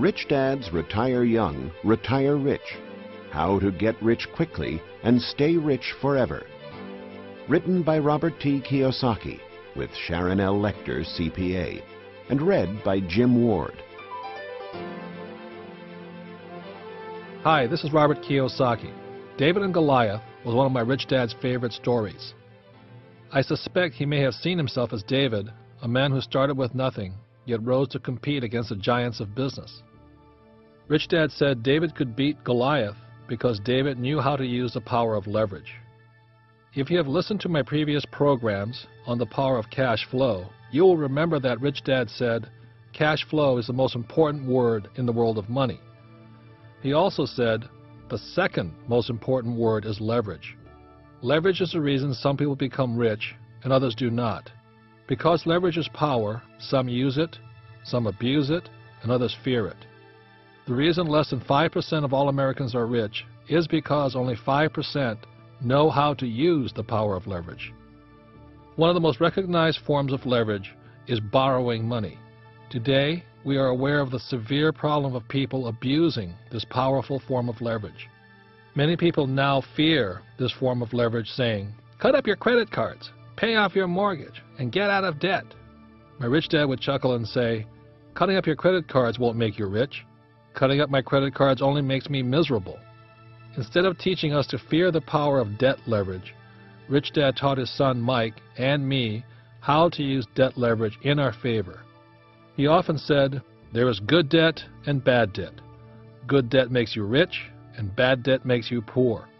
Rich Dads Retire Young, Retire Rich How to Get Rich Quickly and Stay Rich Forever. Written by Robert T. Kiyosaki with Sharon L. Lechter, CPA, and read by Jim Ward. Hi, this is Robert Kiyosaki. David and Goliath was one of my rich dad's favorite stories. I suspect he may have seen himself as David, a man who started with nothing, yet rose to compete against the giants of business. Rich Dad said David could beat Goliath because David knew how to use the power of leverage. If you have listened to my previous programs on the power of cash flow, you will remember that Rich Dad said, cash flow is the most important word in the world of money. He also said, the second most important word is leverage. Leverage is the reason some people become rich and others do not. Because leverage is power, some use it, some abuse it, and others fear it. The reason less than 5% of all Americans are rich is because only 5% know how to use the power of leverage. One of the most recognized forms of leverage is borrowing money. Today, we are aware of the severe problem of people abusing this powerful form of leverage. Many people now fear this form of leverage, saying, Cut up your credit cards, pay off your mortgage, and get out of debt. My rich dad would chuckle and say, Cutting up your credit cards won't make you rich. Cutting up my credit cards only makes me miserable. Instead of teaching us to fear the power of debt leverage, Rich Dad taught his son Mike and me how to use debt leverage in our favor. He often said, There is good debt and bad debt. Good debt makes you rich, and bad debt makes you poor.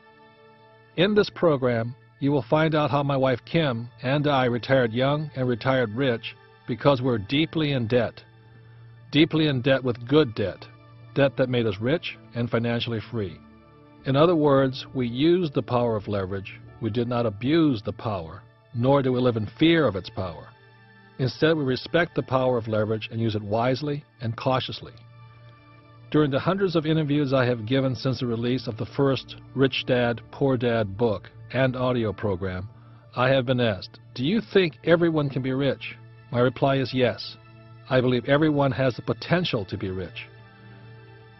In this program, you will find out how my wife Kim and I retired young and retired rich because we're deeply in debt. Deeply in debt with good debt, debt that made us rich and financially free. In other words, we used the power of leverage. We did not abuse the power, nor do we live in fear of its power. Instead, we respect the power of leverage and use it wisely and cautiously. During the hundreds of interviews I have given since the release of the first Rich Dad, Poor Dad book and audio program, I have been asked, Do you think everyone can be rich? My reply is yes. I believe everyone has the potential to be rich.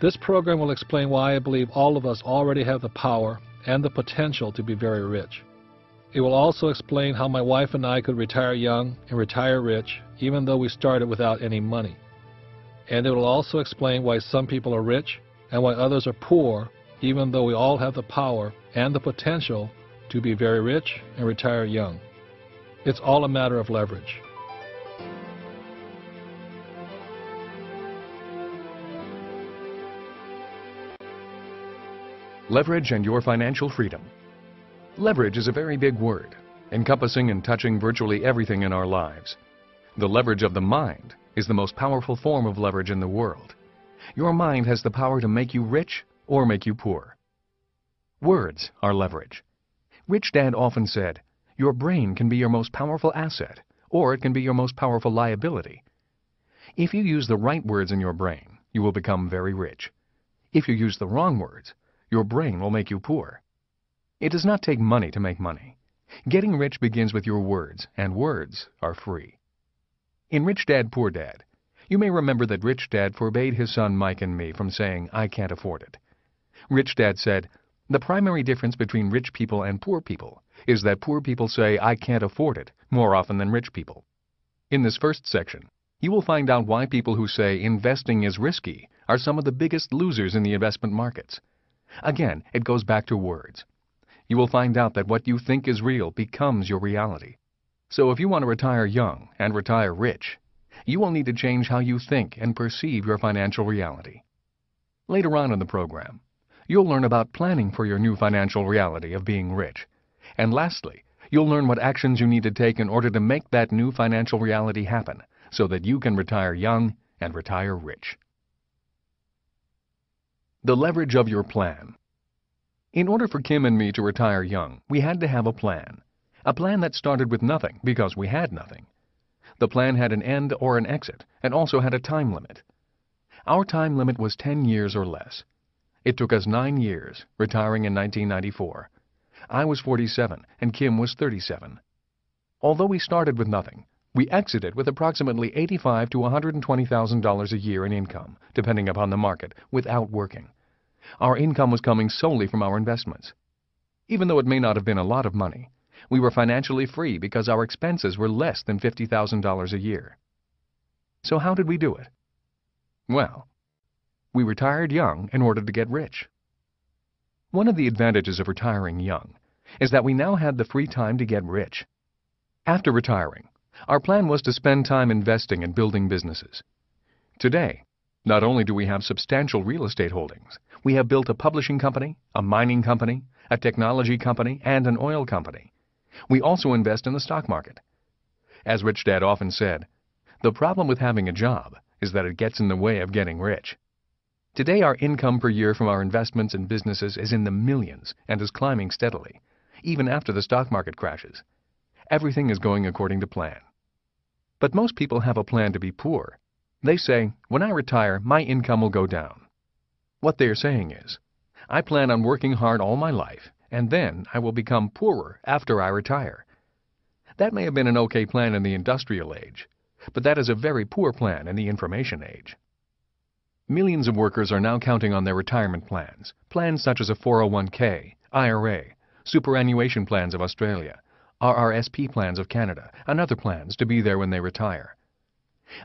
This program will explain why I believe all of us already have the power and the potential to be very rich. It will also explain how my wife and I could retire young and retire rich even though we started without any money. And it will also explain why some people are rich and why others are poor even though we all have the power and the potential to be very rich and retire young. It's all a matter of leverage. Leverage and your financial freedom. Leverage is a very big word, encompassing and touching virtually everything in our lives. The leverage of the mind is the most powerful form of leverage in the world. Your mind has the power to make you rich or make you poor. Words are leverage. Rich Dad often said, your brain can be your most powerful asset, or it can be your most powerful liability. If you use the right words in your brain, you will become very rich. If you use the wrong words, your brain will make you poor. It does not take money to make money. Getting rich begins with your words, and words are free. In Rich Dad, Poor Dad, you may remember that Rich Dad forbade his son Mike and me from saying, I can't afford it. Rich Dad said, the primary difference between rich people and poor people is that poor people say, I can't afford it, more often than rich people. In this first section, you will find out why people who say investing is risky are some of the biggest losers in the investment markets. Again, it goes back to words you will find out that what you think is real becomes your reality. So if you want to retire young and retire rich, you will need to change how you think and perceive your financial reality. Later on in the program, you'll learn about planning for your new financial reality of being rich. And lastly, you'll learn what actions you need to take in order to make that new financial reality happen so that you can retire young and retire rich. The leverage of your plan. In order for Kim and me to retire young, we had to have a plan. A plan that started with nothing because we had nothing. The plan had an end or an exit and also had a time limit. Our time limit was 10 years or less. It took us nine years, retiring in 1994. I was 47 and Kim was 37. Although we started with nothing, We exited with approximately 85 to $120,000 a year in income, depending upon the market, without working. Our income was coming solely from our investments. Even though it may not have been a lot of money, we were financially free because our expenses were less than $50,000 a year. So how did we do it? Well, we retired young in order to get rich. One of the advantages of retiring young is that we now had the free time to get rich. After retiring, our plan was to spend time investing and building businesses. Today, not only do we have substantial real estate holdings, we have built a publishing company, a mining company, a technology company, and an oil company. We also invest in the stock market. As Rich Dad often said, the problem with having a job is that it gets in the way of getting rich. Today our income per year from our investments and businesses is in the millions and is climbing steadily, even after the stock market crashes. Everything is going according to plan. But most people have a plan to be poor. They say, when I retire, my income will go down. What they are saying is, I plan on working hard all my life, and then I will become poorer after I retire. That may have been an okay plan in the industrial age, but that is a very poor plan in the information age. Millions of workers are now counting on their retirement plans, plans such as a 401k, IRA, superannuation plans of Australia, RRSP plans of Canada, and other plans to be there when they retire.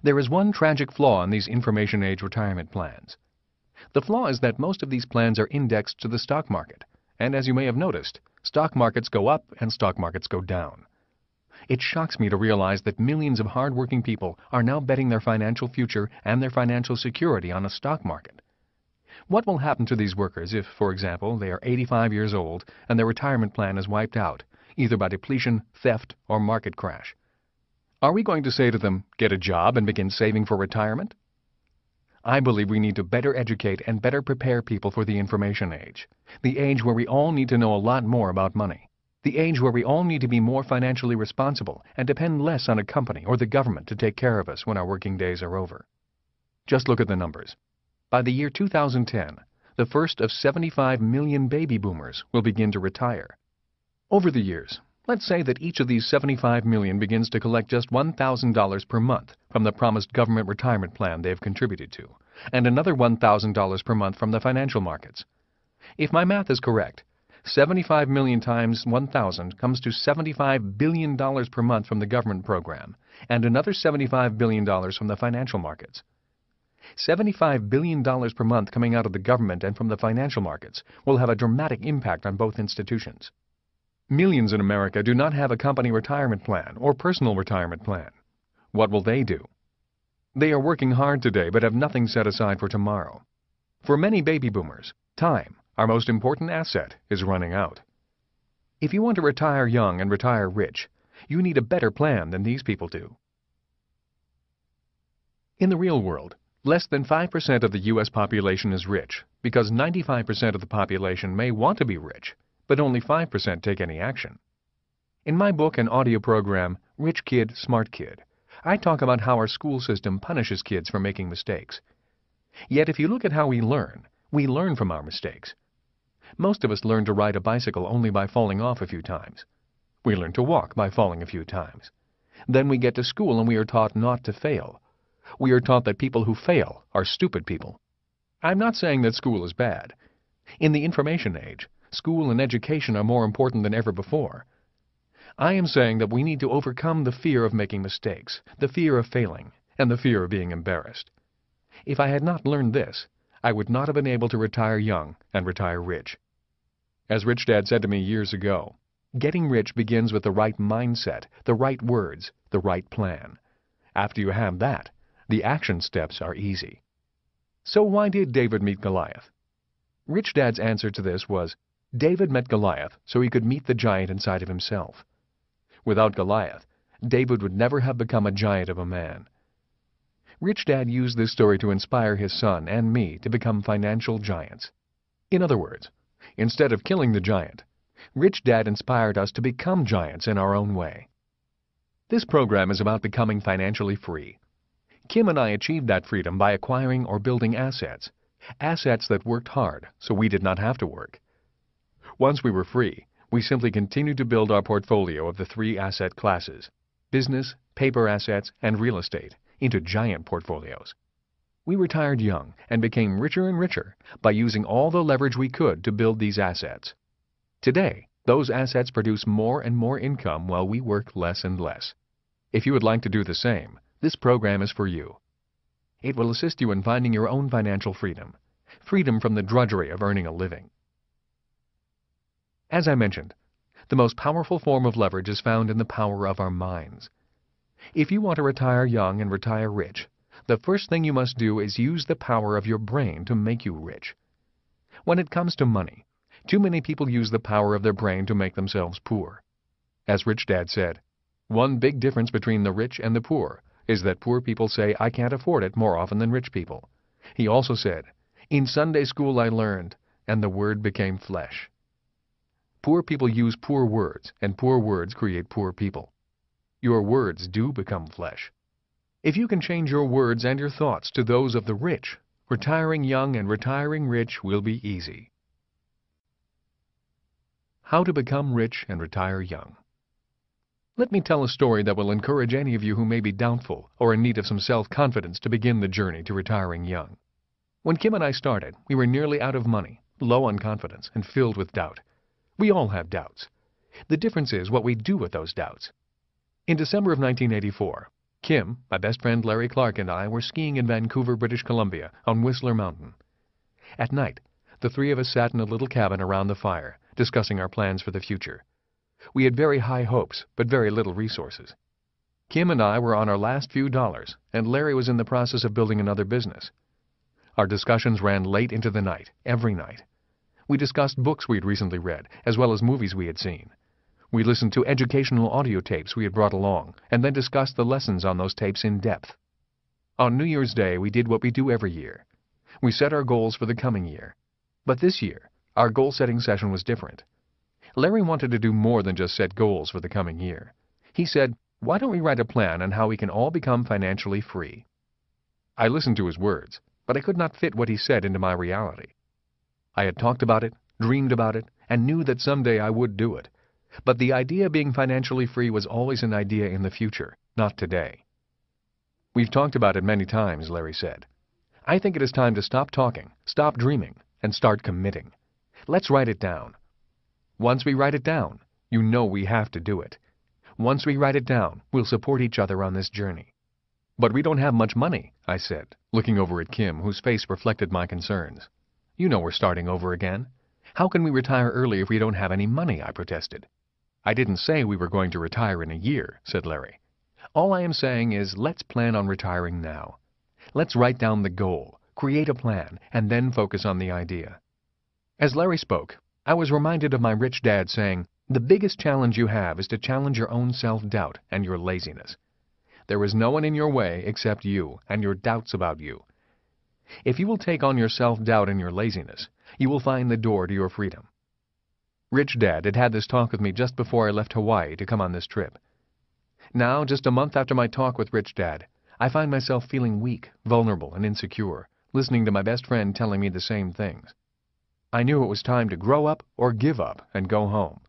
There is one tragic flaw in these information age retirement plans. The flaw is that most of these plans are indexed to the stock market, and as you may have noticed, stock markets go up and stock markets go down. It shocks me to realize that millions of hardworking people are now betting their financial future and their financial security on a stock market. What will happen to these workers if, for example, they are 85 years old and their retirement plan is wiped out either by depletion, theft, or market crash. Are we going to say to them, get a job and begin saving for retirement? I believe we need to better educate and better prepare people for the information age, the age where we all need to know a lot more about money, the age where we all need to be more financially responsible and depend less on a company or the government to take care of us when our working days are over. Just look at the numbers. By the year 2010, the first of 75 million baby boomers will begin to retire. Over the years, let's say that each of these 75 million begins to collect just $1,000 per month from the promised government retirement plan they have contributed to, and another $1,000 per month from the financial markets. If my math is correct, 75 million times 1,000 comes to $75 billion per month from the government program, and another $75 billion from the financial markets. $75 billion per month coming out of the government and from the financial markets will have a dramatic impact on both institutions. Millions in America do not have a company retirement plan or personal retirement plan. What will they do? They are working hard today but have nothing set aside for tomorrow. For many baby boomers, time, our most important asset, is running out. If you want to retire young and retire rich, you need a better plan than these people do. In the real world, less than 5% of the U.S. population is rich because 95% of the population may want to be rich but only 5% take any action. In my book and audio program, Rich Kid, Smart Kid, I talk about how our school system punishes kids for making mistakes. Yet if you look at how we learn, we learn from our mistakes. Most of us learn to ride a bicycle only by falling off a few times. We learn to walk by falling a few times. Then we get to school and we are taught not to fail. We are taught that people who fail are stupid people. I'm not saying that school is bad. In the information age, school and education are more important than ever before. I am saying that we need to overcome the fear of making mistakes, the fear of failing, and the fear of being embarrassed. If I had not learned this, I would not have been able to retire young and retire rich. As Rich Dad said to me years ago, getting rich begins with the right mindset, the right words, the right plan. After you have that, the action steps are easy. So why did David meet Goliath? Rich Dad's answer to this was David met Goliath so he could meet the giant inside of himself. Without Goliath, David would never have become a giant of a man. Rich Dad used this story to inspire his son and me to become financial giants. In other words, instead of killing the giant, Rich Dad inspired us to become giants in our own way. This program is about becoming financially free. Kim and I achieved that freedom by acquiring or building assets, assets that worked hard so we did not have to work. Once we were free, we simply continued to build our portfolio of the three asset classes business, paper assets, and real estate into giant portfolios. We retired young and became richer and richer by using all the leverage we could to build these assets. Today, those assets produce more and more income while we work less and less. If you would like to do the same, this program is for you. It will assist you in finding your own financial freedom, freedom from the drudgery of earning a living. As I mentioned, the most powerful form of leverage is found in the power of our minds. If you want to retire young and retire rich, the first thing you must do is use the power of your brain to make you rich. When it comes to money, too many people use the power of their brain to make themselves poor. As Rich Dad said, one big difference between the rich and the poor is that poor people say I can't afford it more often than rich people. He also said, In Sunday school I learned, and the word became flesh. Poor people use poor words, and poor words create poor people. Your words do become flesh. If you can change your words and your thoughts to those of the rich, retiring young and retiring rich will be easy. How to become rich and retire young. Let me tell a story that will encourage any of you who may be doubtful or in need of some self-confidence to begin the journey to retiring young. When Kim and I started, we were nearly out of money, low on confidence, and filled with doubt. We all have doubts. The difference is what we do with those doubts. In December of 1984, Kim, my best friend Larry Clark, and I were skiing in Vancouver, British Columbia, on Whistler Mountain. At night, the three of us sat in a little cabin around the fire, discussing our plans for the future. We had very high hopes, but very little resources. Kim and I were on our last few dollars, and Larry was in the process of building another business. Our discussions ran late into the night, every night. We discussed books we had recently read, as well as movies we had seen. We listened to educational audio tapes we had brought along, and then discussed the lessons on those tapes in depth. On New Year's Day, we did what we do every year. We set our goals for the coming year. But this year, our goal-setting session was different. Larry wanted to do more than just set goals for the coming year. He said, why don't we write a plan on how we can all become financially free? I listened to his words, but I could not fit what he said into my reality. I had talked about it, dreamed about it, and knew that someday I would do it. But the idea of being financially free was always an idea in the future, not today. We've talked about it many times, Larry said. I think it is time to stop talking, stop dreaming, and start committing. Let's write it down. Once we write it down, you know we have to do it. Once we write it down, we'll support each other on this journey. But we don't have much money, I said, looking over at Kim, whose face reflected my concerns. You know we're starting over again. How can we retire early if we don't have any money? I protested. I didn't say we were going to retire in a year, said Larry. All I am saying is let's plan on retiring now. Let's write down the goal, create a plan, and then focus on the idea. As Larry spoke, I was reminded of my rich dad saying, the biggest challenge you have is to challenge your own self-doubt and your laziness. There is no one in your way except you and your doubts about you. If you will take on your self-doubt and your laziness, you will find the door to your freedom. Rich Dad had had this talk with me just before I left Hawaii to come on this trip. Now, just a month after my talk with Rich Dad, I find myself feeling weak, vulnerable, and insecure, listening to my best friend telling me the same things. I knew it was time to grow up or give up and go home.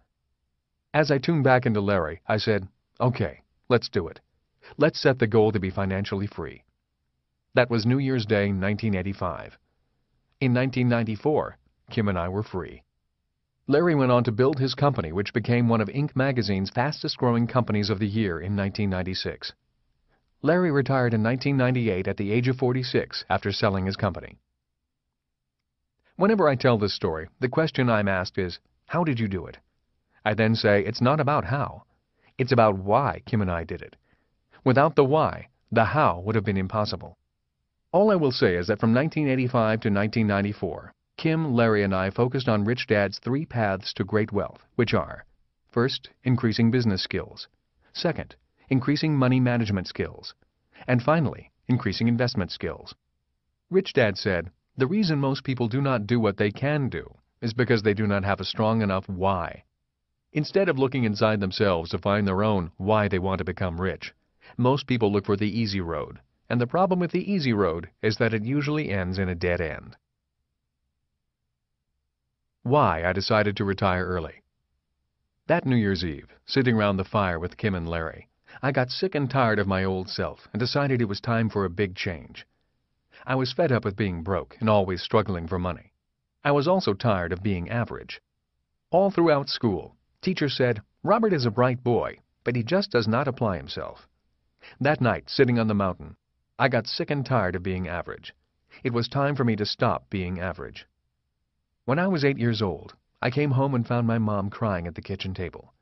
As I tuned back into Larry, I said, okay, let's do it. Let's set the goal to be financially free. That was New Year's Day, 1985. In 1994, Kim and I were free. Larry went on to build his company, which became one of Inc. magazine's fastest-growing companies of the year in 1996. Larry retired in 1998 at the age of 46 after selling his company. Whenever I tell this story, the question I'm asked is, how did you do it? I then say it's not about how. It's about why Kim and I did it. Without the why, the how would have been impossible. All I will say is that from 1985 to 1994, Kim, Larry, and I focused on Rich Dad's three paths to great wealth, which are first, increasing business skills, second, increasing money management skills, and finally, increasing investment skills. Rich Dad said, the reason most people do not do what they can do is because they do not have a strong enough why. Instead of looking inside themselves to find their own why they want to become rich, most people look for the easy road, and the problem with the easy road is that it usually ends in a dead end. Why I decided to retire early. That New Year's Eve, sitting round the fire with Kim and Larry, I got sick and tired of my old self and decided it was time for a big change. I was fed up with being broke and always struggling for money. I was also tired of being average. All throughout school, teachers said, Robert is a bright boy, but he just does not apply himself. That night, sitting on the mountain, I got sick and tired of being average. It was time for me to stop being average. When I was eight years old, I came home and found my mom crying at the kitchen table.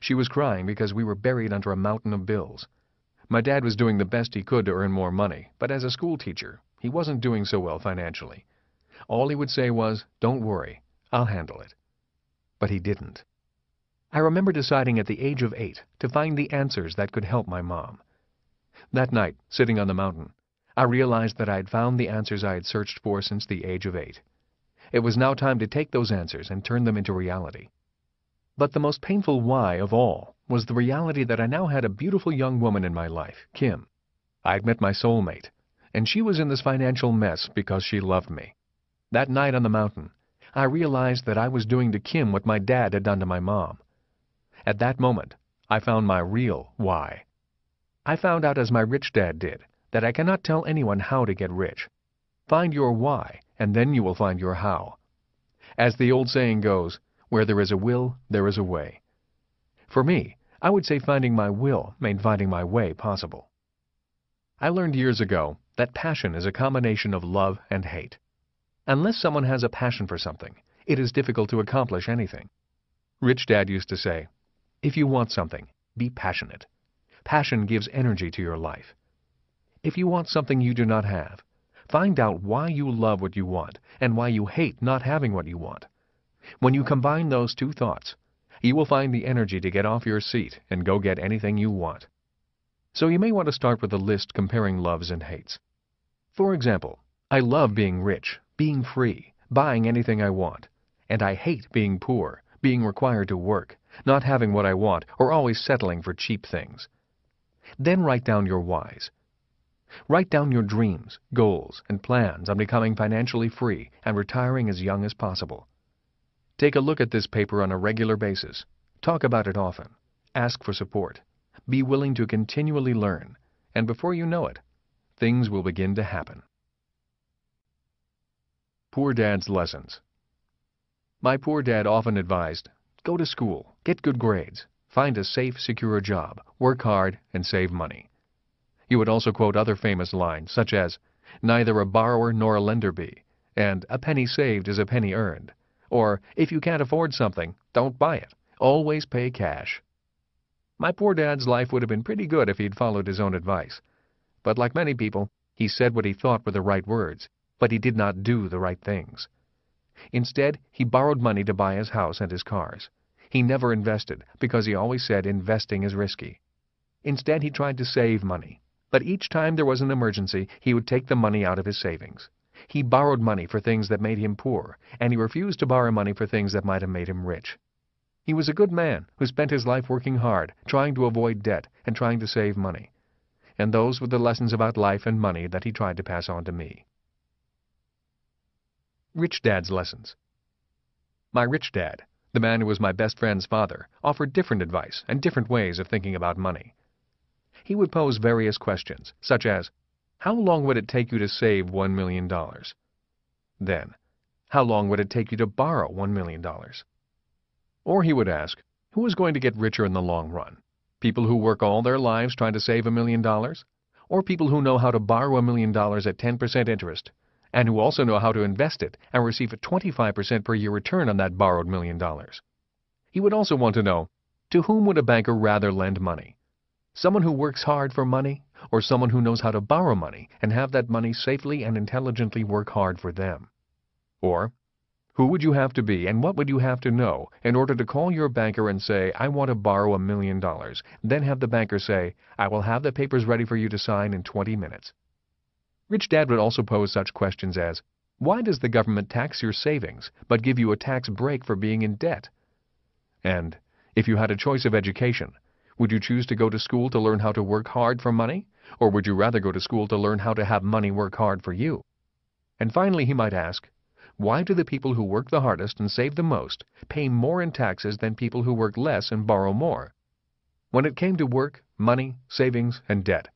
She was crying because we were buried under a mountain of bills. My dad was doing the best he could to earn more money, but as a school teacher, he wasn't doing so well financially. All he would say was, Don't worry, I'll handle it. But he didn't. I remember deciding at the age of eight to find the answers that could help my mom. That night, sitting on the mountain, I realized that I had found the answers I had searched for since the age of eight. It was now time to take those answers and turn them into reality. But the most painful why of all was the reality that I now had a beautiful young woman in my life, Kim. I had met my soulmate, and she was in this financial mess because she loved me. That night on the mountain, I realized that I was doing to Kim what my dad had done to my mom. At that moment, I found my real why. I found out as my rich dad did that I cannot tell anyone how to get rich. Find your why, and then you will find your how. As the old saying goes, where there is a will, there is a way. For me, I would say finding my will made finding my way possible. I learned years ago that passion is a combination of love and hate. Unless someone has a passion for something, it is difficult to accomplish anything. Rich Dad used to say, if you want something, be passionate. Passion gives energy to your life. If you want something you do not have, find out why you love what you want and why you hate not having what you want. When you combine those two thoughts, you will find the energy to get off your seat and go get anything you want. So you may want to start with a list comparing loves and hates. For example, I love being rich, being free, buying anything I want, and I hate being poor, being required to work, not having what I want, or always settling for cheap things. Then write down your whys. Write down your dreams, goals, and plans on becoming financially free and retiring as young as possible. Take a look at this paper on a regular basis. Talk about it often. Ask for support. Be willing to continually learn, and before you know it, things will begin to happen. Poor Dad's Lessons My poor dad often advised, go to school, get good grades, find a safe, secure job, work hard, and save money. He would also quote other famous lines, such as, neither a borrower nor a lender be, and a penny saved is a penny earned, or if you can't afford something, don't buy it, always pay cash. My poor dad's life would have been pretty good if he'd followed his own advice. But like many people, he said what he thought were the right words, but he did not do the right things. Instead, he borrowed money to buy his house and his cars. He never invested, because he always said investing is risky. Instead, he tried to save money. But each time there was an emergency, he would take the money out of his savings. He borrowed money for things that made him poor, and he refused to borrow money for things that might have made him rich. He was a good man who spent his life working hard, trying to avoid debt, and trying to save money. And those were the lessons about life and money that he tried to pass on to me. Rich Dad's Lessons My rich dad, the man who was my best friend's father, offered different advice and different ways of thinking about money. He would pose various questions, such as, How long would it take you to save $1 million? Then, How long would it take you to borrow $1 million? Or he would ask, who is going to get richer in the long run? People who work all their lives trying to save a million dollars? Or people who know how to borrow a million dollars at 10% interest, and who also know how to invest it and receive a 25% per year return on that borrowed million dollars? He would also want to know, to whom would a banker rather lend money? Someone who works hard for money, or someone who knows how to borrow money and have that money safely and intelligently work hard for them? Or, who would you have to be and what would you have to know in order to call your banker and say, I want to borrow a million dollars, then have the banker say, I will have the papers ready for you to sign in 20 minutes? Rich Dad would also pose such questions as, why does the government tax your savings but give you a tax break for being in debt? And, if you had a choice of education, would you choose to go to school to learn how to work hard for money, or would you rather go to school to learn how to have money work hard for you? And finally he might ask, why do the people who work the hardest and save the most pay more in taxes than people who work less and borrow more? When it came to work, money, savings, and debt,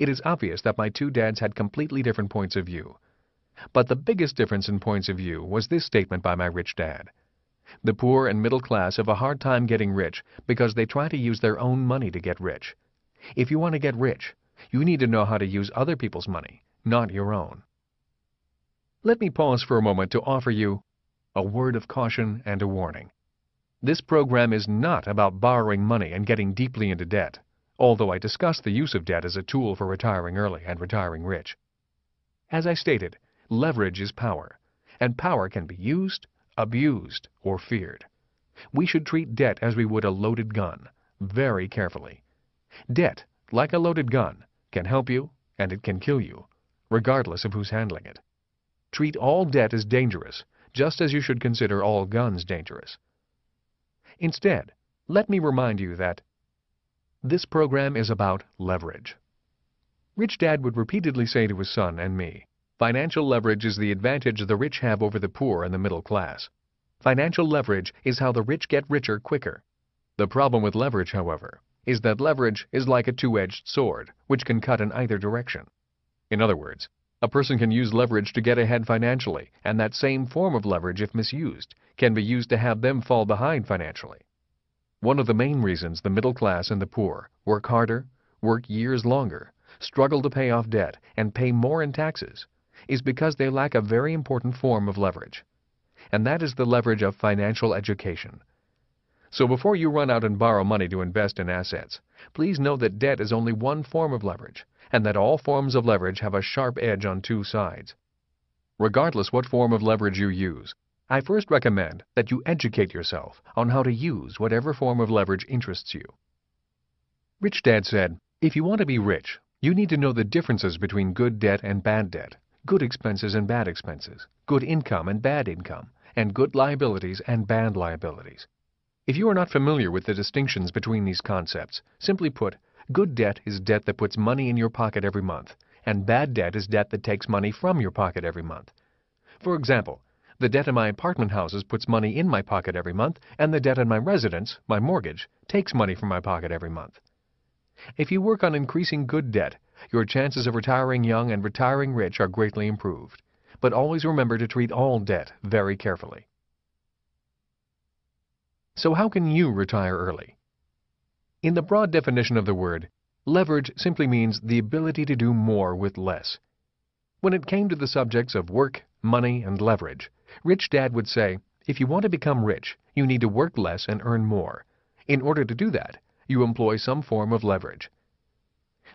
it is obvious that my two dads had completely different points of view. But the biggest difference in points of view was this statement by my rich dad. The poor and middle class have a hard time getting rich because they try to use their own money to get rich. If you want to get rich, you need to know how to use other people's money, not your own. Let me pause for a moment to offer you a word of caution and a warning. This program is not about borrowing money and getting deeply into debt, although I discuss the use of debt as a tool for retiring early and retiring rich. As I stated, leverage is power, and power can be used, abused, or feared. We should treat debt as we would a loaded gun, very carefully. Debt, like a loaded gun, can help you and it can kill you, regardless of who's handling it. Treat all debt as dangerous, just as you should consider all guns dangerous. Instead, let me remind you that this program is about leverage. Rich Dad would repeatedly say to his son and me, financial leverage is the advantage the rich have over the poor and the middle class. Financial leverage is how the rich get richer quicker. The problem with leverage, however, is that leverage is like a two-edged sword, which can cut in either direction. In other words, a person can use leverage to get ahead financially, and that same form of leverage, if misused, can be used to have them fall behind financially. One of the main reasons the middle class and the poor work harder, work years longer, struggle to pay off debt, and pay more in taxes is because they lack a very important form of leverage. And that is the leverage of financial education. So before you run out and borrow money to invest in assets, please know that debt is only one form of leverage and that all forms of leverage have a sharp edge on two sides. Regardless what form of leverage you use, I first recommend that you educate yourself on how to use whatever form of leverage interests you. Rich Dad said, if you want to be rich, you need to know the differences between good debt and bad debt, good expenses and bad expenses, good income and bad income, and good liabilities and bad liabilities. If you are not familiar with the distinctions between these concepts, simply put, Good debt is debt that puts money in your pocket every month, and bad debt is debt that takes money from your pocket every month. For example, the debt in my apartment houses puts money in my pocket every month, and the debt in my residence, my mortgage, takes money from my pocket every month. If you work on increasing good debt, your chances of retiring young and retiring rich are greatly improved. But always remember to treat all debt very carefully. So how can you retire early? In the broad definition of the word, leverage simply means the ability to do more with less. When it came to the subjects of work, money, and leverage, Rich Dad would say, if you want to become rich, you need to work less and earn more. In order to do that, you employ some form of leverage.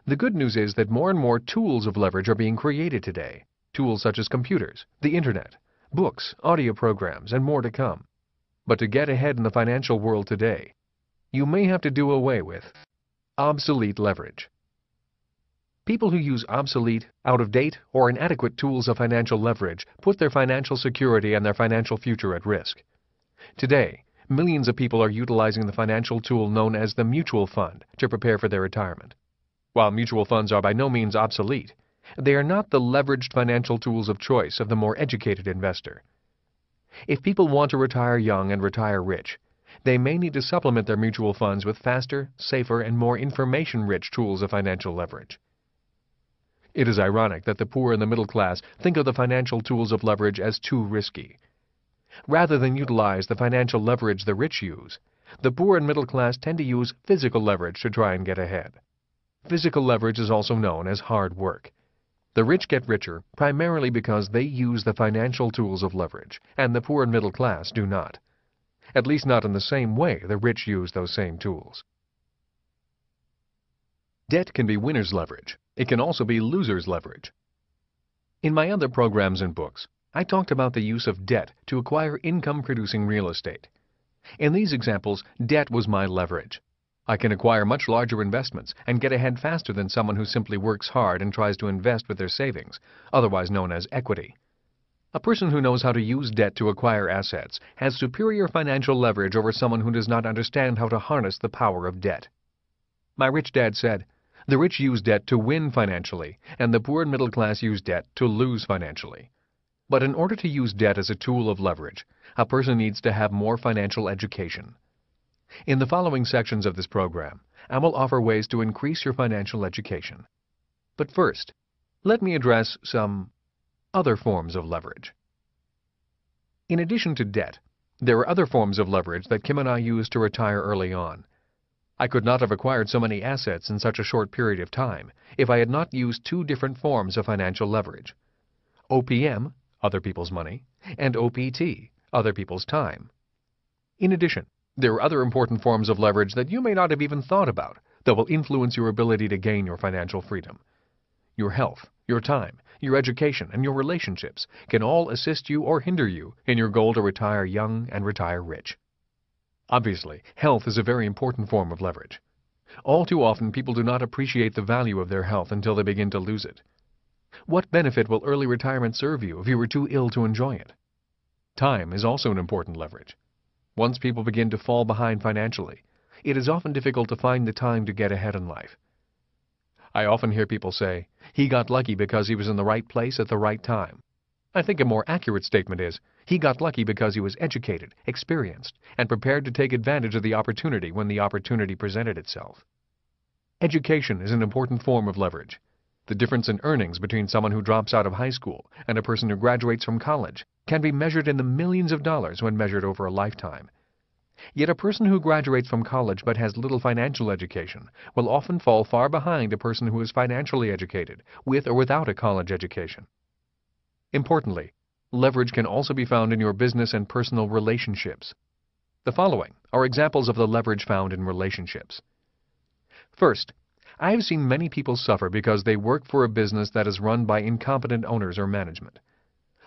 The good news is that more and more tools of leverage are being created today. Tools such as computers, the internet, books, audio programs, and more to come. But to get ahead in the financial world today, you may have to do away with obsolete leverage. People who use obsolete, out-of-date, or inadequate tools of financial leverage put their financial security and their financial future at risk. Today, millions of people are utilizing the financial tool known as the mutual fund to prepare for their retirement. While mutual funds are by no means obsolete, they are not the leveraged financial tools of choice of the more educated investor. If people want to retire young and retire rich, they may need to supplement their mutual funds with faster, safer, and more information-rich tools of financial leverage. It is ironic that the poor and the middle class think of the financial tools of leverage as too risky. Rather than utilize the financial leverage the rich use, the poor and middle class tend to use physical leverage to try and get ahead. Physical leverage is also known as hard work. The rich get richer primarily because they use the financial tools of leverage, and the poor and middle class do not at least not in the same way the rich use those same tools. Debt can be winner's leverage. It can also be loser's leverage. In my other programs and books, I talked about the use of debt to acquire income-producing real estate. In these examples, debt was my leverage. I can acquire much larger investments and get ahead faster than someone who simply works hard and tries to invest with their savings, otherwise known as equity. A person who knows how to use debt to acquire assets has superior financial leverage over someone who does not understand how to harness the power of debt. My rich dad said, the rich use debt to win financially, and the poor and middle class use debt to lose financially. But in order to use debt as a tool of leverage, a person needs to have more financial education. In the following sections of this program, I will offer ways to increase your financial education. But first, let me address some other forms of leverage. In addition to debt, there are other forms of leverage that Kim and I used to retire early on. I could not have acquired so many assets in such a short period of time if I had not used two different forms of financial leverage. OPM, other people's money, and OPT, other people's time. In addition, there are other important forms of leverage that you may not have even thought about that will influence your ability to gain your financial freedom. Your health, your time, your education, and your relationships can all assist you or hinder you in your goal to retire young and retire rich. Obviously, health is a very important form of leverage. All too often, people do not appreciate the value of their health until they begin to lose it. What benefit will early retirement serve you if you are too ill to enjoy it? Time is also an important leverage. Once people begin to fall behind financially, it is often difficult to find the time to get ahead in life. I often hear people say, he got lucky because he was in the right place at the right time. I think a more accurate statement is, he got lucky because he was educated, experienced, and prepared to take advantage of the opportunity when the opportunity presented itself. Education is an important form of leverage. The difference in earnings between someone who drops out of high school and a person who graduates from college can be measured in the millions of dollars when measured over a lifetime. Yet a person who graduates from college but has little financial education will often fall far behind a person who is financially educated, with or without a college education. Importantly, Leverage can also be found in your business and personal relationships. The following are examples of the leverage found in relationships. First, I have seen many people suffer because they work for a business that is run by incompetent owners or management.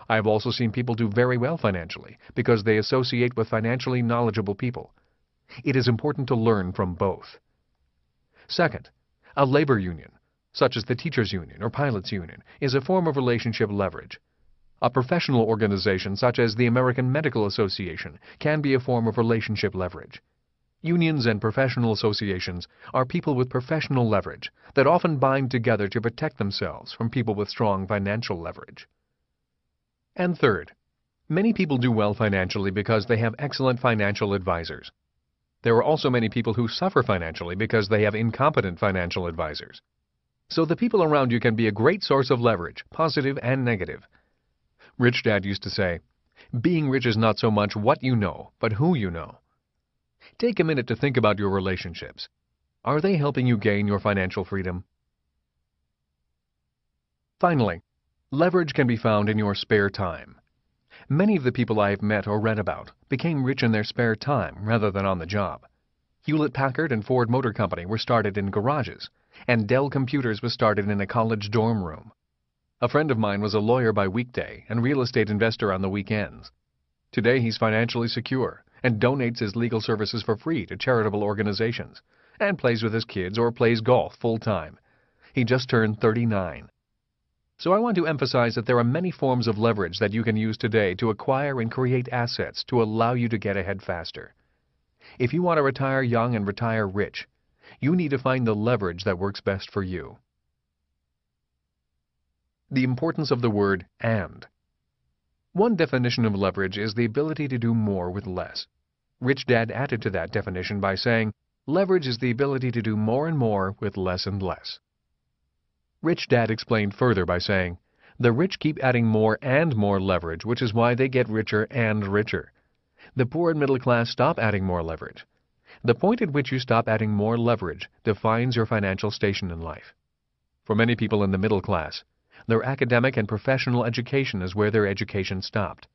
I have also seen people do very well financially because they associate with financially knowledgeable people. It is important to learn from both. Second, a labor union, such as the teachers union or pilots union, is a form of relationship leverage. A professional organization such as the American Medical Association can be a form of relationship leverage. Unions and professional associations are people with professional leverage that often bind together to protect themselves from people with strong financial leverage. And third, many people do well financially because they have excellent financial advisors. There are also many people who suffer financially because they have incompetent financial advisors. So the people around you can be a great source of leverage, positive and negative. Rich Dad used to say, Being rich is not so much what you know, but who you know. Take a minute to think about your relationships. Are they helping you gain your financial freedom? Finally, leverage can be found in your spare time. Many of the people I have met or read about became rich in their spare time rather than on the job. Hewlett Packard and Ford Motor Company were started in garages, and Dell Computers was started in a college dorm room. A friend of mine was a lawyer by weekday and real estate investor on the weekends. Today he's financially secure and donates his legal services for free to charitable organizations and plays with his kids or plays golf full time. He just turned 39. So I want to emphasize that there are many forms of leverage that you can use today to acquire and create assets to allow you to get ahead faster. If you want to retire young and retire rich, you need to find the leverage that works best for you. The importance of the word and. One definition of leverage is the ability to do more with less. Rich Dad added to that definition by saying, leverage is the ability to do more and more with less and less. Rich Dad explained further by saying, the rich keep adding more and more leverage, which is why they get richer and richer. The poor and middle class stop adding more leverage. The point at which you stop adding more leverage defines your financial station in life. For many people in the middle class, their academic and professional education is where their education stopped.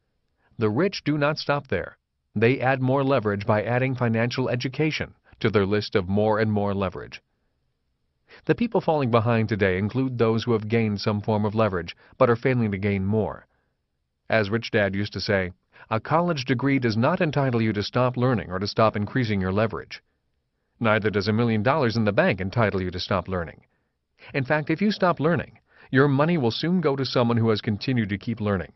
The rich do not stop there. They add more leverage by adding financial education to their list of more and more leverage. The people falling behind today include those who have gained some form of leverage but are failing to gain more. As Rich Dad used to say, a college degree does not entitle you to stop learning or to stop increasing your leverage. Neither does a million dollars in the bank entitle you to stop learning. In fact, if you stop learning, your money will soon go to someone who has continued to keep learning.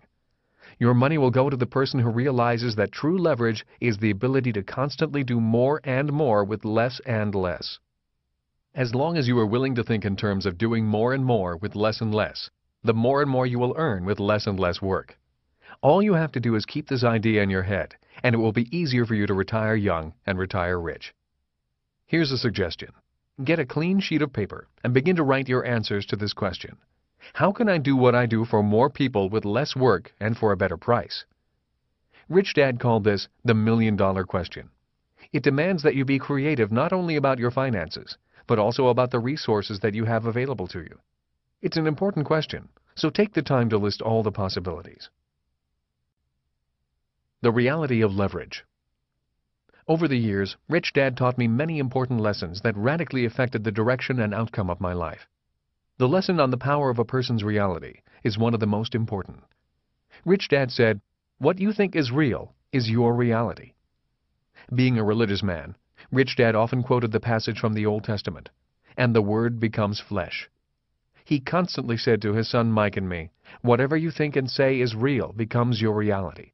Your money will go to the person who realizes that true leverage is the ability to constantly do more and more with less and less. As long as you are willing to think in terms of doing more and more with less and less, the more and more you will earn with less and less work. All you have to do is keep this idea in your head, and it will be easier for you to retire young and retire rich. Here's a suggestion. Get a clean sheet of paper and begin to write your answers to this question. How can I do what I do for more people with less work and for a better price? Rich Dad called this the million dollar question. It demands that you be creative not only about your finances, but also about the resources that you have available to you. It's an important question, so take the time to list all the possibilities. The reality of leverage. Over the years, Rich Dad taught me many important lessons that radically affected the direction and outcome of my life. The lesson on the power of a person's reality is one of the most important. Rich Dad said, What you think is real is your reality. Being a religious man, Rich Dad often quoted the passage from the Old Testament, and the Word becomes flesh. He constantly said to his son Mike and me, Whatever you think and say is real becomes your reality.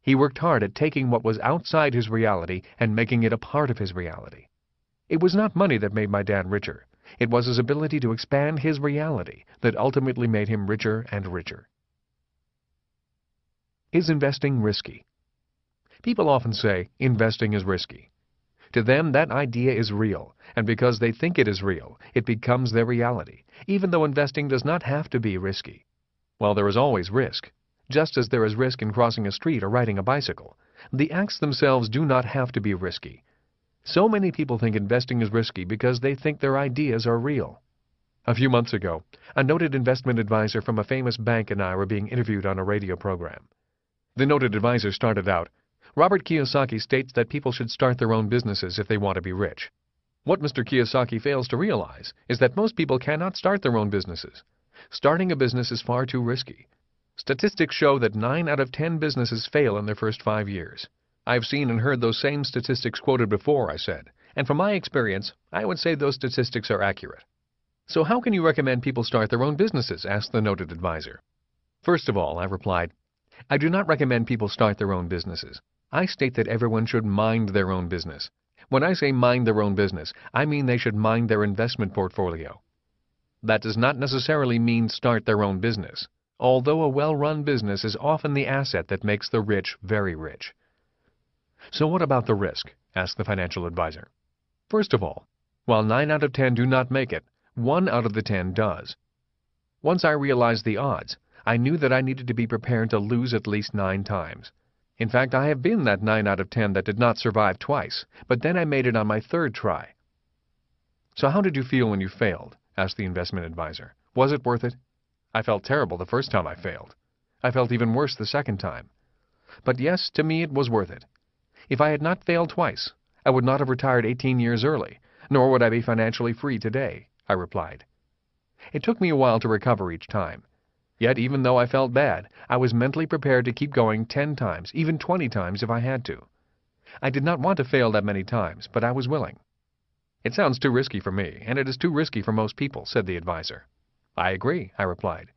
He worked hard at taking what was outside his reality and making it a part of his reality. It was not money that made my dad richer. It was his ability to expand his reality that ultimately made him richer and richer. Is investing risky? People often say, investing is risky. To them, that idea is real, and because they think it is real, it becomes their reality, even though investing does not have to be risky. While there is always risk, just as there is risk in crossing a street or riding a bicycle, the acts themselves do not have to be risky. So many people think investing is risky because they think their ideas are real. A few months ago, a noted investment advisor from a famous bank and I were being interviewed on a radio program. The noted advisor started out, Robert Kiyosaki states that people should start their own businesses if they want to be rich. What Mr. Kiyosaki fails to realize is that most people cannot start their own businesses. Starting a business is far too risky. Statistics show that 9 out of 10 businesses fail in their first five years. I've seen and heard those same statistics quoted before, I said, and from my experience, I would say those statistics are accurate. So how can you recommend people start their own businesses? asked the noted advisor. First of all, I replied, I do not recommend people start their own businesses. I state that everyone should mind their own business. When I say mind their own business, I mean they should mind their investment portfolio. That does not necessarily mean start their own business although a well-run business is often the asset that makes the rich very rich. So what about the risk? asked the financial advisor. First of all, while 9 out of 10 do not make it, 1 out of the 10 does. Once I realized the odds, I knew that I needed to be prepared to lose at least 9 times. In fact, I have been that 9 out of 10 that did not survive twice, but then I made it on my third try. So how did you feel when you failed? asked the investment advisor. Was it worth it? I felt terrible the first time I failed. I felt even worse the second time. But yes, to me it was worth it. If I had not failed twice, I would not have retired 18 years early, nor would I be financially free today, I replied. It took me a while to recover each time. Yet even though I felt bad, I was mentally prepared to keep going 10 times, even 20 times if I had to. I did not want to fail that many times, but I was willing. It sounds too risky for me, and it is too risky for most people, said the advisor. I agree, I replied.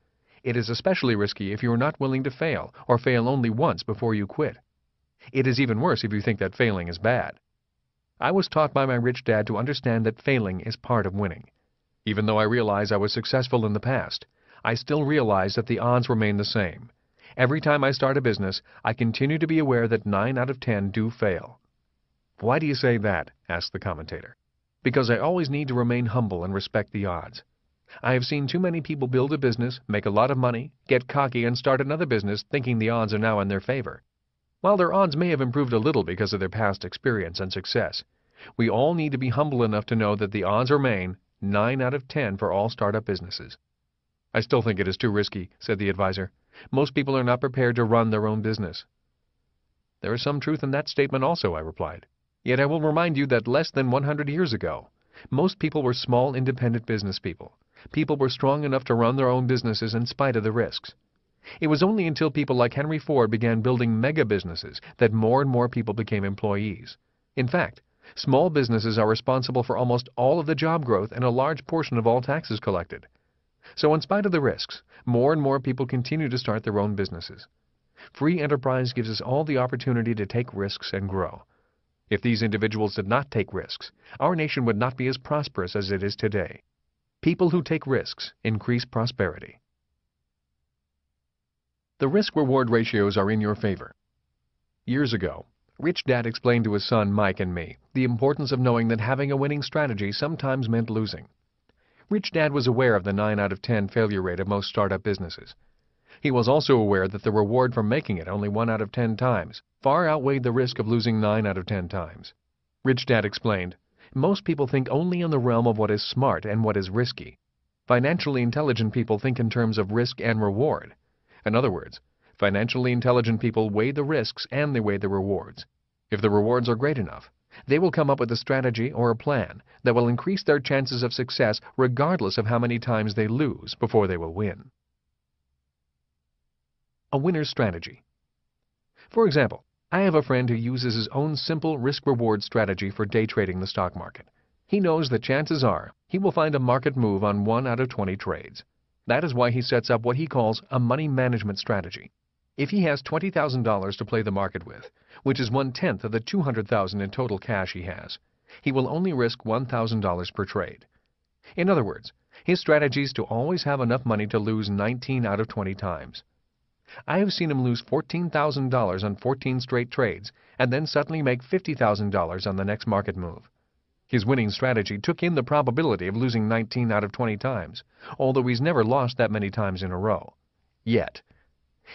It is especially risky if you are not willing to fail, or fail only once before you quit. It is even worse if you think that failing is bad. I was taught by my rich dad to understand that failing is part of winning. Even though I realize I was successful in the past, I still realize that the odds remain the same. Every time I start a business, I continue to be aware that 9 out of 10 do fail. Why do you say that? asked the commentator. Because I always need to remain humble and respect the odds. I have seen too many people build a business, make a lot of money, get cocky and start another business thinking the odds are now in their favor. While their odds may have improved a little because of their past experience and success, we all need to be humble enough to know that the odds remain 9 out of 10 for all startup businesses. I still think it is too risky, said the advisor. Most people are not prepared to run their own business. There is some truth in that statement also, I replied. Yet I will remind you that less than 100 years ago, most people were small independent business people people were strong enough to run their own businesses in spite of the risks. It was only until people like Henry Ford began building mega businesses that more and more people became employees. In fact, small businesses are responsible for almost all of the job growth and a large portion of all taxes collected. So in spite of the risks, more and more people continue to start their own businesses. Free enterprise gives us all the opportunity to take risks and grow. If these individuals did not take risks, our nation would not be as prosperous as it is today. People who take risks increase prosperity. The risk-reward ratios are in your favor. Years ago, Rich Dad explained to his son Mike and me the importance of knowing that having a winning strategy sometimes meant losing. Rich Dad was aware of the 9 out of 10 failure rate of most startup businesses. He was also aware that the reward for making it only 1 out of 10 times far outweighed the risk of losing 9 out of 10 times. Rich Dad explained, most people think only in the realm of what is smart and what is risky. Financially intelligent people think in terms of risk and reward. In other words, financially intelligent people weigh the risks and they weigh the rewards. If the rewards are great enough, they will come up with a strategy or a plan that will increase their chances of success regardless of how many times they lose before they will win. A winner's strategy. For example, I have a friend who uses his own simple risk-reward strategy for day trading the stock market. He knows that chances are he will find a market move on 1 out of 20 trades. That is why he sets up what he calls a money management strategy. If he has $20,000 to play the market with, which is one-tenth of the $200,000 in total cash he has, he will only risk $1,000 per trade. In other words, his strategy is to always have enough money to lose 19 out of 20 times. I have seen him lose $14,000 on 14 straight trades and then suddenly make $50,000 on the next market move. His winning strategy took in the probability of losing 19 out of 20 times, although he's never lost that many times in a row. Yet.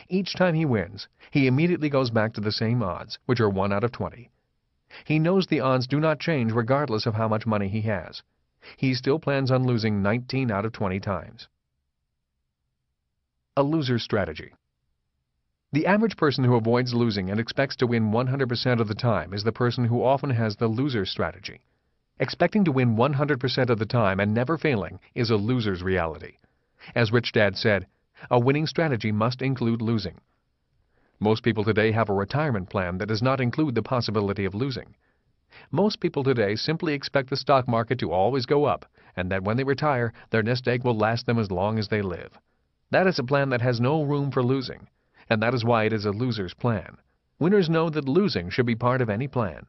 Each time he wins, he immediately goes back to the same odds, which are 1 out of 20. He knows the odds do not change regardless of how much money he has. He still plans on losing 19 out of 20 times. A loser's strategy. The average person who avoids losing and expects to win 100% of the time is the person who often has the loser strategy. Expecting to win 100% of the time and never failing is a loser's reality. As Rich Dad said, a winning strategy must include losing. Most people today have a retirement plan that does not include the possibility of losing. Most people today simply expect the stock market to always go up and that when they retire, their nest egg will last them as long as they live. That is a plan that has no room for losing and that is why it is a loser's plan. Winners know that losing should be part of any plan.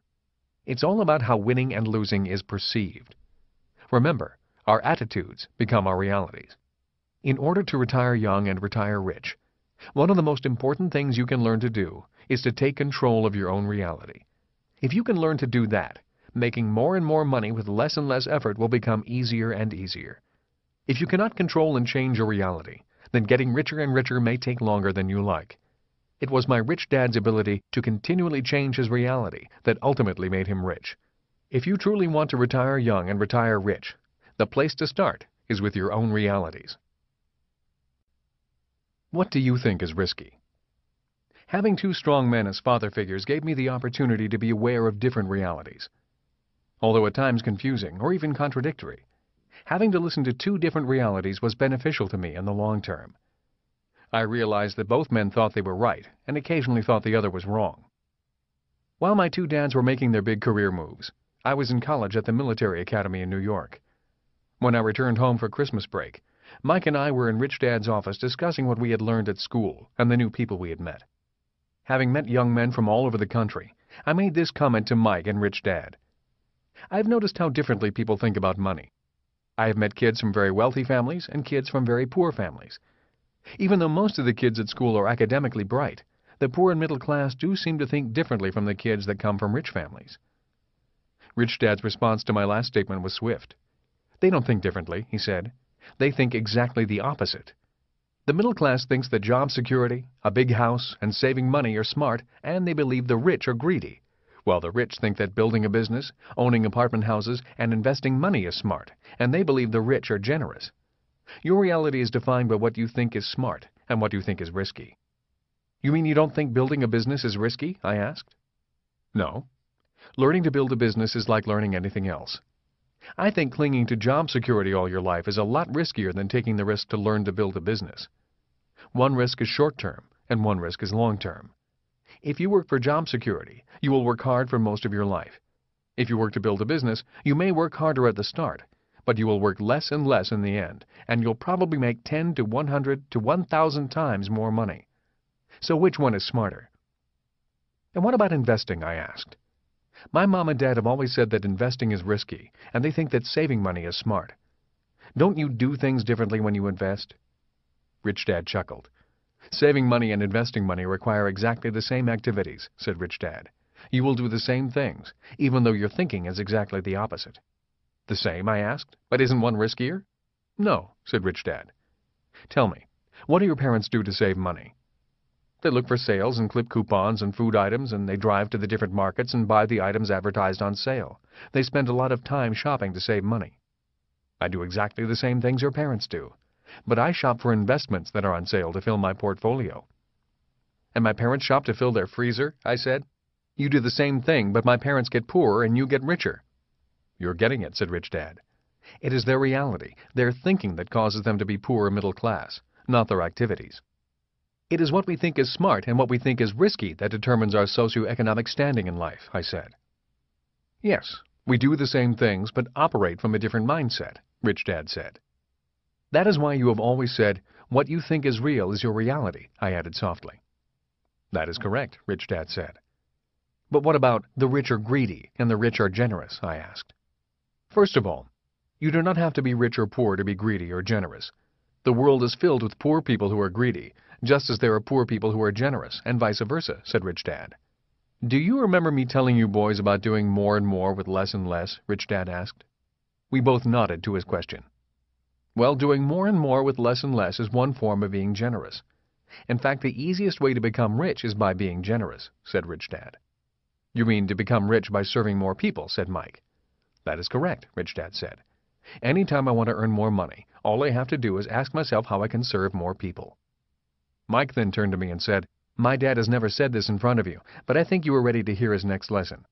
It's all about how winning and losing is perceived. Remember, our attitudes become our realities. In order to retire young and retire rich, one of the most important things you can learn to do is to take control of your own reality. If you can learn to do that, making more and more money with less and less effort will become easier and easier. If you cannot control and change your reality, then getting richer and richer may take longer than you like. It was my rich dad's ability to continually change his reality that ultimately made him rich. If you truly want to retire young and retire rich, the place to start is with your own realities. What do you think is risky? Having two strong men as father figures gave me the opportunity to be aware of different realities. Although at times confusing or even contradictory, having to listen to two different realities was beneficial to me in the long term. I realized that both men thought they were right and occasionally thought the other was wrong. While my two dads were making their big career moves, I was in college at the military academy in New York. When I returned home for Christmas break, Mike and I were in Rich Dad's office discussing what we had learned at school and the new people we had met. Having met young men from all over the country, I made this comment to Mike and Rich Dad. I've noticed how differently people think about money. I have met kids from very wealthy families and kids from very poor families. Even though most of the kids at school are academically bright, the poor and middle class do seem to think differently from the kids that come from rich families. Rich Dad's response to my last statement was swift. They don't think differently, he said. They think exactly the opposite. The middle class thinks that job security, a big house, and saving money are smart, and they believe the rich are greedy while the rich think that building a business, owning apartment houses, and investing money is smart, and they believe the rich are generous. Your reality is defined by what you think is smart and what you think is risky. You mean you don't think building a business is risky? I asked. No. Learning to build a business is like learning anything else. I think clinging to job security all your life is a lot riskier than taking the risk to learn to build a business. One risk is short term, and one risk is long term. If you work for job security, you will work hard for most of your life. If you work to build a business, you may work harder at the start, but you will work less and less in the end, and you'll probably make 10 to 100 to 1,000 times more money. So which one is smarter? And what about investing, I asked. My mom and dad have always said that investing is risky, and they think that saving money is smart. Don't you do things differently when you invest? Rich Dad chuckled. Saving money and investing money require exactly the same activities, said Rich Dad. You will do the same things, even though your thinking is exactly the opposite. The same, I asked, but isn't one riskier? No, said Rich Dad. Tell me, what do your parents do to save money? They look for sales and clip coupons and food items, and they drive to the different markets and buy the items advertised on sale. They spend a lot of time shopping to save money. I do exactly the same things your parents do, but I shop for investments that are on sale to fill my portfolio. And my parents shop to fill their freezer, I said. You do the same thing, but my parents get poorer and you get richer. You're getting it, said Rich Dad. It is their reality, their thinking that causes them to be poor middle class, not their activities. It is what we think is smart and what we think is risky that determines our socioeconomic standing in life, I said. Yes, we do the same things but operate from a different mindset, Rich Dad said. That is why you have always said, what you think is real is your reality, I added softly. That is correct, Rich Dad said. But what about the rich are greedy and the rich are generous, I asked. First of all, you do not have to be rich or poor to be greedy or generous. The world is filled with poor people who are greedy, just as there are poor people who are generous, and vice versa, said Rich Dad. Do you remember me telling you boys about doing more and more with less and less? Rich Dad asked. We both nodded to his question. Well, doing more and more with less and less is one form of being generous. In fact, the easiest way to become rich is by being generous, said Rich Dad. You mean to become rich by serving more people, said Mike. That is correct, Rich Dad said. Any time I want to earn more money, all I have to do is ask myself how I can serve more people. Mike then turned to me and said, My dad has never said this in front of you, but I think you are ready to hear his next lesson.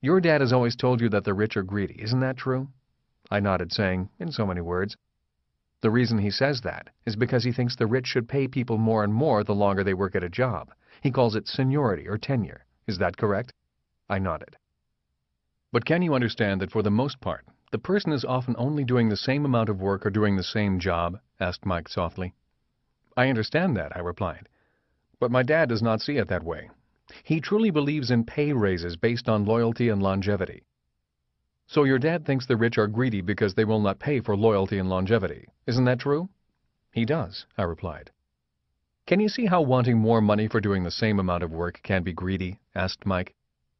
Your dad has always told you that the rich are greedy, isn't that true? I nodded, saying, in so many words, The reason he says that is because he thinks the rich should pay people more and more the longer they work at a job. He calls it seniority or tenure. Is that correct? I nodded. But can you understand that for the most part, the person is often only doing the same amount of work or doing the same job? asked Mike softly. I understand that, I replied. But my dad does not see it that way. He truly believes in pay raises based on loyalty and longevity. So your dad thinks the rich are greedy because they will not pay for loyalty and longevity. Isn't that true? He does, I replied. Can you see how wanting more money for doing the same amount of work can be greedy? asked Mike.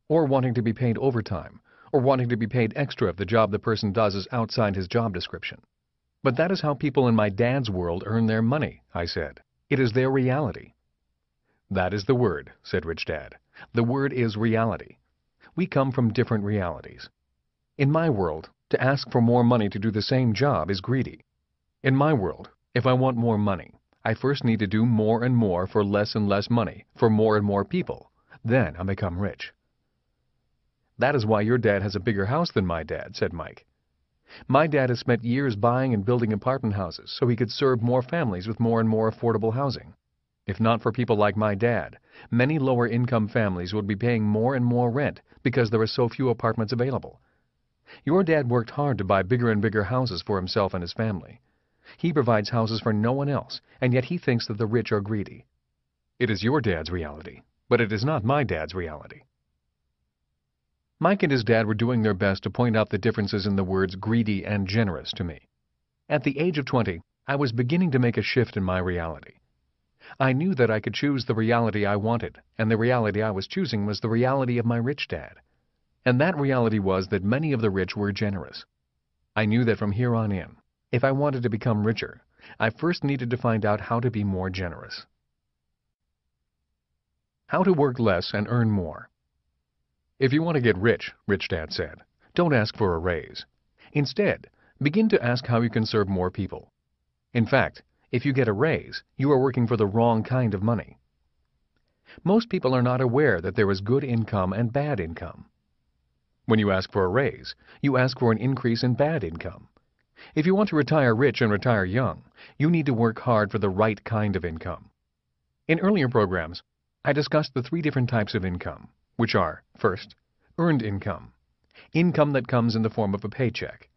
Or wanting to be paid overtime, or wanting to be paid extra if the job the person does is outside his job description. But that is how people in my dad's world earn their money, I said. It is their reality. That is the word, said Rich Dad. The word is reality. We come from different realities. In my world, to ask for more money to do the same job is greedy. In my world, if I want more money, I first need to do more and more for less and less money, for more and more people. Then I become rich. That is why your dad has a bigger house than my dad, said Mike. My dad has spent years buying and building apartment houses so he could serve more families with more and more affordable housing. If not for people like my dad, many lower income families would be paying more and more rent because there are so few apartments available. Your dad worked hard to buy bigger and bigger houses for himself and his family. He provides houses for no one else, and yet he thinks that the rich are greedy. It is your dad's reality, but it is not my dad's reality. Mike and his dad were doing their best to point out the differences in the words greedy and generous to me. At the age of 20, I was beginning to make a shift in my reality. I knew that I could choose the reality I wanted, and the reality I was choosing was the reality of my rich dad. And that reality was that many of the rich were generous. I knew that from here on in, if I wanted to become richer, I first needed to find out how to be more generous. How to work less and earn more. If you want to get rich, Rich Dad said, don't ask for a raise. Instead, begin to ask how you can serve more people. In fact, if you get a raise, you are working for the wrong kind of money. Most people are not aware that there is good income and bad income. When you ask for a raise, you ask for an increase in bad income. If you want to retire rich and retire young, you need to work hard for the right kind of income. In earlier programs, I discussed the three different types of income which are, first, earned income, income that comes in the form of a paycheck.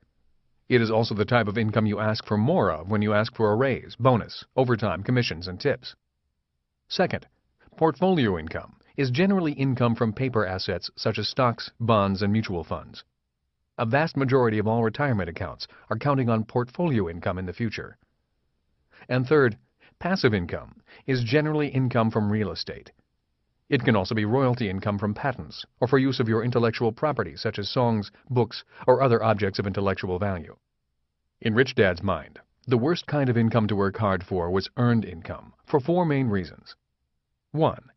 It is also the type of income you ask for more of when you ask for a raise, bonus, overtime, commissions, and tips. Second, portfolio income is generally income from paper assets such as stocks, bonds, and mutual funds. A vast majority of all retirement accounts are counting on portfolio income in the future. And third, passive income is generally income from real estate, It can also be royalty income from patents or for use of your intellectual property such as songs, books, or other objects of intellectual value. In Rich Dad's mind, the worst kind of income to work hard for was earned income for four main reasons. 1.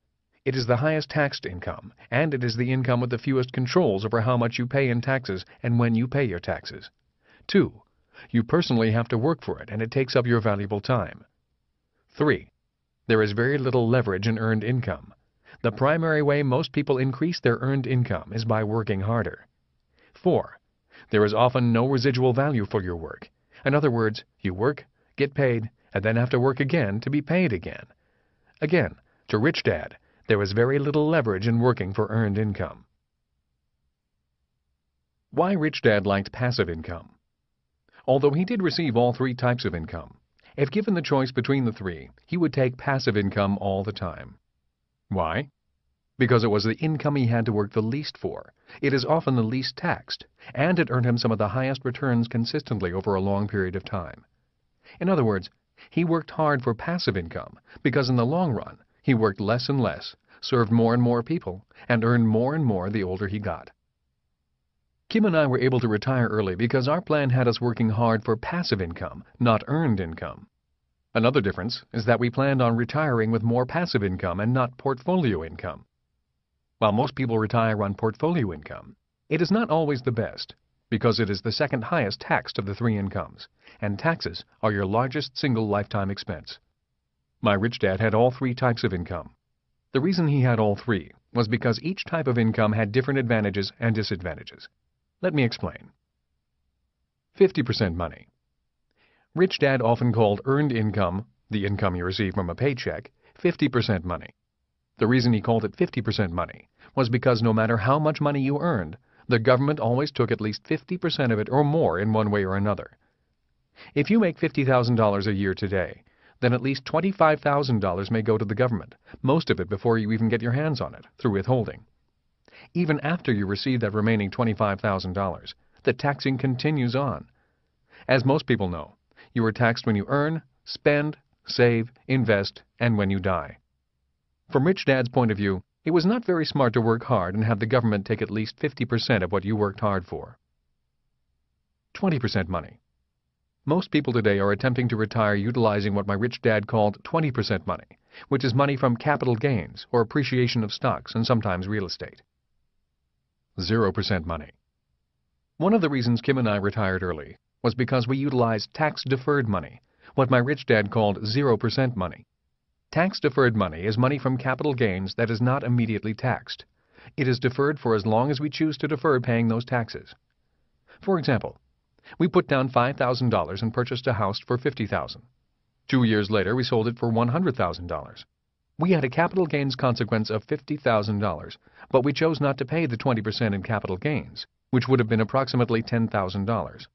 It is the highest taxed income, and it is the income with the fewest controls over how much you pay in taxes and when you pay your taxes. 2. You personally have to work for it and it takes up your valuable time. 3. There is very little leverage in earned income. The primary way most people increase their earned income is by working harder. 4. There is often no residual value for your work. In other words, you work, get paid, and then have to work again to be paid again. Again, to Rich Dad, there is very little leverage in working for earned income. Why Rich Dad liked passive income. Although he did receive all three types of income, if given the choice between the three, he would take passive income all the time. Why? Because it was the income he had to work the least for. It is often the least taxed, and it earned him some of the highest returns consistently over a long period of time. In other words, he worked hard for passive income because in the long run, he worked less and less, served more and more people, and earned more and more the older he got. Kim and I were able to retire early because our plan had us working hard for passive income, not earned income. Another difference is that we planned on retiring with more passive income and not portfolio income. While most people retire on portfolio income, it is not always the best because it is the second highest taxed of the three incomes, and taxes are your largest single lifetime expense. My rich dad had all three types of income. The reason he had all three was because each type of income had different advantages and disadvantages. Let me explain. 50% money. Rich Dad often called earned income, the income you receive from a paycheck, 50% money. The reason he called it 50% money was because no matter how much money you earned, the government always took at least 50% of it or more in one way or another. If you make $50,000 a year today, then at least $25,000 may go to the government, most of it before you even get your hands on it, through withholding. Even after you receive that remaining $25,000, the taxing continues on. As most people know, you are taxed when you earn, spend, save, invest, and when you die. From Rich Dad's point of view, it was not very smart to work hard and have the government take at least 50% of what you worked hard for. 20% money. Most people today are attempting to retire utilizing what my rich dad called 20% money, which is money from capital gains or appreciation of stocks and sometimes real estate. 0% money. One of the reasons Kim and I retired early was because we utilized tax-deferred money, what my rich dad called 0% money. Tax-deferred money is money from capital gains that is not immediately taxed. It is deferred for as long as we choose to defer paying those taxes. For example, we put down $5,000 and purchased a house for $50,000. Two years later, we sold it for $100,000. We had a capital gains consequence of $50,000, but we chose not to pay the 20% in capital gains, which would have been approximately $10,000.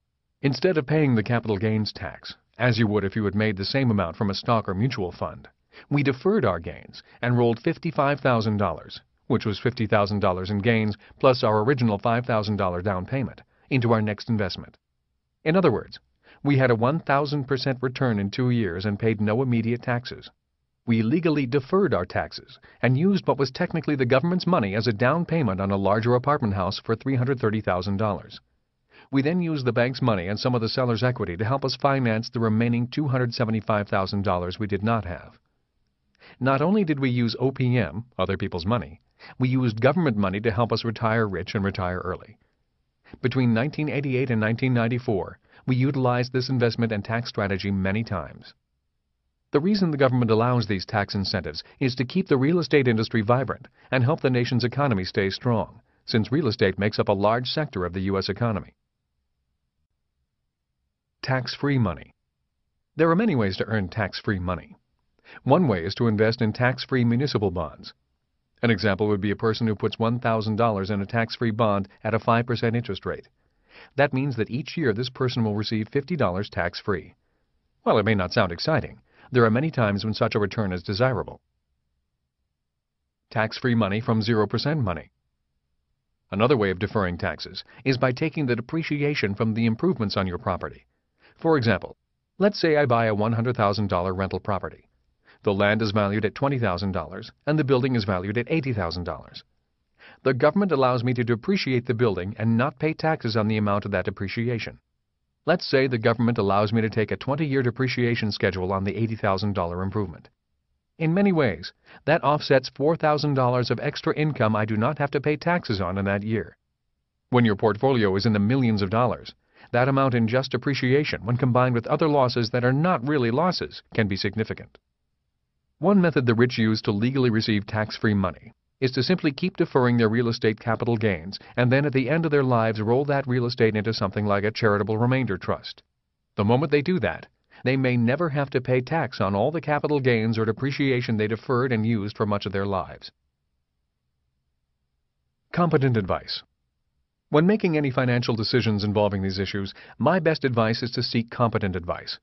Instead of paying the capital gains tax, as you would if you had made the same amount from a stock or mutual fund, we deferred our gains and rolled $55,000, which was $50,000 in gains plus our original $5,000 down payment, into our next investment. In other words, we had a 1,000% return in two years and paid no immediate taxes. We legally deferred our taxes and used what was technically the government's money as a down payment on a larger apartment house for $330,000. We then used the bank's money and some of the seller's equity to help us finance the remaining $275,000 we did not have. Not only did we use OPM, other people's money, we used government money to help us retire rich and retire early. Between 1988 and 1994, we utilized this investment and tax strategy many times. The reason the government allows these tax incentives is to keep the real estate industry vibrant and help the nation's economy stay strong, since real estate makes up a large sector of the U.S. economy. Tax-free money. There are many ways to earn tax-free money. One way is to invest in tax-free municipal bonds. An example would be a person who puts $1,000 in a tax-free bond at a 5% interest rate. That means that each year this person will receive $50 tax-free. While it may not sound exciting, there are many times when such a return is desirable. Tax-free money from 0% money. Another way of deferring taxes is by taking the depreciation from the improvements on your property. For example, let's say I buy a $100,000 rental property. The land is valued at $20,000 and the building is valued at $80,000. The government allows me to depreciate the building and not pay taxes on the amount of that depreciation. Let's say the government allows me to take a 20-year depreciation schedule on the $80,000 improvement. In many ways, that offsets $4,000 of extra income I do not have to pay taxes on in that year. When your portfolio is in the millions of dollars, that amount in just depreciation, when combined with other losses that are not really losses, can be significant. One method the rich use to legally receive tax-free money is to simply keep deferring their real estate capital gains and then at the end of their lives roll that real estate into something like a charitable remainder trust. The moment they do that, they may never have to pay tax on all the capital gains or depreciation they deferred and used for much of their lives. Competent advice. When making any financial decisions involving these issues, my best advice is to seek competent advice.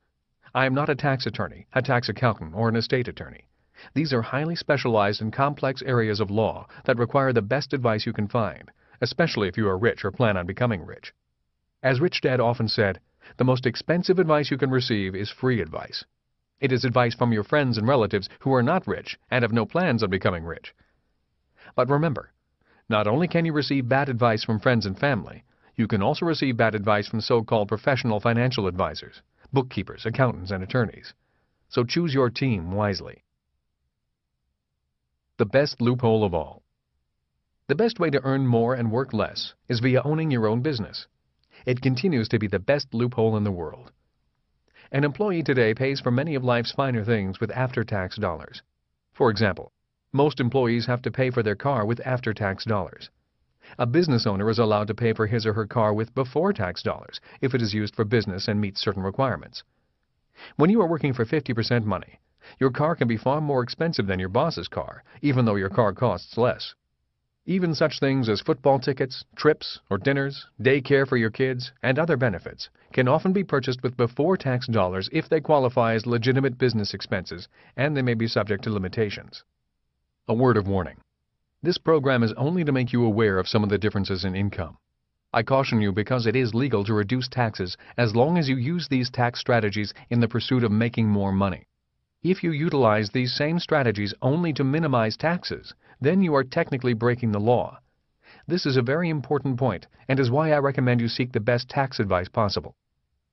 I am not a tax attorney, a tax accountant, or an estate attorney. These are highly specialized and complex areas of law that require the best advice you can find, especially if you are rich or plan on becoming rich. As Rich Dad often said, the most expensive advice you can receive is free advice. It is advice from your friends and relatives who are not rich and have no plans on becoming rich. But remember, not only can you receive bad advice from friends and family, you can also receive bad advice from so-called professional financial advisors, bookkeepers, accountants, and attorneys. So choose your team wisely. The best loophole of all. The best way to earn more and work less is via owning your own business. It continues to be the best loophole in the world. An employee today pays for many of life's finer things with after-tax dollars. For example, most employees have to pay for their car with after-tax dollars. A business owner is allowed to pay for his or her car with before-tax dollars if it is used for business and meets certain requirements. When you are working for 50% money, your car can be far more expensive than your boss's car, even though your car costs less. Even such things as football tickets, trips or dinners, daycare for your kids, and other benefits can often be purchased with before-tax dollars if they qualify as legitimate business expenses, and they may be subject to limitations. A word of warning. This program is only to make you aware of some of the differences in income. I caution you because it is legal to reduce taxes as long as you use these tax strategies in the pursuit of making more money. If you utilize these same strategies only to minimize taxes, then you are technically breaking the law. This is a very important point and is why I recommend you seek the best tax advice possible.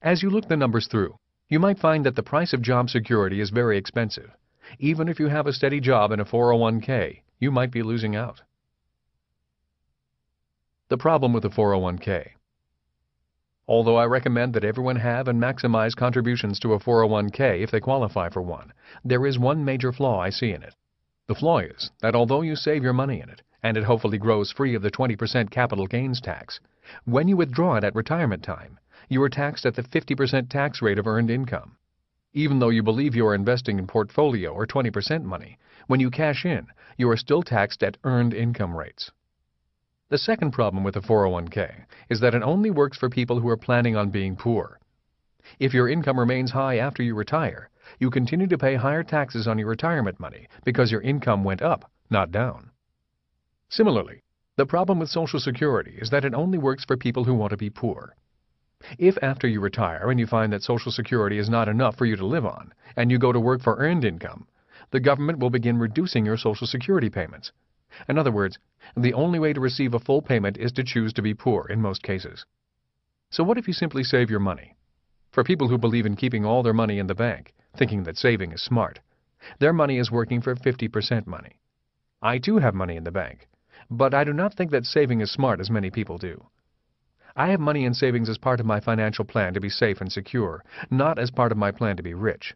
As you look the numbers through, you might find that the price of job security is very expensive. Even if you have a steady job and a 401k, you might be losing out. The problem with the 401k. Although I recommend that everyone have and maximize contributions to a 401k if they qualify for one, there is one major flaw I see in it. The flaw is that although you save your money in it, and it hopefully grows free of the 20% capital gains tax, when you withdraw it at retirement time, you are taxed at the 50% tax rate of earned income. Even though you believe you are investing in portfolio or 20% money, when you cash in, you are still taxed at earned income rates. The second problem with the 401k is that it only works for people who are planning on being poor. If your income remains high after you retire, you continue to pay higher taxes on your retirement money because your income went up, not down. Similarly, the problem with Social Security is that it only works for people who want to be poor. If after you retire and you find that Social Security is not enough for you to live on, and you go to work for earned income, the government will begin reducing your Social Security payments. In other words, the only way to receive a full payment is to choose to be poor in most cases. So what if you simply save your money? For people who believe in keeping all their money in the bank, thinking that saving is smart, their money is working for 50% money. I too have money in the bank, but I do not think that saving is smart as many people do. I have money in savings as part of my financial plan to be safe and secure, not as part of my plan to be rich.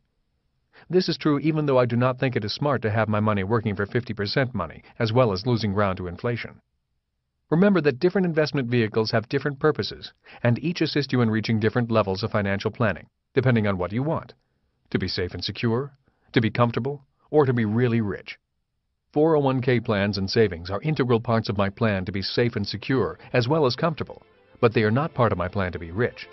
This is true even though I do not think it is smart to have my money working for 50% money, as well as losing ground to inflation. Remember that different investment vehicles have different purposes, and each assist you in reaching different levels of financial planning, depending on what you want. To be safe and secure, to be comfortable, or to be really rich. 401k plans and savings are integral parts of my plan to be safe and secure, as well as comfortable, but they are not part of my plan to be rich.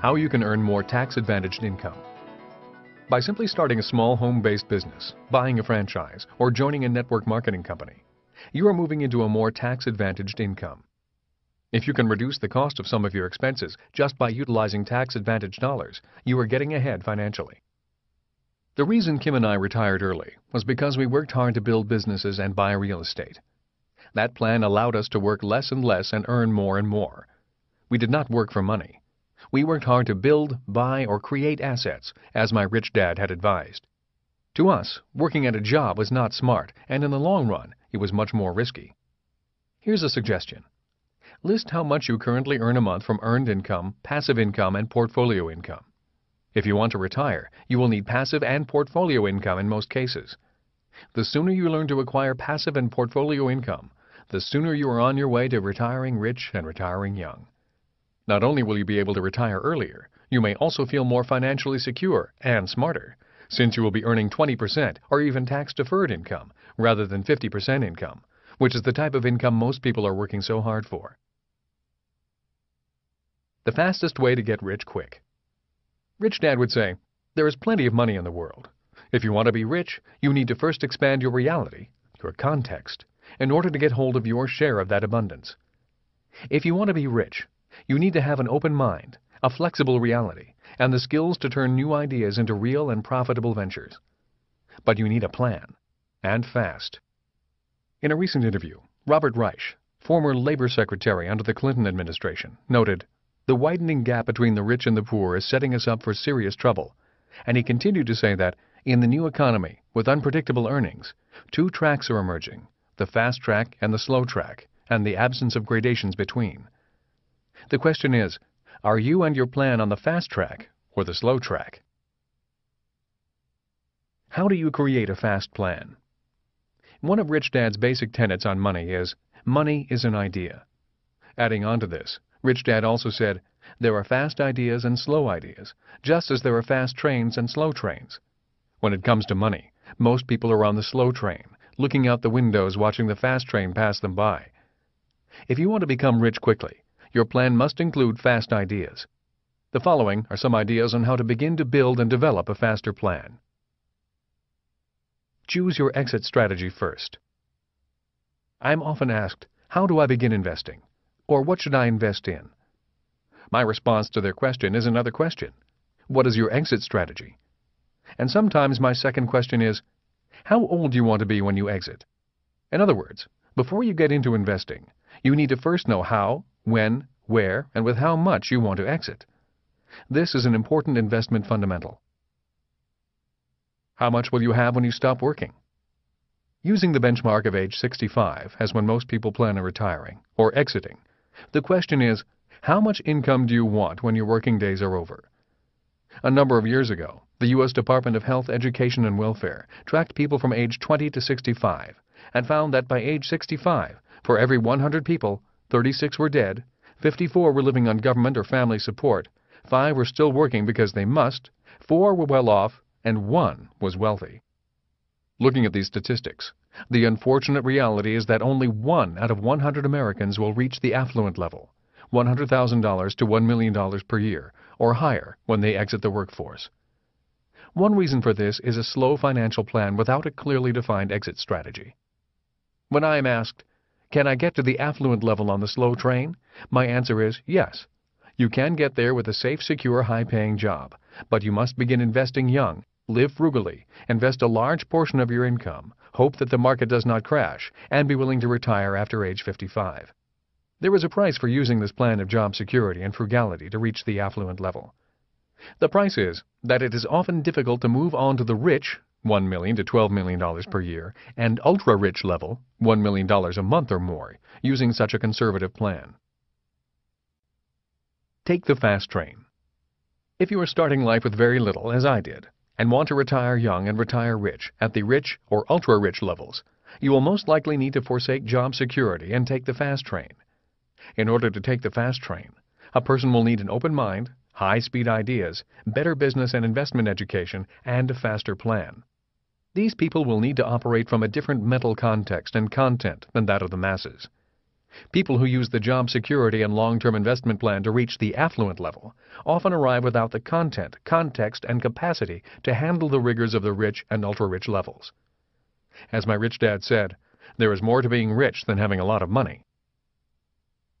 How you can earn more tax advantaged income. By simply starting a small home-based business, buying a franchise, or joining a network marketing company, you are moving into a more tax-advantaged income. If you can reduce the cost of some of your expenses just by utilizing tax-advantaged dollars, you are getting ahead financially. The reason Kim and I retired early was because we worked hard to build businesses and buy real estate. That plan allowed us to work less and less and earn more and more. We did not work for money. We worked hard to build, buy, or create assets, as my rich dad had advised. To us, working at a job was not smart, and in the long run, it was much more risky. Here's a suggestion. List how much you currently earn a month from earned income, passive income, and portfolio income. If you want to retire, you will need passive and portfolio income in most cases. The sooner you learn to acquire passive and portfolio income, the sooner you are on your way to retiring rich and retiring young. Not only will you be able to retire earlier, you may also feel more financially secure and smarter, since you will be earning 20% or even tax-deferred income rather than 50% income, which is the type of income most people are working so hard for. The fastest way to get rich quick. Rich Dad would say, there is plenty of money in the world. If you want to be rich, you need to first expand your reality, your context, in order to get hold of your share of that abundance. If you want to be rich, you need to have an open mind, a flexible reality, and the skills to turn new ideas into real and profitable ventures. But you need a plan, and fast. In a recent interview, Robert Reich, former labor secretary under the Clinton administration, noted, the widening gap between the rich and the poor is setting us up for serious trouble. And he continued to say that, in the new economy, with unpredictable earnings, two tracks are emerging the fast track and the slow track, and the absence of gradations between. The question is, are you and your plan on the fast track or the slow track? How do you create a fast plan? One of Rich Dad's basic tenets on money is, money is an idea. Adding on to this, Rich Dad also said, there are fast ideas and slow ideas, just as there are fast trains and slow trains. When it comes to money, most people are on the slow train, looking out the windows watching the fast train pass them by. If you want to become rich quickly, your plan must include fast ideas. The following are some ideas on how to begin to build and develop a faster plan. Choose your exit strategy first. I'm often asked, how do I begin investing? Or what should I invest in? My response to their question is another question. What is your exit strategy? And sometimes my second question is, how old do you want to be when you exit? In other words, before you get into investing, you need to first know how, when, where, and with how much you want to exit. This is an important investment fundamental. How much will you have when you stop working? Using the benchmark of age 65 as when most people plan on retiring, or exiting, the question is, how much income do you want when your working days are over? A number of years ago, the U.S. Department of Health, Education, and Welfare tracked people from age 20 to 65 and found that by age 65, for every 100 people, 36 were dead, 54 were living on government or family support, 5 were still working because they must, 4 were well off, and 1 was wealthy. Looking at these statistics, the unfortunate reality is that only one out of 100 Americans will reach the affluent level, $100,000 to $1 million per year, or higher when they exit the workforce. One reason for this is a slow financial plan without a clearly defined exit strategy. When I am asked, can I get to the affluent level on the slow train? My answer is yes. You can get there with a safe, secure, high-paying job, but you must begin investing young Live frugally, invest a large portion of your income, hope that the market does not crash, and be willing to retire after age 55. There is a price for using this plan of job security and frugality to reach the affluent level. The price is that it is often difficult to move on to the rich 1 million to $12 million per year and ultra-rich level $1 million a month or more using such a conservative plan. Take the fast train. If you are starting life with very little, as I did, and want to retire young and retire rich at the rich or ultra-rich levels, you will most likely need to forsake job security and take the fast train. In order to take the fast train, a person will need an open mind, high-speed ideas, better business and investment education, and a faster plan. These people will need to operate from a different mental context and content than that of the masses. People who use the job security and long-term investment plan to reach the affluent level often arrive without the content, context, and capacity to handle the rigors of the rich and ultra-rich levels. As my rich dad said, there is more to being rich than having a lot of money.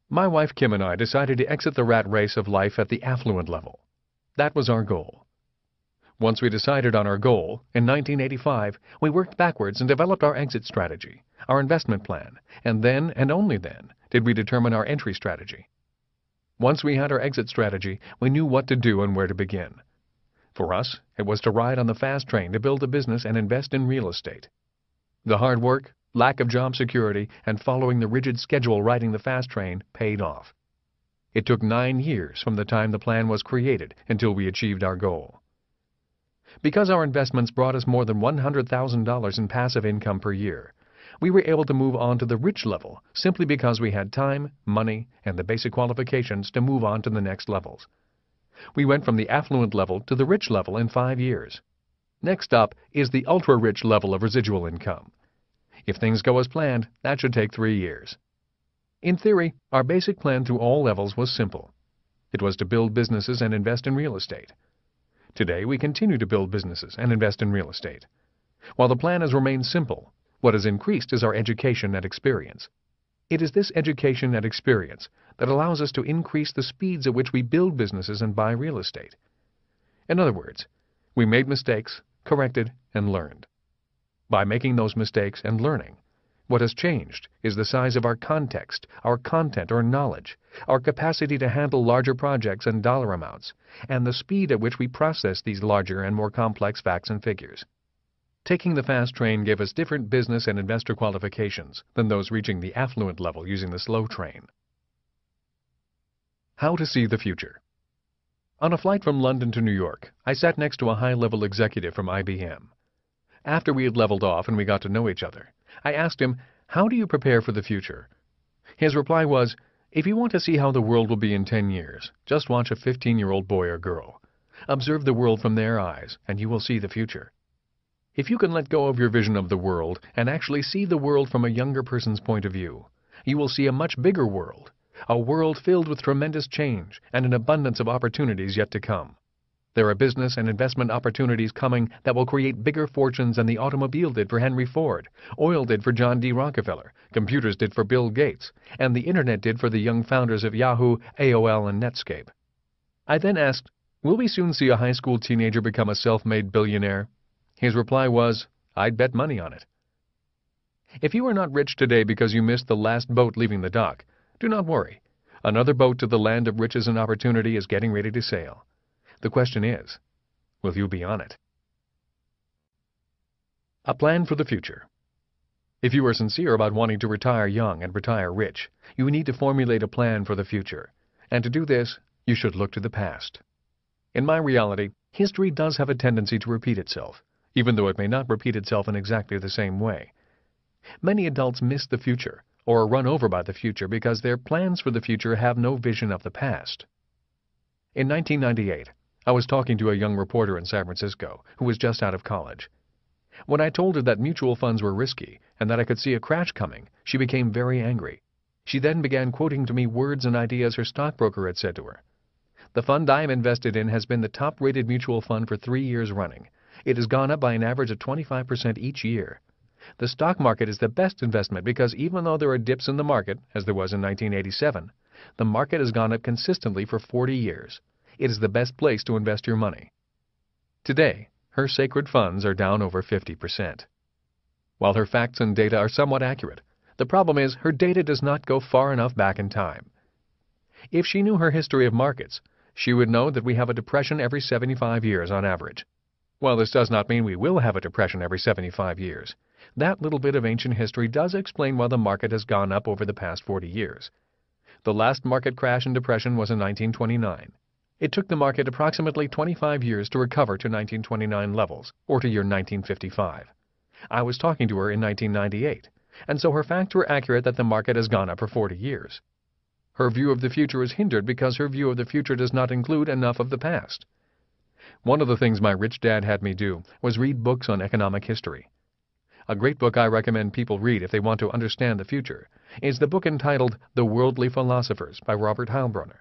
My wife Kim and I decided to exit the rat race of life at the affluent level. That was our goal. Once we decided on our goal, in 1985, we worked backwards and developed our exit strategy, our investment plan, and then, and only then, did we determine our entry strategy. Once we had our exit strategy, we knew what to do and where to begin. For us, it was to ride on the fast train to build a business and invest in real estate. The hard work, lack of job security, and following the rigid schedule riding the fast train paid off. It took nine years from the time the plan was created until we achieved our goal. Because our investments brought us more than $100,000 in passive income per year, we were able to move on to the rich level simply because we had time, money, and the basic qualifications to move on to the next levels. We went from the affluent level to the rich level in five years. Next up is the ultra-rich level of residual income. If things go as planned, that should take three years. In theory, our basic plan through all levels was simple. It was to build businesses and invest in real estate. Today, we continue to build businesses and invest in real estate. While the plan has remained simple, what has increased is our education and experience. It is this education and experience that allows us to increase the speeds at which we build businesses and buy real estate. In other words, we made mistakes, corrected, and learned. By making those mistakes and learning, what has changed is the size of our context, our content or knowledge, our capacity to handle larger projects and dollar amounts, and the speed at which we process these larger and more complex facts and figures. Taking the fast train gave us different business and investor qualifications than those reaching the affluent level using the slow train. How to see the future. On a flight from London to New York, I sat next to a high-level executive from IBM. After we had leveled off and we got to know each other, I asked him, How do you prepare for the future? His reply was, If you want to see how the world will be in 10 years, just watch a 15-year-old boy or girl. Observe the world from their eyes, and you will see the future. If you can let go of your vision of the world and actually see the world from a younger person's point of view, you will see a much bigger world, a world filled with tremendous change and an abundance of opportunities yet to come. There are business and investment opportunities coming that will create bigger fortunes than the automobile did for Henry Ford, oil did for John D. Rockefeller, computers did for Bill Gates, and the Internet did for the young founders of Yahoo, AOL, and Netscape. I then asked, Will we soon see a high school teenager become a self-made billionaire? His reply was, I'd bet money on it. If you are not rich today because you missed the last boat leaving the dock, do not worry. Another boat to the land of riches and opportunity is getting ready to sail. The question is, will you be on it? A plan for the future. If you are sincere about wanting to retire young and retire rich, you need to formulate a plan for the future. And to do this, you should look to the past. In my reality, history does have a tendency to repeat itself, even though it may not repeat itself in exactly the same way. Many adults miss the future, or are run over by the future because their plans for the future have no vision of the past. In 1998, I was talking to a young reporter in San Francisco who was just out of college. When I told her that mutual funds were risky and that I could see a crash coming, she became very angry. She then began quoting to me words and ideas her stockbroker had said to her. The fund I am invested in has been the top-rated mutual fund for three years running. It has gone up by an average of 25% each year. The stock market is the best investment because even though there are dips in the market, as there was in 1987, the market has gone up consistently for 40 years it is the best place to invest your money. Today, her sacred funds are down over 50%. While her facts and data are somewhat accurate, the problem is her data does not go far enough back in time. If she knew her history of markets, she would know that we have a depression every 75 years on average. While this does not mean we will have a depression every 75 years, that little bit of ancient history does explain why the market has gone up over the past 40 years. The last market crash and depression was in 1929. It took the market approximately 25 years to recover to 1929 levels, or to year 1955. I was talking to her in 1998, and so her facts were accurate that the market has gone up for 40 years. Her view of the future is hindered because her view of the future does not include enough of the past. One of the things my rich dad had me do was read books on economic history. A great book I recommend people read if they want to understand the future is the book entitled The Worldly Philosophers by Robert Heilbroner.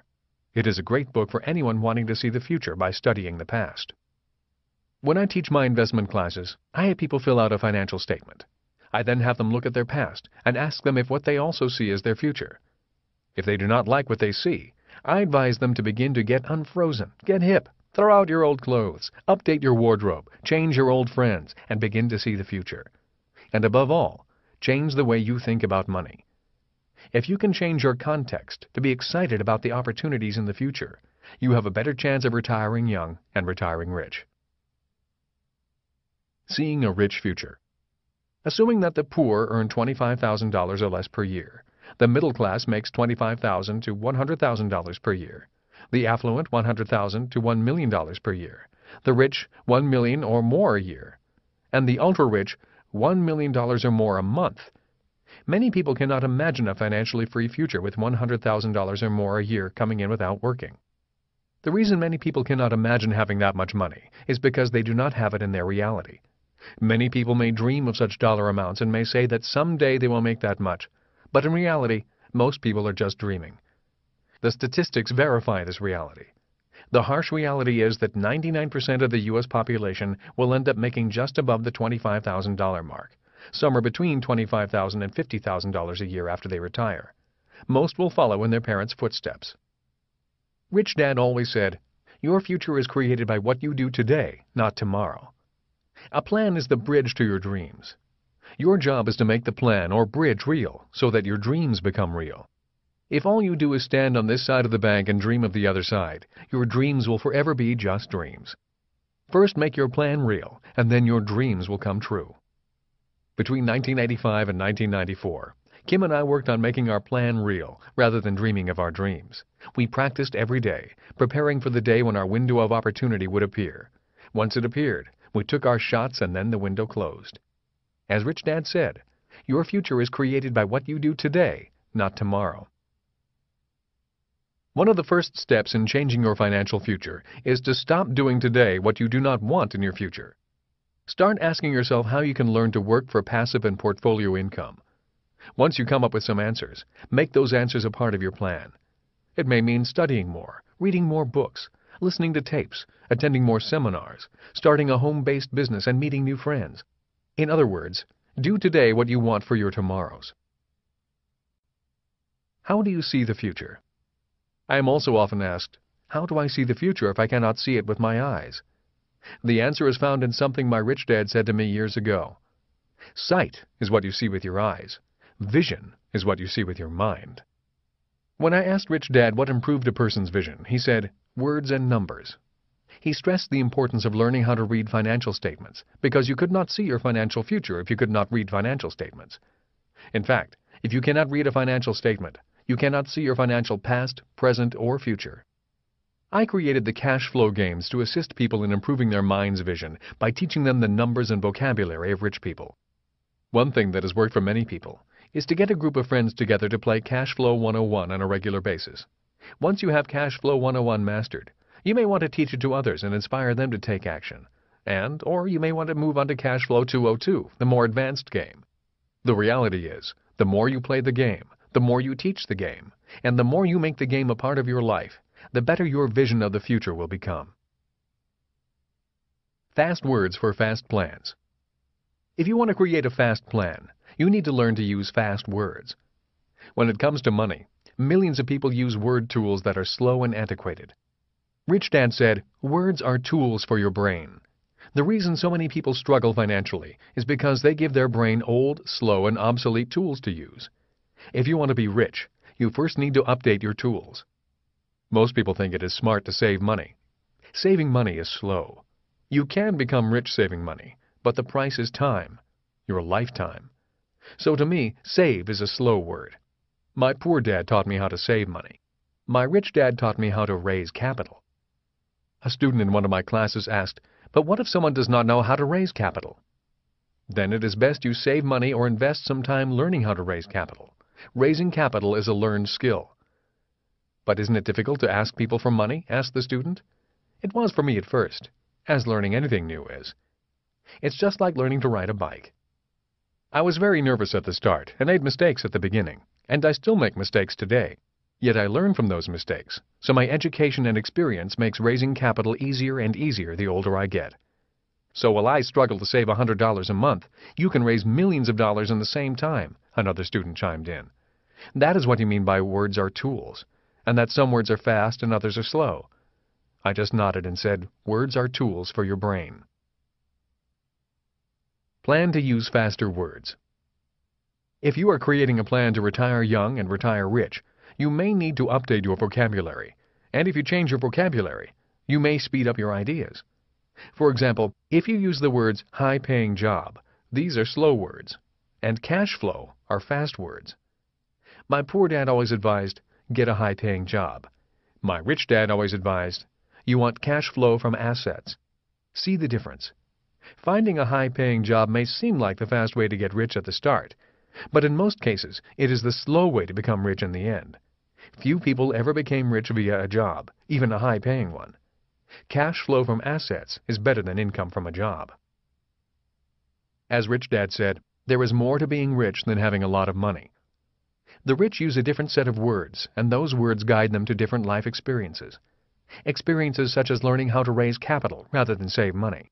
It is a great book for anyone wanting to see the future by studying the past. When I teach my investment classes, I have people fill out a financial statement. I then have them look at their past and ask them if what they also see is their future. If they do not like what they see, I advise them to begin to get unfrozen, get hip, throw out your old clothes, update your wardrobe, change your old friends, and begin to see the future. And above all, change the way you think about money. If you can change your context to be excited about the opportunities in the future, you have a better chance of retiring young and retiring rich. Seeing a rich future. Assuming that the poor earn $25,000 or less per year, the middle class makes $25,000 to $100,000 per year. The affluent $100,000 to $1 million per year. The rich $1 million or more a year. And the ultra-rich $1 million or more a month. Many people cannot imagine a financially free future with $100,000 or more a year coming in without working. The reason many people cannot imagine having that much money is because they do not have it in their reality. Many people may dream of such dollar amounts and may say that someday they will make that much, but in reality, most people are just dreaming. The statistics verify this reality. The harsh reality is that 99% of the U.S. population will end up making just above the $25,000 mark, somewhere between $25,000 and $50,000 a year after they retire. Most will follow in their parents' footsteps. Rich Dad always said, Your future is created by what you do today, not tomorrow. A plan is the bridge to your dreams. Your job is to make the plan or bridge real so that your dreams become real. If all you do is stand on this side of the bank and dream of the other side, your dreams will forever be just dreams. First make your plan real, and then your dreams will come true. Between 1985 and 1994, Kim and I worked on making our plan real rather than dreaming of our dreams. We practiced every day, preparing for the day when our window of opportunity would appear. Once it appeared, we took our shots and then the window closed. As Rich Dad said, your future is created by what you do today, not tomorrow. One of the first steps in changing your financial future is to stop doing today what you do not want in your future. Start asking yourself how you can learn to work for passive and portfolio income. Once you come up with some answers, make those answers a part of your plan. It may mean studying more, reading more books, listening to tapes, attending more seminars, starting a home-based business and meeting new friends. In other words, do today what you want for your tomorrows. How do you see the future? I am also often asked, how do I see the future if I cannot see it with my eyes? The answer is found in something my rich dad said to me years ago. Sight is what you see with your eyes. Vision is what you see with your mind. When I asked Rich Dad what improved a person's vision, he said, words and numbers. He stressed the importance of learning how to read financial statements, because you could not see your financial future if you could not read financial statements. In fact, if you cannot read a financial statement, you cannot see your financial past, present, or future. I created the cash flow games to assist people in improving their mind's vision by teaching them the numbers and vocabulary of rich people. One thing that has worked for many people is to get a group of friends together to play Cash Flow 101 on a regular basis. Once you have Cash Flow 101 mastered, you may want to teach it to others and inspire them to take action. And, or you may want to move on to Cash Flow 202, the more advanced game. The reality is, the more you play the game, the more you teach the game, and the more you make the game a part of your life, the better your vision of the future will become. Fast words for fast plans. If you want to create a fast plan, you need to learn to use fast words. When it comes to money, millions of people use word tools that are slow and antiquated. Rich Dad said, words are tools for your brain. The reason so many people struggle financially is because they give their brain old, slow, and obsolete tools to use. If you want to be rich, you first need to update your tools. Most people think it is smart to save money. Saving money is slow. You can become rich saving money, but the price is time, your lifetime. So to me, save is a slow word. My poor dad taught me how to save money. My rich dad taught me how to raise capital. A student in one of my classes asked, But what if someone does not know how to raise capital? Then it is best you save money or invest some time learning how to raise capital. Raising capital is a learned skill. But isn't it difficult to ask people for money? asked the student. It was for me at first, as learning anything new is. It's just like learning to ride a bike. I was very nervous at the start and made mistakes at the beginning, and I still make mistakes today. Yet I learn from those mistakes, so my education and experience makes raising capital easier and easier the older I get. So while I struggle to save a $100 a month, you can raise millions of dollars in the same time, another student chimed in. That is what you mean by words are tools, and that some words are fast and others are slow. I just nodded and said, words are tools for your brain. Plan to use faster words. If you are creating a plan to retire young and retire rich, you may need to update your vocabulary, and if you change your vocabulary, you may speed up your ideas. For example, if you use the words high-paying job, these are slow words, and cash flow are fast words. My poor dad always advised, get a high-paying job. My rich dad always advised, you want cash flow from assets. See the difference. Finding a high-paying job may seem like the fast way to get rich at the start, but in most cases it is the slow way to become rich in the end. Few people ever became rich via a job, even a high-paying one. Cash flow from assets is better than income from a job. As Rich Dad said, there is more to being rich than having a lot of money. The rich use a different set of words, and those words guide them to different life experiences. Experiences such as learning how to raise capital rather than save money.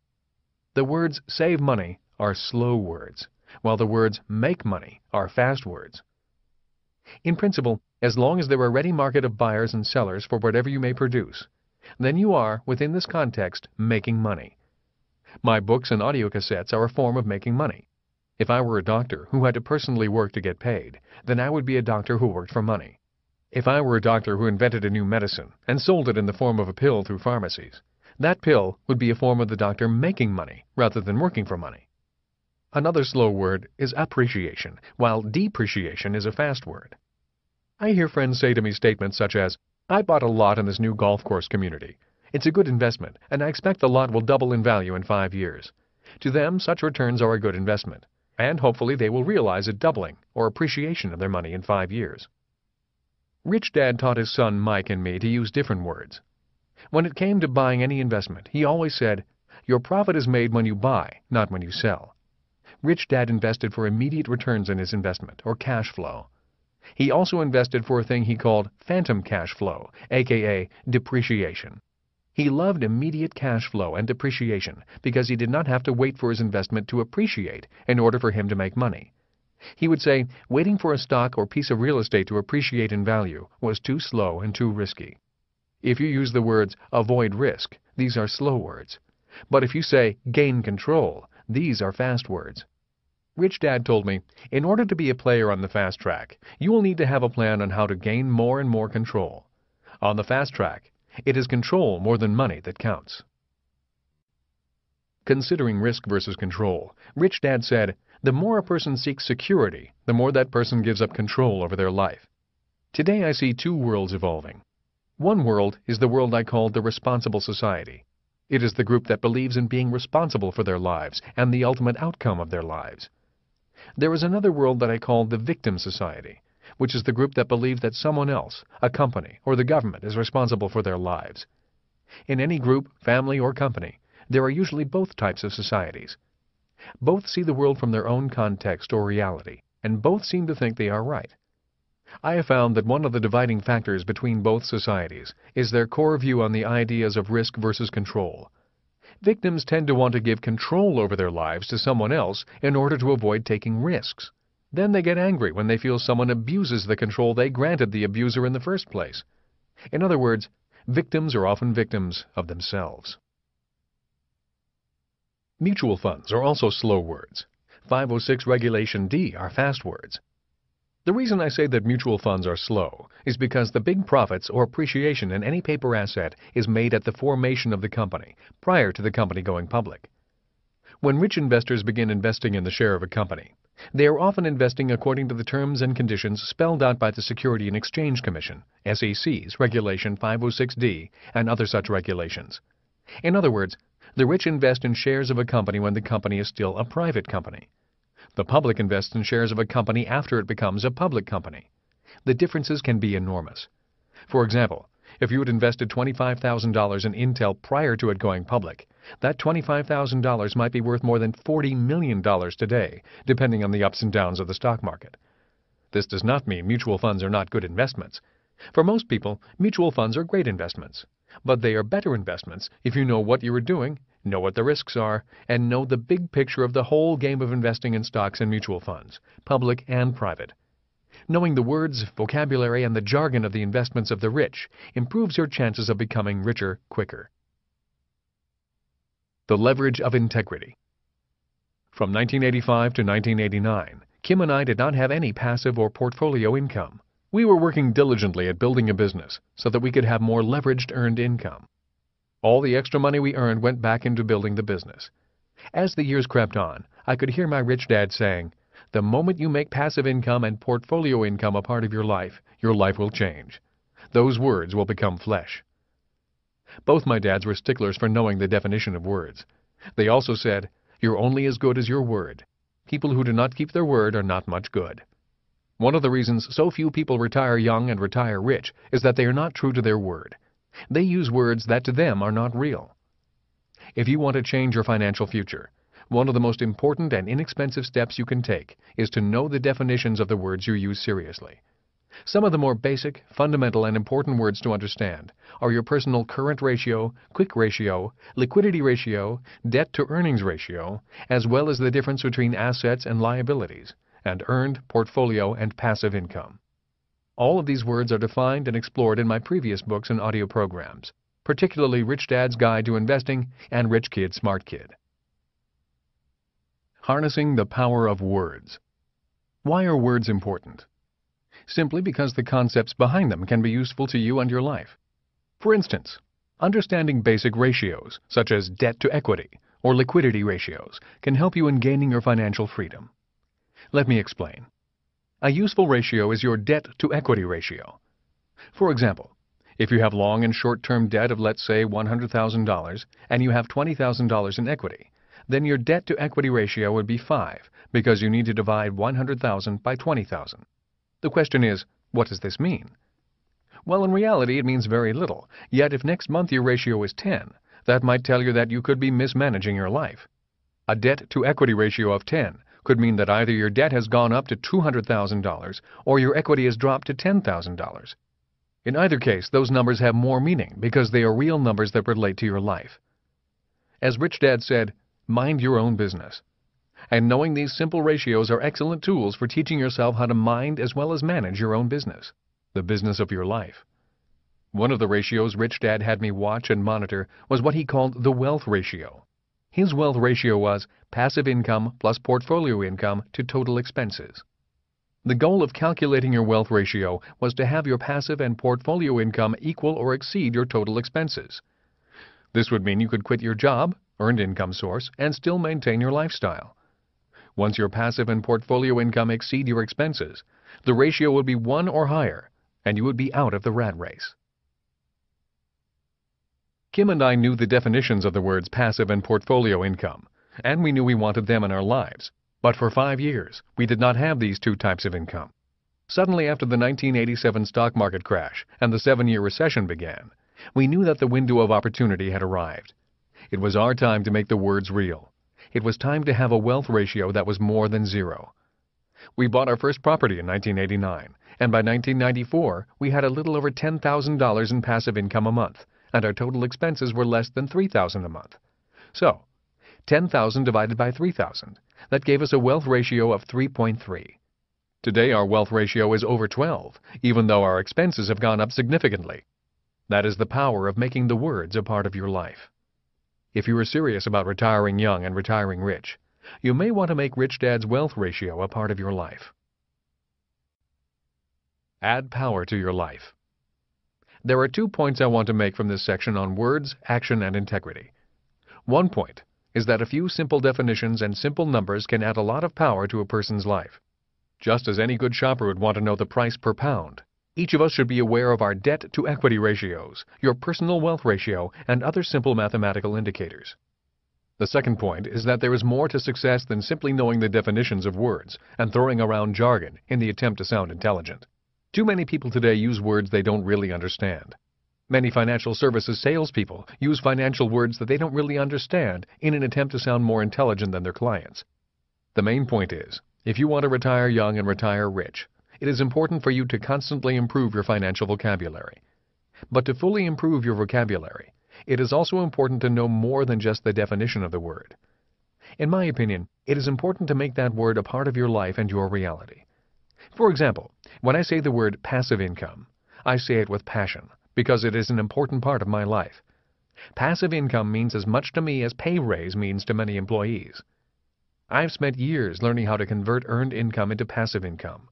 The words save money are slow words, while the words make money are fast words. In principle, as long as there are a ready market of buyers and sellers for whatever you may produce, then you are, within this context, making money. My books and audio cassettes are a form of making money. If I were a doctor who had to personally work to get paid, then I would be a doctor who worked for money. If I were a doctor who invented a new medicine and sold it in the form of a pill through pharmacies, that pill would be a form of the doctor making money rather than working for money. Another slow word is appreciation, while depreciation is a fast word. I hear friends say to me statements such as, I bought a lot in this new golf course community. It's a good investment, and I expect the lot will double in value in five years. To them, such returns are a good investment, and hopefully they will realize a doubling or appreciation of their money in five years. Rich Dad taught his son Mike and me to use different words. When it came to buying any investment, he always said, Your profit is made when you buy, not when you sell. Rich Dad invested for immediate returns in his investment, or cash flow. He also invested for a thing he called phantom cash flow, aka depreciation. He loved immediate cash flow and depreciation because he did not have to wait for his investment to appreciate in order for him to make money. He would say waiting for a stock or piece of real estate to appreciate in value was too slow and too risky. If you use the words avoid risk, these are slow words. But if you say gain control, these are fast words. Rich Dad told me, in order to be a player on the fast track, you will need to have a plan on how to gain more and more control. On the fast track, it is control more than money that counts. Considering risk versus control, Rich Dad said, the more a person seeks security, the more that person gives up control over their life. Today I see two worlds evolving. One world is the world I call the responsible society. It is the group that believes in being responsible for their lives and the ultimate outcome of their lives. There is another world that I call the victim society, which is the group that believes that someone else, a company, or the government is responsible for their lives. In any group, family, or company, there are usually both types of societies. Both see the world from their own context or reality, and both seem to think they are right. I have found that one of the dividing factors between both societies is their core view on the ideas of risk versus control. Victims tend to want to give control over their lives to someone else in order to avoid taking risks. Then they get angry when they feel someone abuses the control they granted the abuser in the first place. In other words, victims are often victims of themselves. Mutual funds are also slow words. 506 Regulation D are fast words. The reason I say that mutual funds are slow is because the big profits or appreciation in any paper asset is made at the formation of the company, prior to the company going public. When rich investors begin investing in the share of a company, they are often investing according to the terms and conditions spelled out by the Security and Exchange Commission, SEC's Regulation 506D, and other such regulations. In other words, the rich invest in shares of a company when the company is still a private company. The public invests in shares of a company after it becomes a public company. The differences can be enormous. For example, If you had invested $25,000 in Intel prior to it going public, that $25,000 might be worth more than $40 million today, depending on the ups and downs of the stock market. This does not mean mutual funds are not good investments. For most people, mutual funds are great investments. But they are better investments if you know what you are doing, know what the risks are, and know the big picture of the whole game of investing in stocks and mutual funds, public and private. Knowing the words, vocabulary, and the jargon of the investments of the rich improves your chances of becoming richer quicker. The Leverage of Integrity From 1985 to 1989, Kim and I did not have any passive or portfolio income. We were working diligently at building a business so that we could have more leveraged earned income. All the extra money we earned went back into building the business. As the years crept on, I could hear my rich dad saying, The moment you make passive income and portfolio income a part of your life, your life will change. Those words will become flesh. Both my dads were sticklers for knowing the definition of words. They also said, You're only as good as your word. People who do not keep their word are not much good. One of the reasons so few people retire young and retire rich is that they are not true to their word. They use words that to them are not real. If you want to change your financial future, one of the most important and inexpensive steps you can take is to know the definitions of the words you use seriously. Some of the more basic, fundamental, and important words to understand are your personal current ratio, quick ratio, liquidity ratio, debt to earnings ratio, as well as the difference between assets and liabilities, and earned, portfolio, and passive income. All of these words are defined and explored in my previous books and audio programs, particularly Rich Dad's Guide to Investing and Rich Kid Smart Kid. Harnessing the Power of Words Why are words important? Simply because the concepts behind them can be useful to you and your life. For instance, understanding basic ratios, such as debt to equity or liquidity ratios, can help you in gaining your financial freedom. Let me explain. A useful ratio is your debt to equity ratio. For example, if you have long and short-term debt of let's say $100,000 and you have $20,000 in equity, then your debt to equity ratio would be 5 because you need to divide 100,000 by 20,000. The question is, what does this mean? Well, in reality, it means very little. Yet if next month your ratio is 10, that might tell you that you could be mismanaging your life. A debt to equity ratio of 10 could mean that either your debt has gone up to $200,000 or your equity has dropped to $10,000. In either case, those numbers have more meaning because they are real numbers that relate to your life. As Rich Dad said, mind your own business and knowing these simple ratios are excellent tools for teaching yourself how to mind as well as manage your own business, the business of your life. One of the ratios Rich Dad had me watch and monitor was what he called the wealth ratio. His wealth ratio was passive income plus portfolio income to total expenses. The goal of calculating your wealth ratio was to have your passive and portfolio income equal or exceed your total expenses. This would mean you could quit your job, earned income source, and still maintain your lifestyle. Once your passive and portfolio income exceed your expenses, the ratio would be 1 or higher, and you would be out of the rat race. Kim and I knew the definitions of the words passive and portfolio income, and we knew we wanted them in our lives. But for five years, we did not have these two types of income. Suddenly after the 1987 stock market crash and the seven-year recession began, we knew that the window of opportunity had arrived. It was our time to make the words real it was time to have a wealth ratio that was more than zero. We bought our first property in 1989, and by 1994 we had a little over $10,000 in passive income a month, and our total expenses were less than $3,000 a month. So, 10,000 divided by 3,000, that gave us a wealth ratio of 3.3. Today our wealth ratio is over 12, even though our expenses have gone up significantly. That is the power of making the words a part of your life. If you are serious about retiring young and retiring rich, you may want to make Rich Dad's wealth ratio a part of your life. Add power to your life. There are two points I want to make from this section on words, action, and integrity. One point is that a few simple definitions and simple numbers can add a lot of power to a person's life. Just as any good shopper would want to know the price per pound, each of us should be aware of our debt to equity ratios, your personal wealth ratio, and other simple mathematical indicators. The second point is that there is more to success than simply knowing the definitions of words and throwing around jargon in the attempt to sound intelligent. Too many people today use words they don't really understand. Many financial services salespeople use financial words that they don't really understand in an attempt to sound more intelligent than their clients. The main point is, if you want to retire young and retire rich, it is important for you to constantly improve your financial vocabulary. But to fully improve your vocabulary, it is also important to know more than just the definition of the word. In my opinion, it is important to make that word a part of your life and your reality. For example, when I say the word passive income, I say it with passion because it is an important part of my life. Passive income means as much to me as pay raise means to many employees. I've spent years learning how to convert earned income into passive income.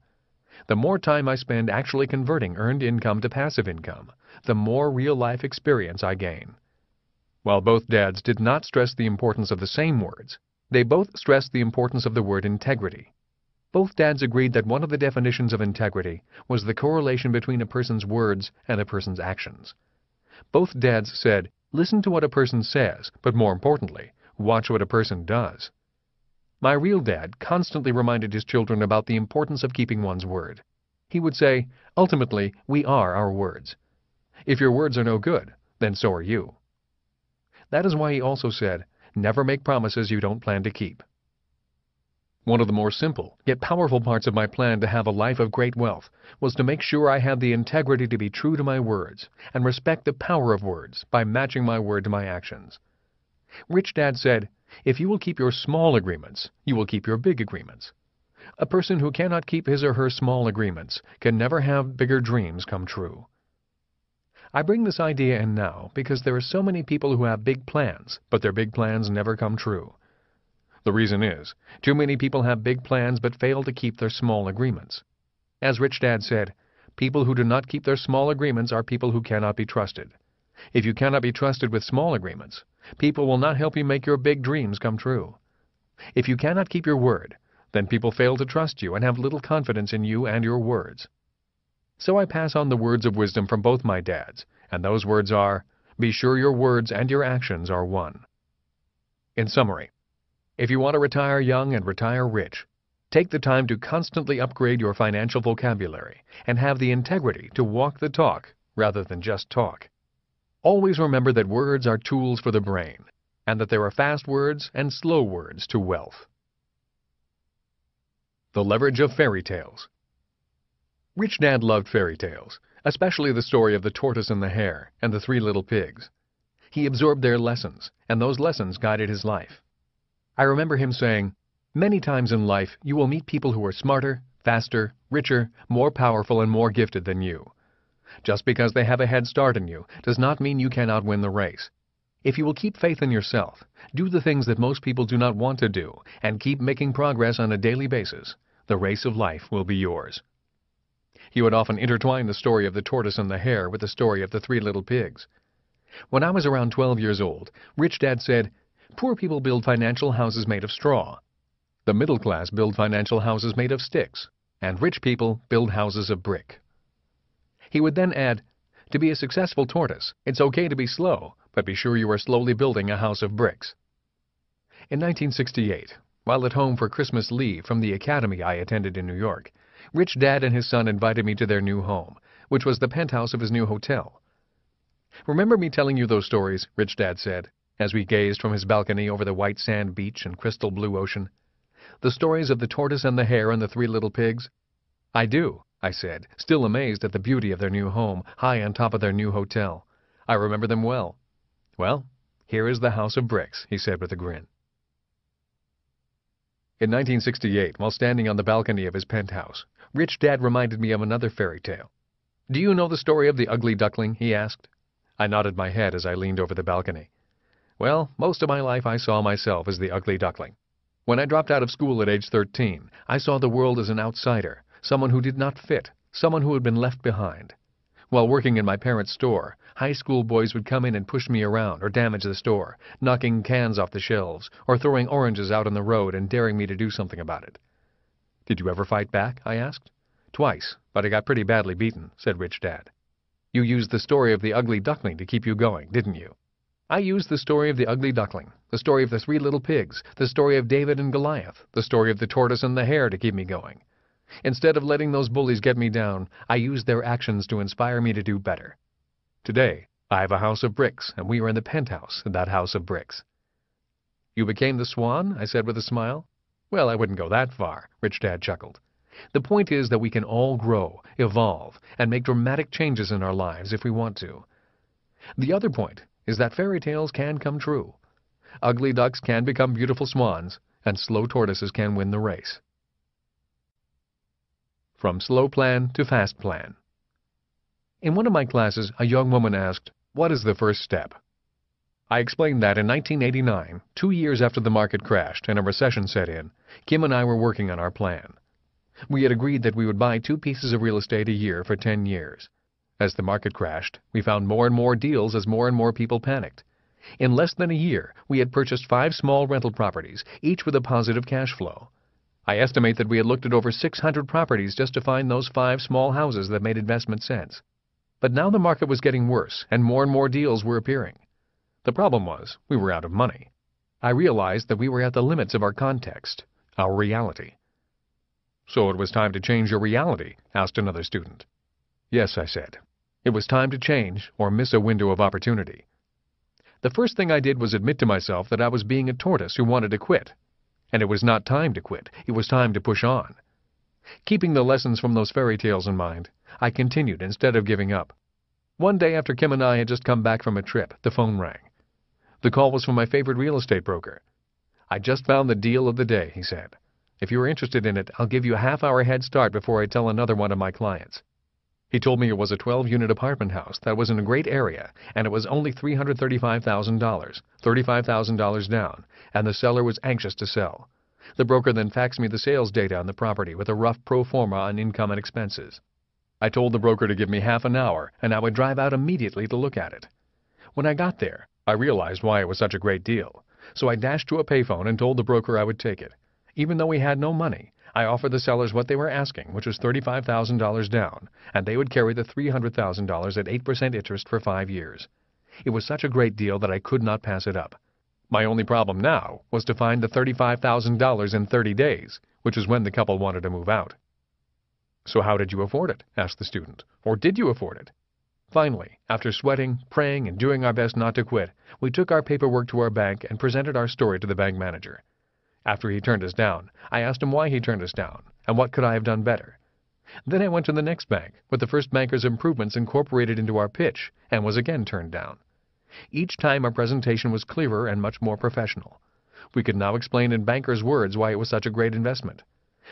The more time I spend actually converting earned income to passive income, the more real-life experience I gain. While both dads did not stress the importance of the same words, they both stressed the importance of the word integrity. Both dads agreed that one of the definitions of integrity was the correlation between a person's words and a person's actions. Both dads said, listen to what a person says, but more importantly, watch what a person does. My real dad constantly reminded his children about the importance of keeping one's word. He would say, ultimately, we are our words. If your words are no good, then so are you. That is why he also said, never make promises you don't plan to keep. One of the more simple, yet powerful parts of my plan to have a life of great wealth was to make sure I had the integrity to be true to my words and respect the power of words by matching my word to my actions. Rich Dad said, if you will keep your small agreements, you will keep your big agreements. A person who cannot keep his or her small agreements can never have bigger dreams come true. I bring this idea in now because there are so many people who have big plans, but their big plans never come true. The reason is, too many people have big plans but fail to keep their small agreements. As Rich Dad said, people who do not keep their small agreements are people who cannot be trusted. If you cannot be trusted with small agreements, people will not help you make your big dreams come true. If you cannot keep your word, then people fail to trust you and have little confidence in you and your words. So I pass on the words of wisdom from both my dads, and those words are, be sure your words and your actions are one. In summary, if you want to retire young and retire rich, take the time to constantly upgrade your financial vocabulary and have the integrity to walk the talk rather than just talk. Always remember that words are tools for the brain and that there are fast words and slow words to wealth. The Leverage of Fairy Tales Rich Dad loved fairy tales, especially the story of the tortoise and the hare and the three little pigs. He absorbed their lessons, and those lessons guided his life. I remember him saying, Many times in life you will meet people who are smarter, faster, richer, more powerful, and more gifted than you. Just because they have a head start in you does not mean you cannot win the race. If you will keep faith in yourself, do the things that most people do not want to do, and keep making progress on a daily basis, the race of life will be yours. He would often intertwine the story of the tortoise and the hare with the story of the three little pigs. When I was around 12 years old, Rich Dad said, Poor people build financial houses made of straw. The middle class build financial houses made of sticks, and rich people build houses of brick. He would then add, to be a successful tortoise, it's okay to be slow, but be sure you are slowly building a house of bricks. In 1968, while at home for Christmas leave from the academy I attended in New York, Rich Dad and his son invited me to their new home, which was the penthouse of his new hotel. Remember me telling you those stories, Rich Dad said as we gazed from his balcony over the white sand beach and crystal blue ocean. The stories of the tortoise and the hare and the three little pigs? I do, I said, still amazed at the beauty of their new home, high on top of their new hotel. I remember them well. Well, here is the house of bricks, he said with a grin. In 1968, while standing on the balcony of his penthouse, Rich Dad reminded me of another fairy tale. Do you know the story of the ugly duckling? he asked. I nodded my head as I leaned over the balcony. Well, most of my life I saw myself as the ugly duckling. When I dropped out of school at age 13, I saw the world as an outsider, someone who did not fit, someone who had been left behind. While working in my parents' store, high school boys would come in and push me around or damage the store, knocking cans off the shelves or throwing oranges out on the road and daring me to do something about it. Did you ever fight back? I asked. Twice, but I got pretty badly beaten, said Rich Dad. You used the story of the ugly duckling to keep you going, didn't you? I used the story of the ugly duckling, the story of the three little pigs, the story of David and Goliath, the story of the tortoise and the hare to keep me going. Instead of letting those bullies get me down, I used their actions to inspire me to do better. Today, I have a house of bricks, and we are in the penthouse in that house of bricks. You became the swan? I said with a smile. Well, I wouldn't go that far, Rich Dad chuckled. The point is that we can all grow, evolve, and make dramatic changes in our lives if we want to. The other point is that fairy tales can come true. Ugly ducks can become beautiful swans, and slow tortoises can win the race. From Slow Plan to Fast Plan In one of my classes, a young woman asked, What is the first step? I explained that in 1989, two years after the market crashed and a recession set in, Kim and I were working on our plan. We had agreed that we would buy two pieces of real estate a year for 10 years. As the market crashed, we found more and more deals as more and more people panicked. In less than a year, we had purchased five small rental properties, each with a positive cash flow. I estimate that we had looked at over 600 properties just to find those five small houses that made investment sense. But now the market was getting worse, and more and more deals were appearing. The problem was, we were out of money. I realized that we were at the limits of our context, our reality. So it was time to change your reality? asked another student. Yes, I said. It was time to change or miss a window of opportunity. The first thing I did was admit to myself that I was being a tortoise who wanted to quit. And it was not time to quit, it was time to push on. Keeping the lessons from those fairy tales in mind, I continued instead of giving up. One day after Kim and I had just come back from a trip, the phone rang. The call was from my favorite real estate broker. I just found the deal of the day, he said. If you are interested in it, I'll give you a half-hour head start before I tell another one of my clients. He told me it was a 12-unit apartment house that was in a great area, and it was only $335,000, $35,000 down, and the seller was anxious to sell. The broker then faxed me the sales data on the property with a rough pro forma on income and expenses. I told the broker to give me half an hour, and I would drive out immediately to look at it. When I got there, I realized why it was such a great deal, so I dashed to a payphone and told the broker I would take it. Even though we had no money, I offered the sellers what they were asking, which was $35,000 down, and they would carry the $300,000 at 8% interest for five years. It was such a great deal that I could not pass it up. My only problem now was to find the $35,000 in 30 days, which is when the couple wanted to move out. So how did you afford it? asked the student. Or did you afford it? Finally, after sweating, praying, and doing our best not to quit, we took our paperwork to our bank and presented our story to the bank manager. After he turned us down, I asked him why he turned us down, and what could I have done better. Then I went to the next bank, with the first banker's improvements incorporated into our pitch, and was again turned down. Each time our presentation was clearer and much more professional. We could now explain in banker's words why it was such a great investment.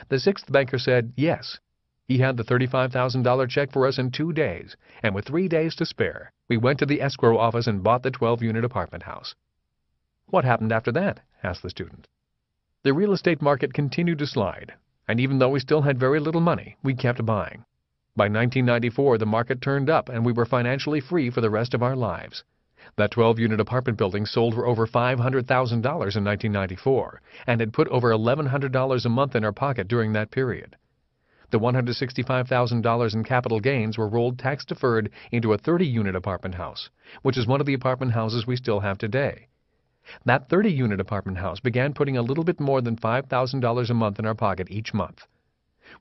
The sixth banker said yes, he had the $35,000 check for us in two days, and with three days to spare, we went to the escrow office and bought the 12-unit apartment house. What happened after that? asked the student. The real estate market continued to slide, and even though we still had very little money, we kept buying. By 1994, the market turned up and we were financially free for the rest of our lives. That 12-unit apartment building sold for over $500,000 in 1994 and had put over $1,100 a month in our pocket during that period. The $165,000 in capital gains were rolled tax deferred into a 30 unit apartment house, which is one of the apartment houses we still have today. That 30 unit apartment house began putting a little bit more than $5,000 a month in our pocket each month.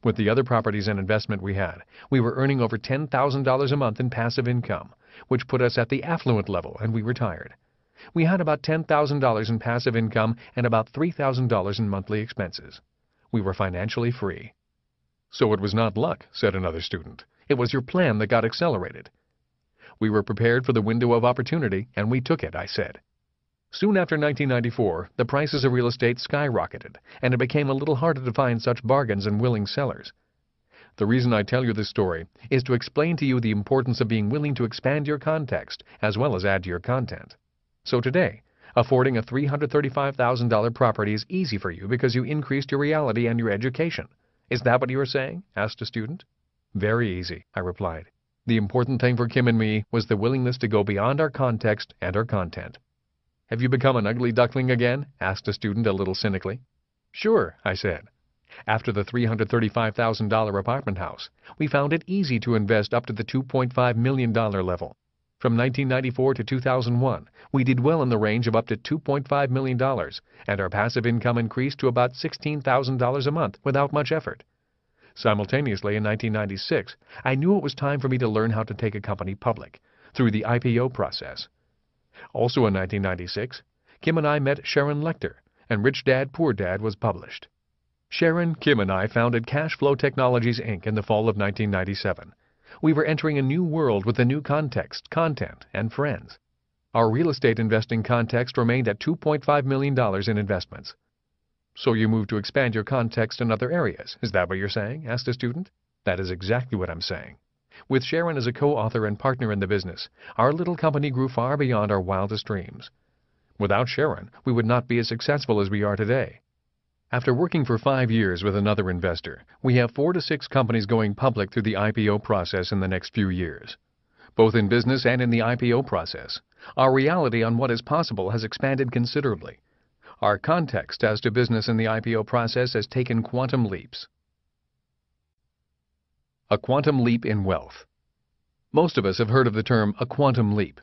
With the other properties and investment we had, we were earning over $10,000 a month in passive income, which put us at the affluent level and we retired. We had about $10,000 in passive income and about $3,000 in monthly expenses. We were financially free. So it was not luck, said another student. It was your plan that got accelerated. We were prepared for the window of opportunity, and we took it, I said. Soon after 1994, the prices of real estate skyrocketed, and it became a little harder to find such bargains and willing sellers. The reason I tell you this story is to explain to you the importance of being willing to expand your context as well as add to your content. So today, affording a $335,000 property is easy for you because you increased your reality and your education. Is that what you are saying? asked a student. Very easy, I replied. The important thing for Kim and me was the willingness to go beyond our context and our content. Have you become an ugly duckling again? asked a student a little cynically. Sure, I said. After the $335,000 apartment house, we found it easy to invest up to the $2.5 million level. From 1994 to 2001, we did well in the range of up to $2.5 million, and our passive income increased to about $16,000 a month without much effort. Simultaneously, in 1996, I knew it was time for me to learn how to take a company public, through the IPO process. Also in 1996, Kim and I met Sharon Lechter, and Rich Dad Poor Dad was published. Sharon, Kim, and I founded Cash Flow Technologies Inc. in the fall of 1997. We were entering a new world with a new context, content, and friends. Our real estate investing context remained at $2.5 million in investments. So you moved to expand your context in other areas, is that what you're saying? asked a student. That is exactly what I'm saying. With Sharon as a co-author and partner in the business, our little company grew far beyond our wildest dreams. Without Sharon, we would not be as successful as we are today. After working for five years with another investor, we have four to six companies going public through the IPO process in the next few years. Both in business and in the IPO process, our reality on what is possible has expanded considerably. Our context as to business in the IPO process has taken quantum leaps. A quantum leap in wealth. Most of us have heard of the term a quantum leap.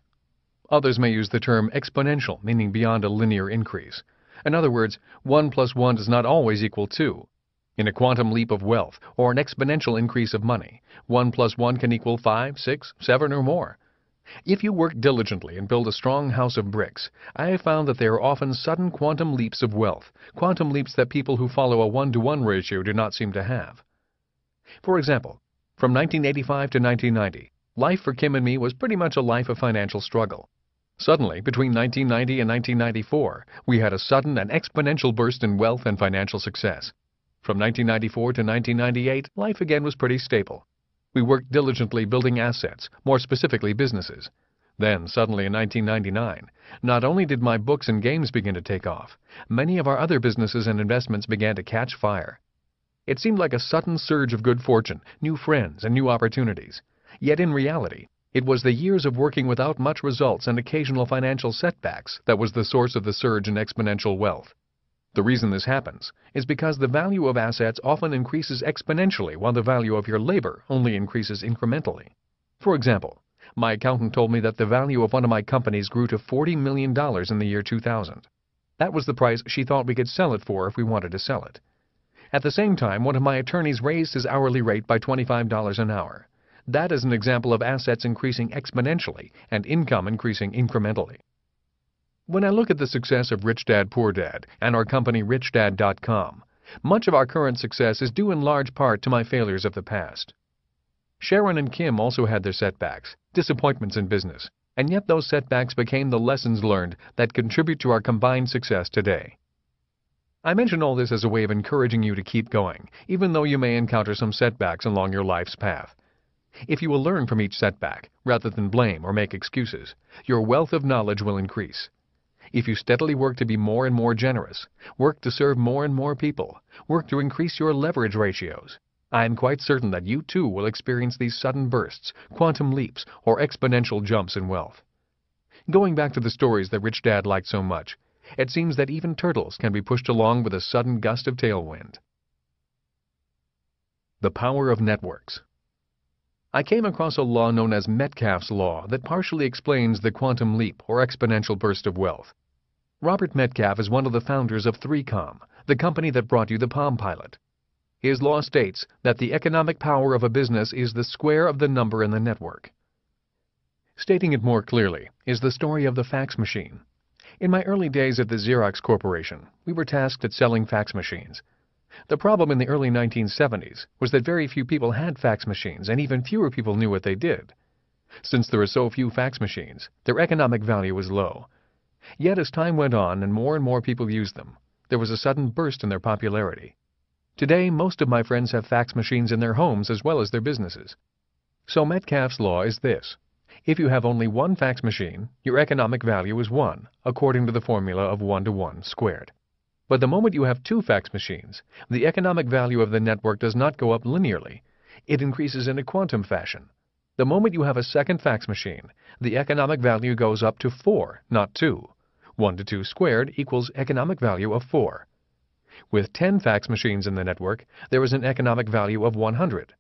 Others may use the term exponential, meaning beyond a linear increase. In other words, 1 plus 1 does not always equal 2. In a quantum leap of wealth, or an exponential increase of money, 1 plus 1 can equal 5, 6, 7, or more. If you work diligently and build a strong house of bricks, I have found that there are often sudden quantum leaps of wealth, quantum leaps that people who follow a one-to-one ratio do not seem to have. For example, from 1985 to 1990, life for Kim and me was pretty much a life of financial struggle. Suddenly, between 1990 and 1994, we had a sudden and exponential burst in wealth and financial success. From 1994 to 1998, life again was pretty stable. We worked diligently building assets, more specifically businesses. Then, suddenly in 1999, not only did my books and games begin to take off, many of our other businesses and investments began to catch fire. It seemed like a sudden surge of good fortune, new friends, and new opportunities. Yet in reality, it was the years of working without much results and occasional financial setbacks that was the source of the surge in exponential wealth. The reason this happens is because the value of assets often increases exponentially while the value of your labor only increases incrementally. For example, my accountant told me that the value of one of my companies grew to $40 million in the year 2000. That was the price she thought we could sell it for if we wanted to sell it. At the same time, one of my attorneys raised his hourly rate by $25 an hour. That is an example of assets increasing exponentially and income increasing incrementally. When I look at the success of Rich Dad Poor Dad and our company RichDad.com, much of our current success is due in large part to my failures of the past. Sharon and Kim also had their setbacks, disappointments in business, and yet those setbacks became the lessons learned that contribute to our combined success today. I mention all this as a way of encouraging you to keep going, even though you may encounter some setbacks along your life's path. If you will learn from each setback, rather than blame or make excuses, your wealth of knowledge will increase. If you steadily work to be more and more generous, work to serve more and more people, work to increase your leverage ratios, I am quite certain that you too will experience these sudden bursts, quantum leaps, or exponential jumps in wealth. Going back to the stories that Rich Dad liked so much, it seems that even turtles can be pushed along with a sudden gust of tailwind. The Power of Networks I came across a law known as Metcalfe's Law that partially explains the quantum leap or exponential burst of wealth. Robert Metcalfe is one of the founders of 3Com, the company that brought you the Palm Pilot. His law states that the economic power of a business is the square of the number in the network. Stating it more clearly is the story of the fax machine. In my early days at the Xerox Corporation, we were tasked at selling fax machines. The problem in the early 1970s was that very few people had fax machines and even fewer people knew what they did. Since there are so few fax machines, their economic value was low. Yet as time went on and more and more people used them, there was a sudden burst in their popularity. Today, most of my friends have fax machines in their homes as well as their businesses. So Metcalfe's law is this. If you have only one fax machine, your economic value is 1, according to the formula of 1 to 1 squared. But the moment you have two fax machines, the economic value of the network does not go up linearly. It increases in a quantum fashion. The moment you have a second fax machine, the economic value goes up to 4, not 2. 1 to 2 squared equals economic value of 4. With 10 fax machines in the network, there is an economic value of 100.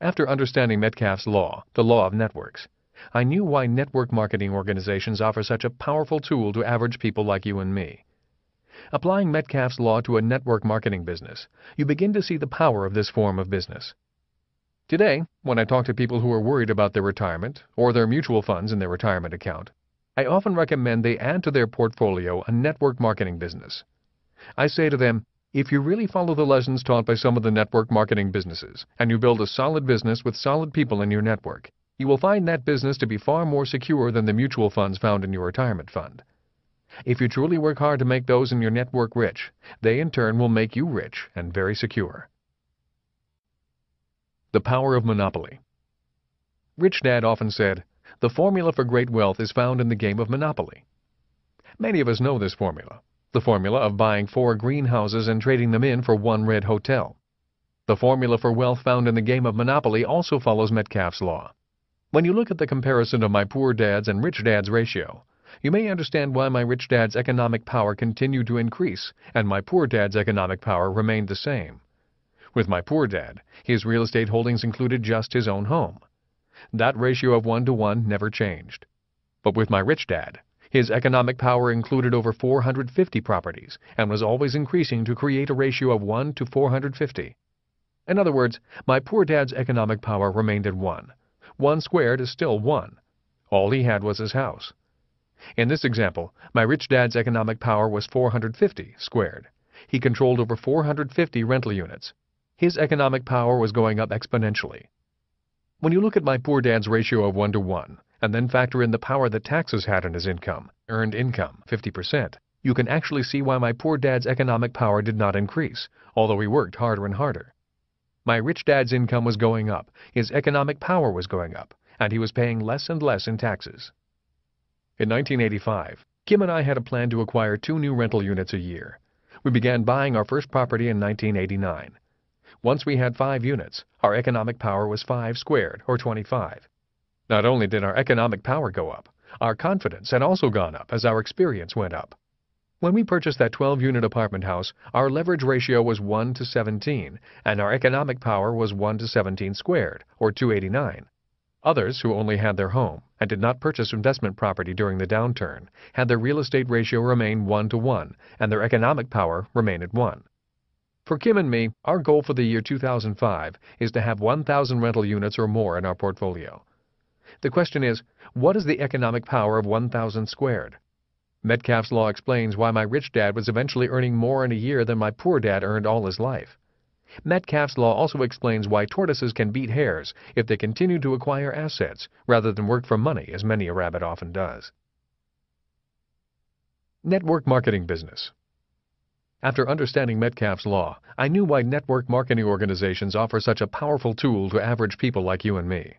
After understanding Metcalfe's law, the law of networks, I knew why network marketing organizations offer such a powerful tool to average people like you and me. Applying Metcalfe's law to a network marketing business, you begin to see the power of this form of business. Today, when I talk to people who are worried about their retirement or their mutual funds in their retirement account, I often recommend they add to their portfolio a network marketing business. I say to them, if you really follow the lessons taught by some of the network marketing businesses, and you build a solid business with solid people in your network, you will find that business to be far more secure than the mutual funds found in your retirement fund. If you truly work hard to make those in your network rich, they in turn will make you rich and very secure. The Power of Monopoly Rich Dad often said, the formula for great wealth is found in the game of Monopoly. Many of us know this formula, the formula of buying four greenhouses and trading them in for one red hotel. The formula for wealth found in the game of Monopoly also follows Metcalfe's law. When you look at the comparison of my poor dad's and rich dad's ratio, you may understand why my rich dad's economic power continued to increase and my poor dad's economic power remained the same. With my poor dad, his real estate holdings included just his own home. That ratio of 1 to 1 never changed. But with my rich dad, his economic power included over 450 properties and was always increasing to create a ratio of 1 to 450. In other words, my poor dad's economic power remained at 1. 1 squared is still 1. All he had was his house. In this example, my rich dad's economic power was 450 squared. He controlled over 450 rental units. His economic power was going up exponentially. When you look at my poor dad's ratio of 1 to 1, and then factor in the power that taxes had on his income, earned income, 50%, you can actually see why my poor dad's economic power did not increase, although he worked harder and harder. My rich dad's income was going up, his economic power was going up, and he was paying less and less in taxes. In 1985, Kim and I had a plan to acquire two new rental units a year. We began buying our first property in 1989. Once we had five units, our economic power was 5 squared, or 25. Not only did our economic power go up, our confidence had also gone up as our experience went up. When we purchased that 12-unit apartment house, our leverage ratio was 1 to 17, and our economic power was 1 to 17 squared, or 289. Others who only had their home and did not purchase investment property during the downturn had their real estate ratio remain 1 to 1, and their economic power remain at 1. For Kim and me, our goal for the year 2005 is to have 1,000 rental units or more in our portfolio. The question is, what is the economic power of 1,000 squared? Metcalfe's law explains why my rich dad was eventually earning more in a year than my poor dad earned all his life. Metcalfe's law also explains why tortoises can beat hares if they continue to acquire assets rather than work for money as many a rabbit often does. Network Marketing Business After understanding Metcalfe's law, I knew why network marketing organizations offer such a powerful tool to average people like you and me.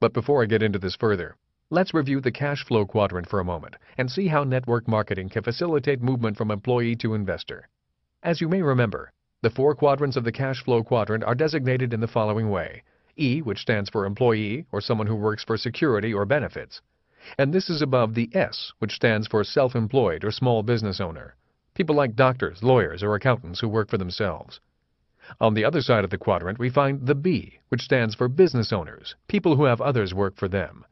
But before I get into this further, let's review the cash flow quadrant for a moment and see how network marketing can facilitate movement from employee to investor. As you may remember, the four quadrants of the cash flow quadrant are designated in the following way. E, which stands for employee or someone who works for security or benefits. And this is above the S, which stands for self-employed or small business owner. People like doctors, lawyers, or accountants who work for themselves. On the other side of the quadrant, we find the B, which stands for business owners, people who have others work for them.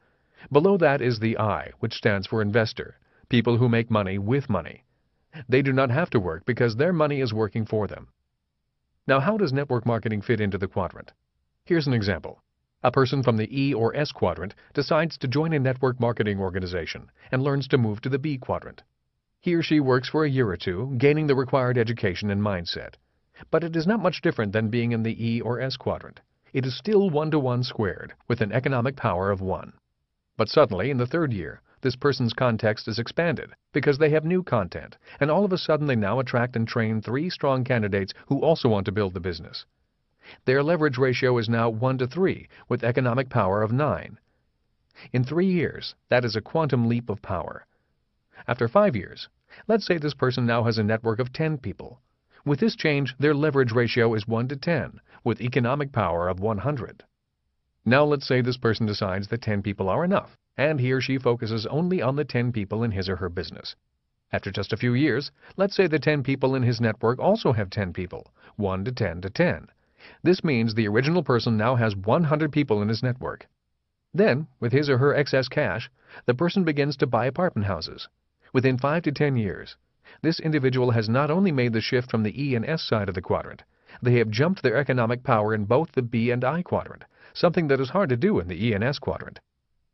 Below that is the I, which stands for investor, people who make money with money. They do not have to work because their money is working for them. Now, how does network marketing fit into the quadrant? Here's an example. A person from the E or S quadrant decides to join a network marketing organization and learns to move to the B quadrant. He or she works for a year or two, gaining the required education and mindset. But it is not much different than being in the E or S quadrant. It is still 1 to 1 squared, with an economic power of 1. But suddenly, in the third year, this person's context is expanded because they have new content, and all of a sudden they now attract and train three strong candidates who also want to build the business. Their leverage ratio is now 1 to 3, with economic power of 9. In three years, that is a quantum leap of power. After five years, let's say this person now has a network of 10 people, with this change, their leverage ratio is 1 to 10, with economic power of 100. Now let's say this person decides that 10 people are enough, and he or she focuses only on the 10 people in his or her business. After just a few years, let's say the 10 people in his network also have 10 people, 1 to 10 to 10. This means the original person now has 100 people in his network. Then, with his or her excess cash, the person begins to buy apartment houses. Within 5 to 10 years, this individual has not only made the shift from the E and S side of the quadrant, they have jumped their economic power in both the B and I quadrant, something that is hard to do in the E and S quadrant.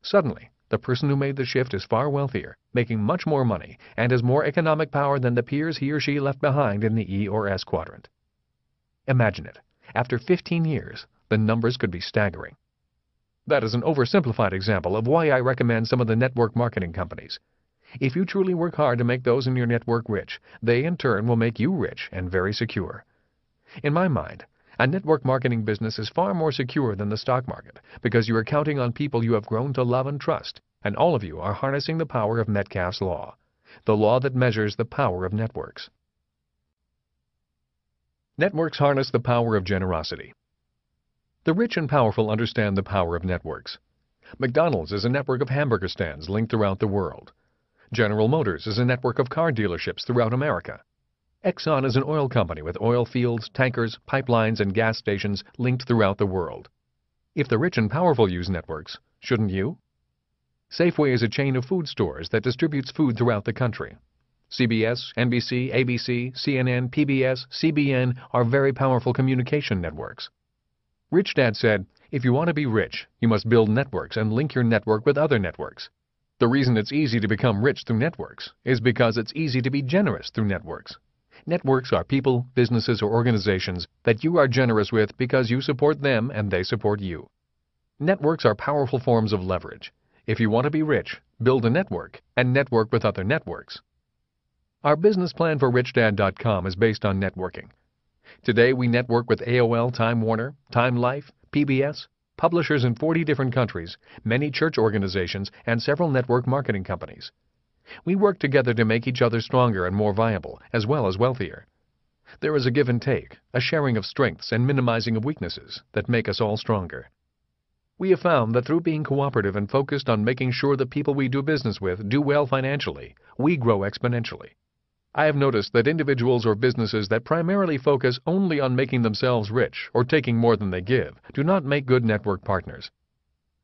Suddenly, the person who made the shift is far wealthier, making much more money, and has more economic power than the peers he or she left behind in the E or S quadrant. Imagine it. After 15 years, the numbers could be staggering. That is an oversimplified example of why I recommend some of the network marketing companies. If you truly work hard to make those in your network rich, they in turn will make you rich and very secure. In my mind, a network marketing business is far more secure than the stock market because you are counting on people you have grown to love and trust, and all of you are harnessing the power of Metcalfe's law, the law that measures the power of networks. Networks harness the power of generosity. The rich and powerful understand the power of networks. McDonald's is a network of hamburger stands linked throughout the world. General Motors is a network of car dealerships throughout America. Exxon is an oil company with oil fields, tankers, pipelines, and gas stations linked throughout the world. If the rich and powerful use networks, shouldn't you? Safeway is a chain of food stores that distributes food throughout the country. CBS, NBC, ABC, CNN, PBS, CBN are very powerful communication networks. Rich Dad said, if you want to be rich, you must build networks and link your network with other networks. The reason it's easy to become rich through networks is because it's easy to be generous through networks. Networks are people, businesses, or organizations that you are generous with because you support them and they support you. Networks are powerful forms of leverage. If you want to be rich, build a network and network with other networks. Our business plan for RichDad.com is based on networking. Today we network with AOL, Time Warner, Time Life, PBS, publishers in 40 different countries, many church organizations, and several network marketing companies. We work together to make each other stronger and more viable, as well as wealthier. There is a give and take, a sharing of strengths and minimizing of weaknesses that make us all stronger. We have found that through being cooperative and focused on making sure the people we do business with do well financially, we grow exponentially. I have noticed that individuals or businesses that primarily focus only on making themselves rich or taking more than they give do not make good network partners.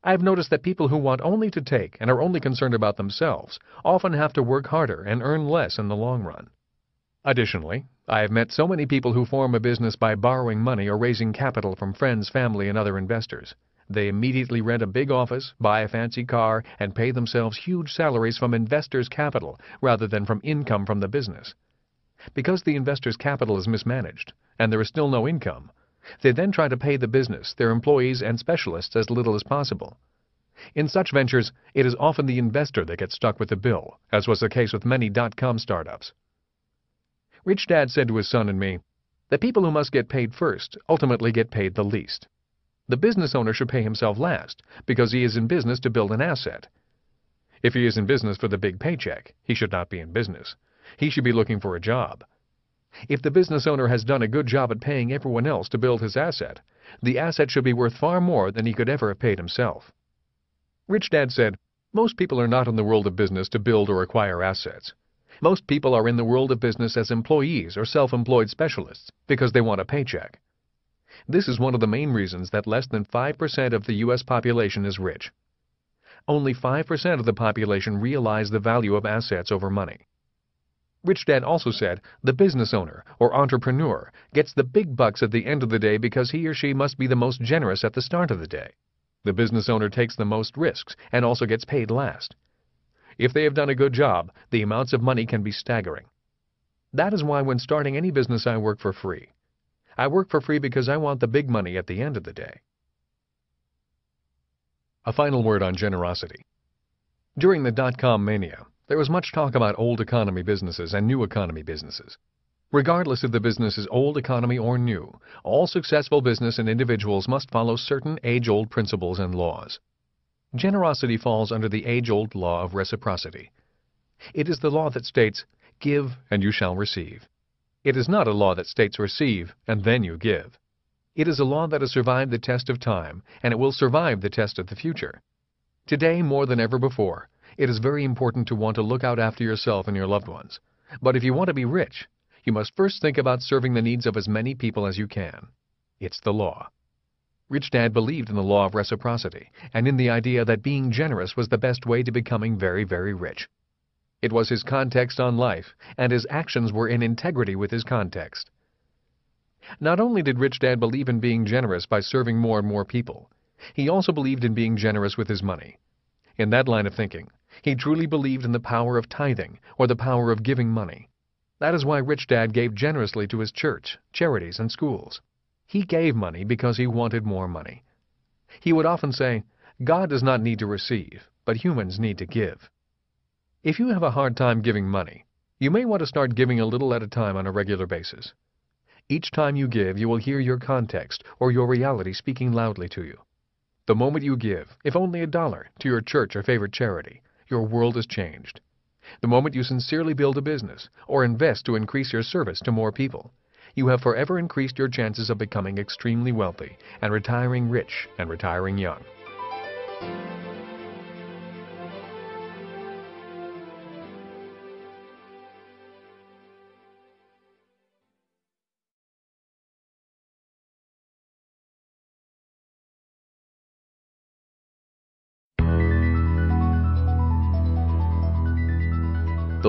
I have noticed that people who want only to take and are only concerned about themselves often have to work harder and earn less in the long run. Additionally, I have met so many people who form a business by borrowing money or raising capital from friends, family, and other investors. They immediately rent a big office, buy a fancy car, and pay themselves huge salaries from investors' capital rather than from income from the business. Because the investors' capital is mismanaged, and there is still no income, they then try to pay the business, their employees, and specialists as little as possible. In such ventures, it is often the investor that gets stuck with the bill, as was the case with many dot-com startups. Rich Dad said to his son and me, The people who must get paid first ultimately get paid the least. The business owner should pay himself last, because he is in business to build an asset. If he is in business for the big paycheck, he should not be in business. He should be looking for a job. If the business owner has done a good job at paying everyone else to build his asset, the asset should be worth far more than he could ever have paid himself. Rich Dad said, Most people are not in the world of business to build or acquire assets. Most people are in the world of business as employees or self-employed specialists because they want a paycheck. This is one of the main reasons that less than 5% of the U.S. population is rich. Only 5% of the population realize the value of assets over money. Rich Dad also said the business owner or entrepreneur gets the big bucks at the end of the day because he or she must be the most generous at the start of the day. The business owner takes the most risks and also gets paid last. If they have done a good job, the amounts of money can be staggering. That is why when starting any business I work for free. I work for free because I want the big money at the end of the day. A final word on generosity. During the dot-com mania, there was much talk about old economy businesses and new economy businesses. Regardless if the business is old economy or new, all successful business and individuals must follow certain age-old principles and laws. Generosity falls under the age-old law of reciprocity. It is the law that states, give and you shall receive. It is not a law that states receive and then you give. It is a law that has survived the test of time, and it will survive the test of the future. Today, more than ever before, it is very important to want to look out after yourself and your loved ones. But if you want to be rich, you must first think about serving the needs of as many people as you can. It's the law. Rich Dad believed in the law of reciprocity, and in the idea that being generous was the best way to becoming very, very rich. It was his context on life, and his actions were in integrity with his context. Not only did Rich Dad believe in being generous by serving more and more people, He also believed in being generous with his money. In that line of thinking, he truly believed in the power of tithing or the power of giving money. That is why Rich Dad gave generously to his church, charities, and schools. He gave money because he wanted more money. He would often say, God does not need to receive, but humans need to give. If you have a hard time giving money, you may want to start giving a little at a time on a regular basis. Each time you give, you will hear your context or your reality speaking loudly to you. The moment you give, if only a dollar, to your church or favorite charity, your world is changed. The moment you sincerely build a business or invest to increase your service to more people, you have forever increased your chances of becoming extremely wealthy and retiring rich and retiring young.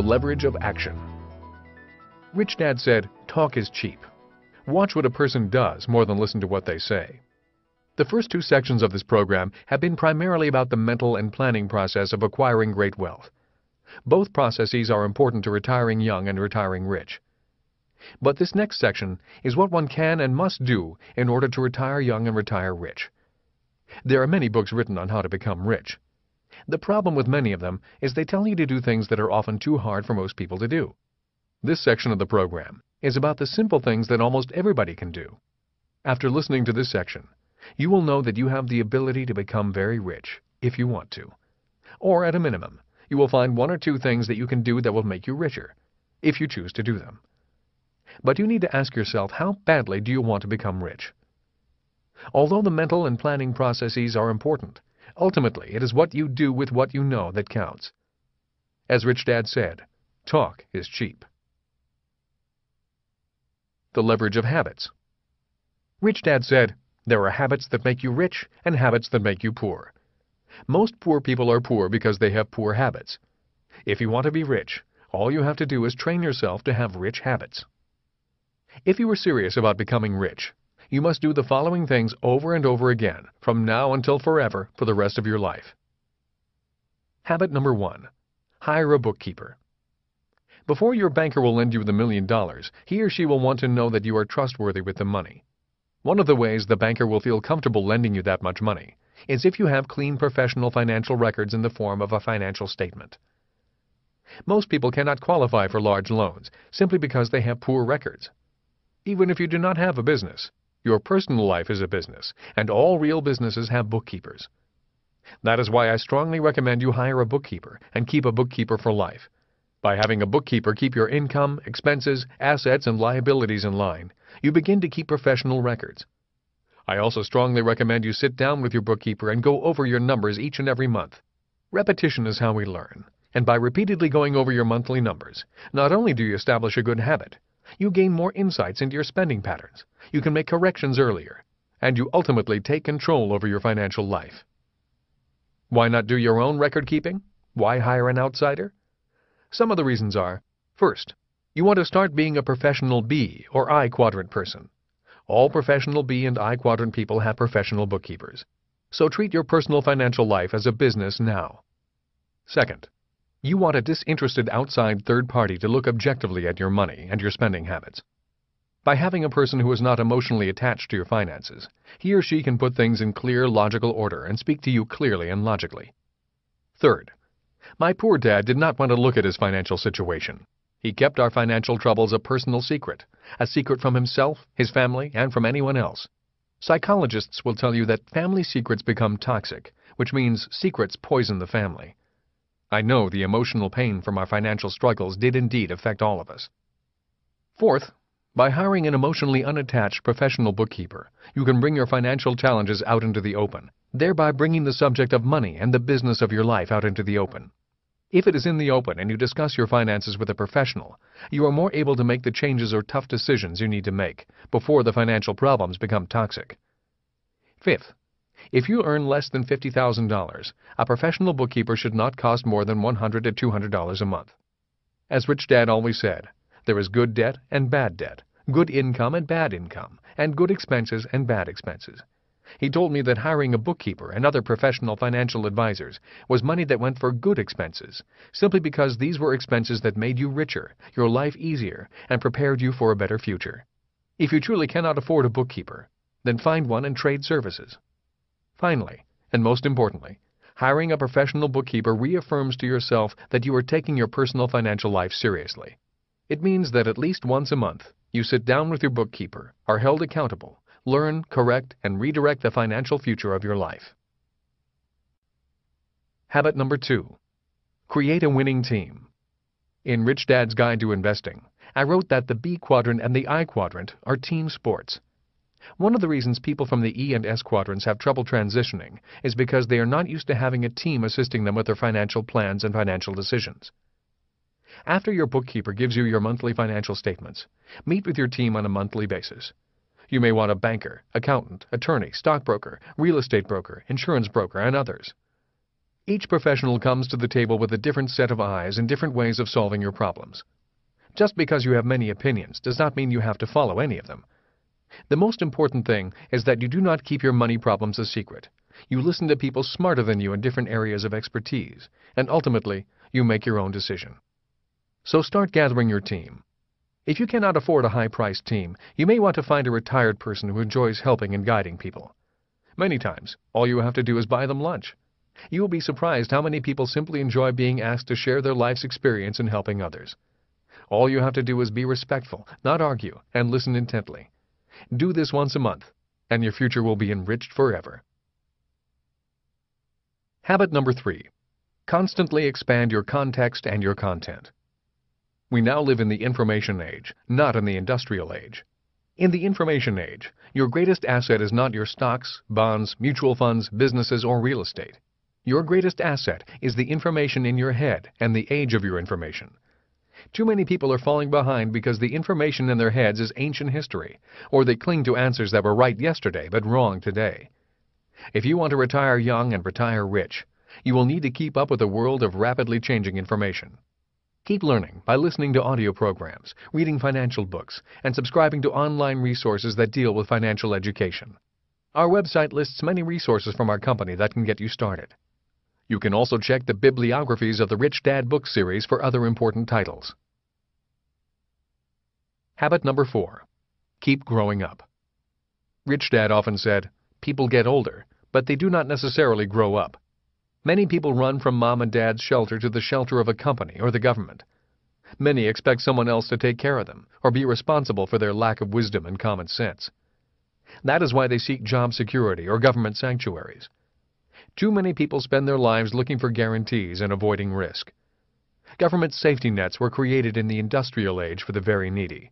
The leverage of action. Rich Dad said, talk is cheap. Watch what a person does more than listen to what they say. The first two sections of this program have been primarily about the mental and planning process of acquiring great wealth. Both processes are important to retiring young and retiring rich. But this next section is what one can and must do in order to retire young and retire rich. There are many books written on how to become rich. The problem with many of them is they tell you to do things that are often too hard for most people to do. This section of the program is about the simple things that almost everybody can do. After listening to this section, you will know that you have the ability to become very rich, if you want to. Or, at a minimum, you will find one or two things that you can do that will make you richer, if you choose to do them. But you need to ask yourself how badly do you want to become rich? Although the mental and planning processes are important, Ultimately, it is what you do with what you know that counts. As Rich Dad said, talk is cheap. The leverage of habits. Rich Dad said, there are habits that make you rich and habits that make you poor. Most poor people are poor because they have poor habits. If you want to be rich, all you have to do is train yourself to have rich habits. If you are serious about becoming rich, you must do the following things over and over again, from now until forever, for the rest of your life. Habit number one. Hire a bookkeeper. Before your banker will lend you the million dollars, he or she will want to know that you are trustworthy with the money. One of the ways the banker will feel comfortable lending you that much money is if you have clean professional financial records in the form of a financial statement. Most people cannot qualify for large loans simply because they have poor records. Even if you do not have a business, your personal life is a business, and all real businesses have bookkeepers. That is why I strongly recommend you hire a bookkeeper and keep a bookkeeper for life. By having a bookkeeper keep your income, expenses, assets, and liabilities in line, you begin to keep professional records. I also strongly recommend you sit down with your bookkeeper and go over your numbers each and every month. Repetition is how we learn, and by repeatedly going over your monthly numbers, not only do you establish a good habit, you gain more insights into your spending patterns, you can make corrections earlier, and you ultimately take control over your financial life. Why not do your own record keeping? Why hire an outsider? Some of the reasons are, first, you want to start being a professional B or I quadrant person. All professional B and I quadrant people have professional bookkeepers. So treat your personal financial life as a business now. Second, you want a disinterested outside third party to look objectively at your money and your spending habits. By having a person who is not emotionally attached to your finances, he or she can put things in clear, logical order and speak to you clearly and logically. Third, my poor dad did not want to look at his financial situation. He kept our financial troubles a personal secret, a secret from himself, his family, and from anyone else. Psychologists will tell you that family secrets become toxic, which means secrets poison the family. I know the emotional pain from our financial struggles did indeed affect all of us. Fourth, by hiring an emotionally unattached professional bookkeeper, you can bring your financial challenges out into the open, thereby bringing the subject of money and the business of your life out into the open. If it is in the open and you discuss your finances with a professional, you are more able to make the changes or tough decisions you need to make before the financial problems become toxic. Fifth, if you earn less than $50,000, a professional bookkeeper should not cost more than $100 to $200 a month. As Rich Dad always said, there is good debt and bad debt, good income and bad income, and good expenses and bad expenses. He told me that hiring a bookkeeper and other professional financial advisors was money that went for good expenses, simply because these were expenses that made you richer, your life easier, and prepared you for a better future. If you truly cannot afford a bookkeeper, then find one and trade services. Finally, and most importantly, hiring a professional bookkeeper reaffirms to yourself that you are taking your personal financial life seriously. It means that at least once a month, you sit down with your bookkeeper, are held accountable, learn, correct, and redirect the financial future of your life. Habit number two, create a winning team. In Rich Dad's Guide to Investing, I wrote that the B quadrant and the I quadrant are team sports. One of the reasons people from the E and S quadrants have trouble transitioning is because they are not used to having a team assisting them with their financial plans and financial decisions. After your bookkeeper gives you your monthly financial statements, meet with your team on a monthly basis. You may want a banker, accountant, attorney, stockbroker, real estate broker, insurance broker, and others. Each professional comes to the table with a different set of eyes and different ways of solving your problems. Just because you have many opinions does not mean you have to follow any of them. The most important thing is that you do not keep your money problems a secret. You listen to people smarter than you in different areas of expertise, and ultimately, you make your own decision. So start gathering your team. If you cannot afford a high-priced team, you may want to find a retired person who enjoys helping and guiding people. Many times, all you have to do is buy them lunch. You will be surprised how many people simply enjoy being asked to share their life's experience in helping others. All you have to do is be respectful, not argue, and listen intently. Do this once a month, and your future will be enriched forever. Habit number three. Constantly expand your context and your content. We now live in the information age, not in the industrial age. In the information age, your greatest asset is not your stocks, bonds, mutual funds, businesses, or real estate. Your greatest asset is the information in your head and the age of your information. Too many people are falling behind because the information in their heads is ancient history, or they cling to answers that were right yesterday but wrong today. If you want to retire young and retire rich, you will need to keep up with a world of rapidly changing information. Keep learning by listening to audio programs, reading financial books, and subscribing to online resources that deal with financial education. Our website lists many resources from our company that can get you started. You can also check the bibliographies of the Rich Dad book series for other important titles. Habit number four. Keep growing up. Rich Dad often said, people get older, but they do not necessarily grow up. Many people run from mom and dad's shelter to the shelter of a company or the government. Many expect someone else to take care of them or be responsible for their lack of wisdom and common sense. That is why they seek job security or government sanctuaries. Too many people spend their lives looking for guarantees and avoiding risk. Government safety nets were created in the industrial age for the very needy.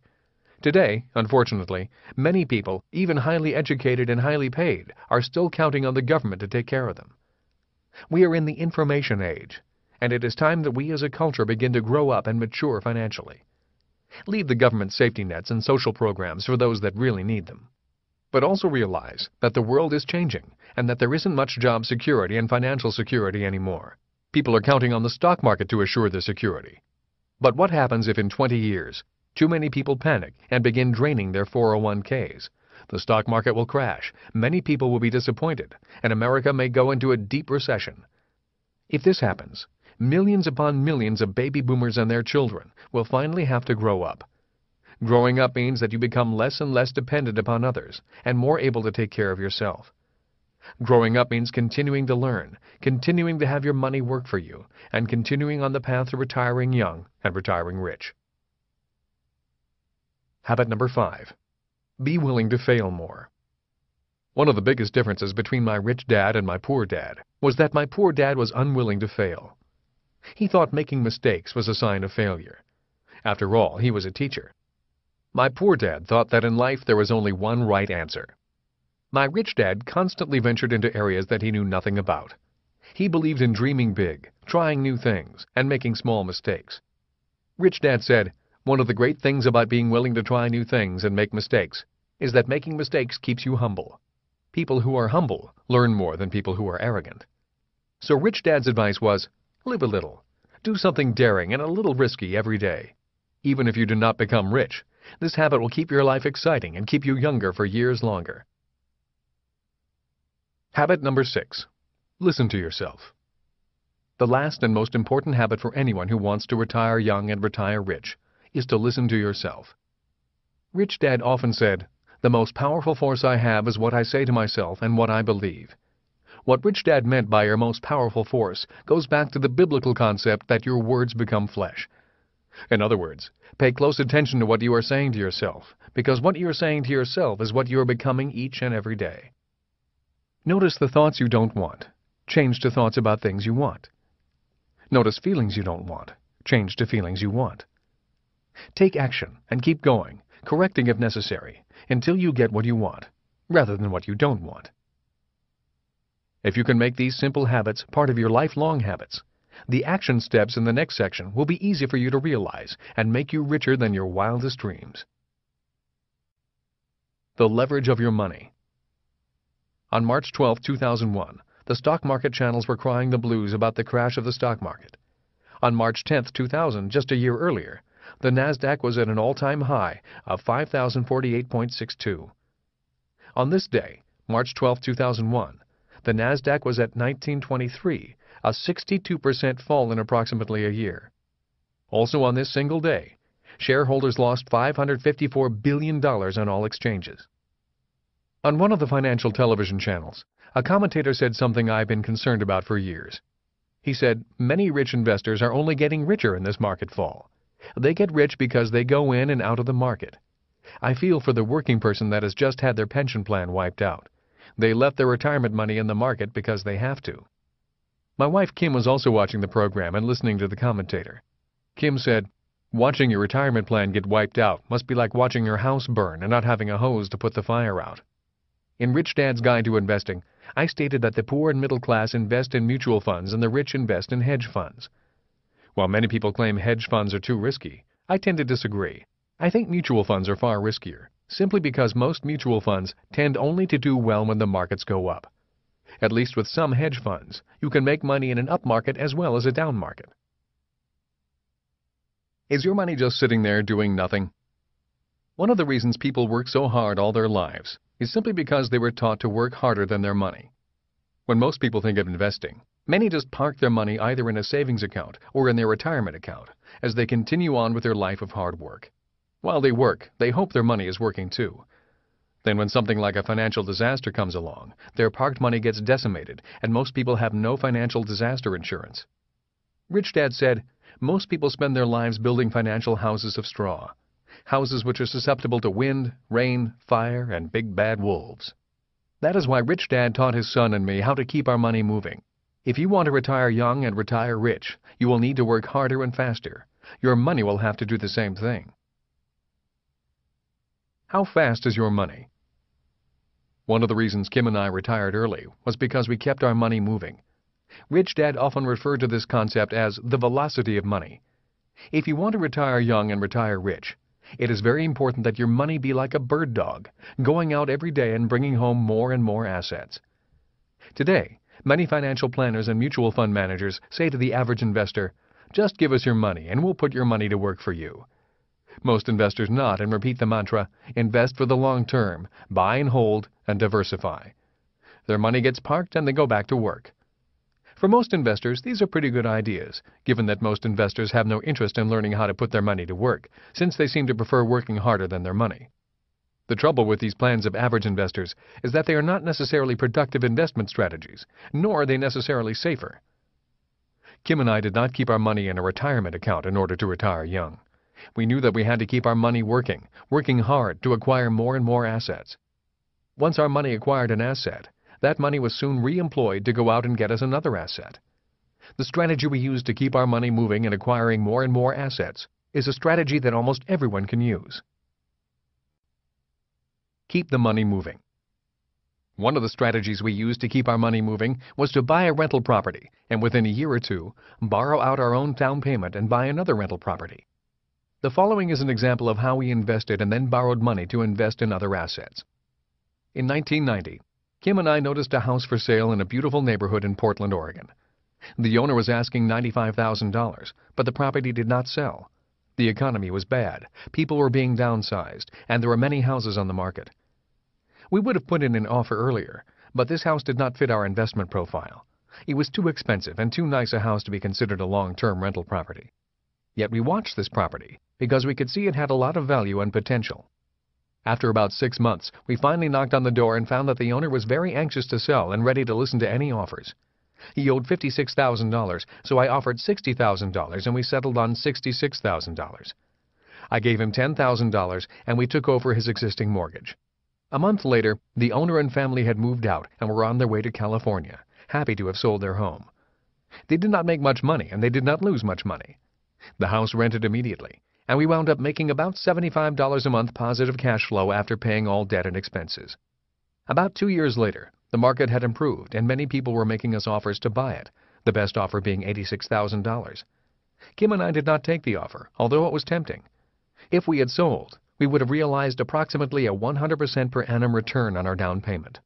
Today, unfortunately, many people, even highly educated and highly paid, are still counting on the government to take care of them. We are in the information age, and it is time that we as a culture begin to grow up and mature financially. Leave the government safety nets and social programs for those that really need them. But also realize that the world is changing and that there isn't much job security and financial security anymore. People are counting on the stock market to assure their security. But what happens if in 20 years, too many people panic and begin draining their 401ks the stock market will crash, many people will be disappointed, and America may go into a deep recession. If this happens, millions upon millions of baby boomers and their children will finally have to grow up. Growing up means that you become less and less dependent upon others and more able to take care of yourself. Growing up means continuing to learn, continuing to have your money work for you, and continuing on the path to retiring young and retiring rich. Habit number five. Be willing to fail more. One of the biggest differences between my rich dad and my poor dad was that my poor dad was unwilling to fail. He thought making mistakes was a sign of failure. After all, he was a teacher. My poor dad thought that in life there was only one right answer. My rich dad constantly ventured into areas that he knew nothing about. He believed in dreaming big, trying new things, and making small mistakes. Rich Dad said, one of the great things about being willing to try new things and make mistakes is that making mistakes keeps you humble. People who are humble learn more than people who are arrogant. So Rich Dad's advice was, live a little. Do something daring and a little risky every day. Even if you do not become rich, this habit will keep your life exciting and keep you younger for years longer. Habit number six. Listen to yourself. The last and most important habit for anyone who wants to retire young and retire rich is to listen to yourself. Rich Dad often said, The most powerful force I have is what I say to myself and what I believe. What Rich Dad meant by your most powerful force goes back to the biblical concept that your words become flesh. In other words, pay close attention to what you are saying to yourself, because what you are saying to yourself is what you are becoming each and every day. Notice the thoughts you don't want. Change to thoughts about things you want. Notice feelings you don't want. Change to feelings you want. Take action and keep going, correcting if necessary, until you get what you want, rather than what you don't want. If you can make these simple habits part of your lifelong habits, the action steps in the next section will be easy for you to realize and make you richer than your wildest dreams. The leverage of your money. On March 12, 2001, the stock market channels were crying the blues about the crash of the stock market. On March 10, 2000, just a year earlier, the Nasdaq was at an all-time high of 5048.62. On this day, March 12, 2001, the Nasdaq was at 1923, a 62% fall in approximately a year. Also on this single day, shareholders lost $554 billion on all exchanges. On one of the financial television channels, a commentator said something I've been concerned about for years. He said, Many rich investors are only getting richer in this market fall. They get rich because they go in and out of the market. I feel for the working person that has just had their pension plan wiped out. They left their retirement money in the market because they have to. My wife Kim was also watching the program and listening to the commentator. Kim said, Watching your retirement plan get wiped out must be like watching your house burn and not having a hose to put the fire out. In Rich Dad's Guide to Investing, I stated that the poor and middle class invest in mutual funds and the rich invest in hedge funds. While many people claim hedge funds are too risky, I tend to disagree. I think mutual funds are far riskier, simply because most mutual funds tend only to do well when the markets go up. At least with some hedge funds, you can make money in an up market as well as a down market. Is your money just sitting there doing nothing? One of the reasons people work so hard all their lives is simply because they were taught to work harder than their money. When most people think of investing, many just park their money either in a savings account or in their retirement account as they continue on with their life of hard work. While they work, they hope their money is working too, then when something like a financial disaster comes along, their parked money gets decimated and most people have no financial disaster insurance. Rich Dad said, most people spend their lives building financial houses of straw, houses which are susceptible to wind, rain, fire, and big bad wolves. That is why Rich Dad taught his son and me how to keep our money moving. If you want to retire young and retire rich, you will need to work harder and faster. Your money will have to do the same thing. How fast is your money? One of the reasons Kim and I retired early was because we kept our money moving. Rich Dad often referred to this concept as the velocity of money. If you want to retire young and retire rich, it is very important that your money be like a bird dog, going out every day and bringing home more and more assets. Today, many financial planners and mutual fund managers say to the average investor, just give us your money and we'll put your money to work for you. Most investors nod and repeat the mantra, invest for the long term, buy and hold, and diversify. Their money gets parked and they go back to work. For most investors, these are pretty good ideas, given that most investors have no interest in learning how to put their money to work, since they seem to prefer working harder than their money. The trouble with these plans of average investors is that they are not necessarily productive investment strategies, nor are they necessarily safer. Kim and I did not keep our money in a retirement account in order to retire young. We knew that we had to keep our money working, working hard to acquire more and more assets. Once our money acquired an asset, that money was soon re-employed to go out and get us another asset. The strategy we use to keep our money moving and acquiring more and more assets is a strategy that almost everyone can use. Keep the money moving. One of the strategies we used to keep our money moving was to buy a rental property and within a year or two, borrow out our own down payment and buy another rental property. The following is an example of how we invested and then borrowed money to invest in other assets. In 1990, Kim and I noticed a house for sale in a beautiful neighborhood in Portland, Oregon. The owner was asking $95,000, but the property did not sell. The economy was bad, people were being downsized, and there were many houses on the market. We would have put in an offer earlier, but this house did not fit our investment profile. It was too expensive and too nice a house to be considered a long-term rental property. Yet we watched this property because we could see it had a lot of value and potential. After about six months, we finally knocked on the door and found that the owner was very anxious to sell and ready to listen to any offers. He owed $56,000, so I offered $60,000 and we settled on $66,000. I gave him $10,000 and we took over his existing mortgage. A month later, the owner and family had moved out and were on their way to California, happy to have sold their home. They did not make much money and they did not lose much money. The house rented immediately, and we wound up making about $75 a month positive cash flow after paying all debt and expenses. About two years later, the market had improved and many people were making us offers to buy it, the best offer being $86,000. Kim and I did not take the offer, although it was tempting. If we had sold, we would have realized approximately a 100% per annum return on our down payment.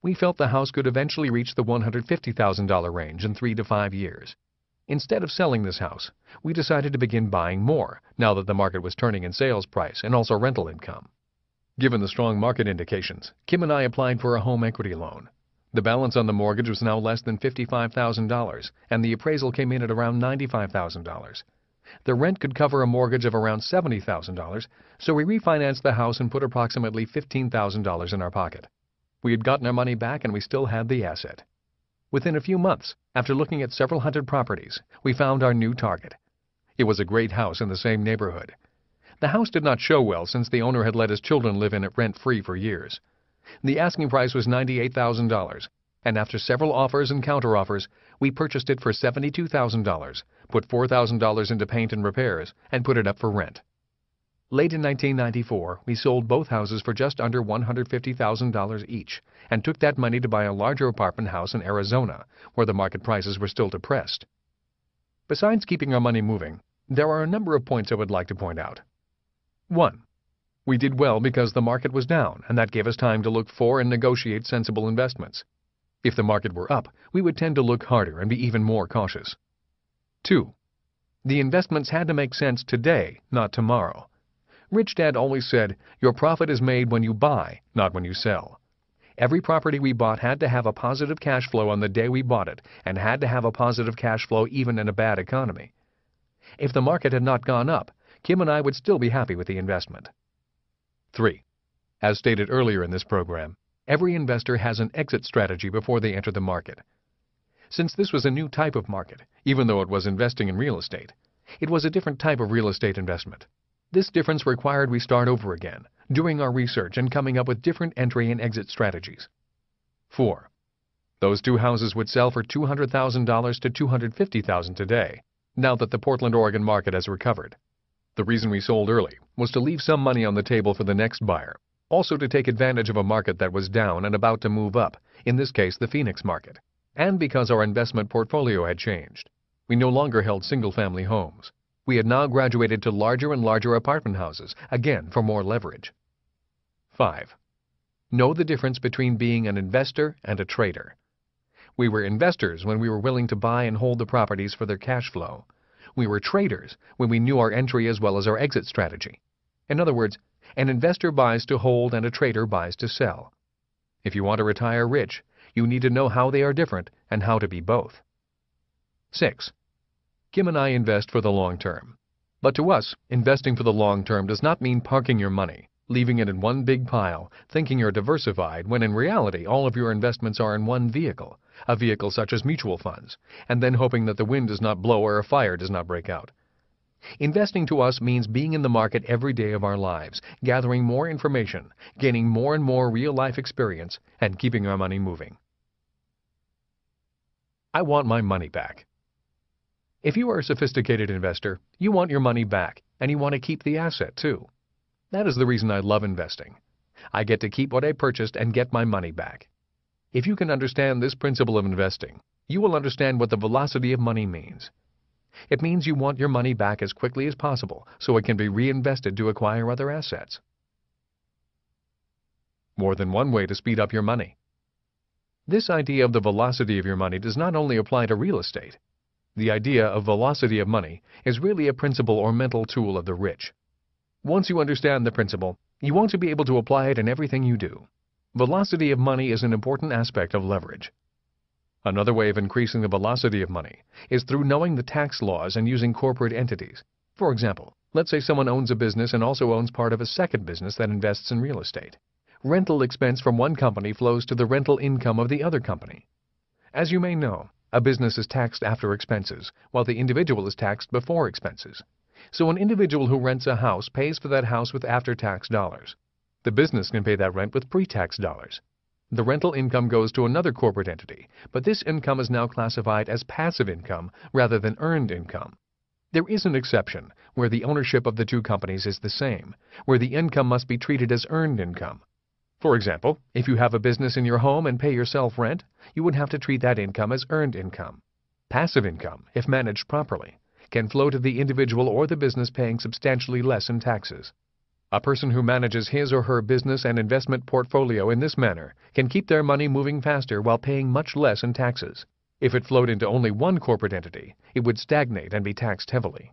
We felt the house could eventually reach the $150,000 range in three to five years. Instead of selling this house, we decided to begin buying more now that the market was turning in sales price and also rental income. Given the strong market indications, Kim and I applied for a home equity loan. The balance on the mortgage was now less than $55,000, and the appraisal came in at around $95,000. The rent could cover a mortgage of around $70,000, so we refinanced the house and put approximately $15,000 in our pocket. We had gotten our money back and we still had the asset. Within a few months, after looking at several hundred properties, we found our new target. It was a great house in the same neighborhood. The house did not show well since the owner had let his children live in it rent-free for years. The asking price was $98,000, and after several offers and counteroffers, we purchased it for $72,000, put $4,000 into paint and repairs, and put it up for rent. Late in 1994, we sold both houses for just under $150,000 each and took that money to buy a larger apartment house in Arizona, where the market prices were still depressed. Besides keeping our money moving, there are a number of points I would like to point out. 1. We did well because the market was down, and that gave us time to look for and negotiate sensible investments. If the market were up, we would tend to look harder and be even more cautious. 2. The investments had to make sense today, not tomorrow. Rich Dad always said, your profit is made when you buy, not when you sell. Every property we bought had to have a positive cash flow on the day we bought it and had to have a positive cash flow even in a bad economy. If the market had not gone up, Kim and I would still be happy with the investment. 3. As stated earlier in this program, every investor has an exit strategy before they enter the market. Since this was a new type of market, even though it was investing in real estate, it was a different type of real estate investment. This difference required we start over again, doing our research and coming up with different entry and exit strategies. 4. Those two houses would sell for $200,000 to $250,000 today, now that the Portland, Oregon market has recovered. The reason we sold early was to leave some money on the table for the next buyer, also to take advantage of a market that was down and about to move up, in this case the Phoenix market, and because our investment portfolio had changed. We no longer held single-family homes. We had now graduated to larger and larger apartment houses, again for more leverage. 5. Know the difference between being an investor and a trader. We were investors when we were willing to buy and hold the properties for their cash flow. We were traders when we knew our entry as well as our exit strategy. In other words, an investor buys to hold and a trader buys to sell. If you want to retire rich, you need to know how they are different and how to be both. 6. Kim and I invest for the long term. But to us, investing for the long term does not mean parking your money, leaving it in one big pile, thinking you're diversified when in reality all of your investments are in one vehicle, a vehicle such as mutual funds, and then hoping that the wind does not blow or a fire does not break out. Investing to us means being in the market every day of our lives, gathering more information, gaining more and more real-life experience, and keeping our money moving. I want my money back. If you are a sophisticated investor, you want your money back, and you want to keep the asset too. That is the reason I love investing. I get to keep what I purchased and get my money back. If you can understand this principle of investing, you will understand what the velocity of money means. It means you want your money back as quickly as possible so it can be reinvested to acquire other assets. More than one way to speed up your money. This idea of the velocity of your money does not only apply to real estate. The idea of velocity of money is really a principle or mental tool of the rich. Once you understand the principle, you want to be able to apply it in everything you do. Velocity of money is an important aspect of leverage. Another way of increasing the velocity of money is through knowing the tax laws and using corporate entities. For example, let's say someone owns a business and also owns part of a second business that invests in real estate. Rental expense from one company flows to the rental income of the other company. As you may know, a business is taxed after expenses, while the individual is taxed before expenses. So an individual who rents a house pays for that house with after-tax dollars. The business can pay that rent with pre-tax dollars. The rental income goes to another corporate entity, but this income is now classified as passive income rather than earned income. There is an exception, where the ownership of the two companies is the same, where the income must be treated as earned income. For example, if you have a business in your home and pay yourself rent, you would have to treat that income as earned income. Passive income, if managed properly, can flow to the individual or the business paying substantially less in taxes. A person who manages his or her business and investment portfolio in this manner can keep their money moving faster while paying much less in taxes. If it flowed into only one corporate entity, it would stagnate and be taxed heavily.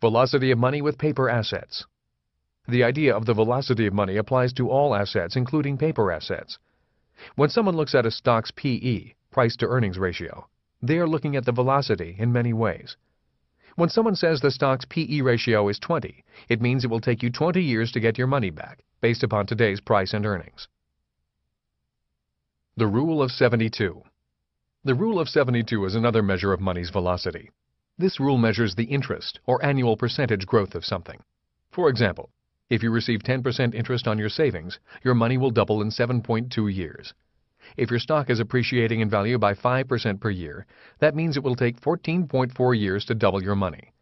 Velocity of money with paper assets. The idea of the velocity of money applies to all assets, including paper assets. When someone looks at a stock's PE, price to earnings ratio, they are looking at the velocity in many ways. When someone says the stock's PE ratio is 20, it means it will take you 20 years to get your money back, based upon today's price and earnings. The Rule of 72 The Rule of 72 is another measure of money's velocity. This rule measures the interest, or annual percentage growth of something. For example, if you receive 10% interest on your savings, your money will double in 7.2 years. If your stock is appreciating in value by 5% per year, that means it will take 14.4 years to double your money.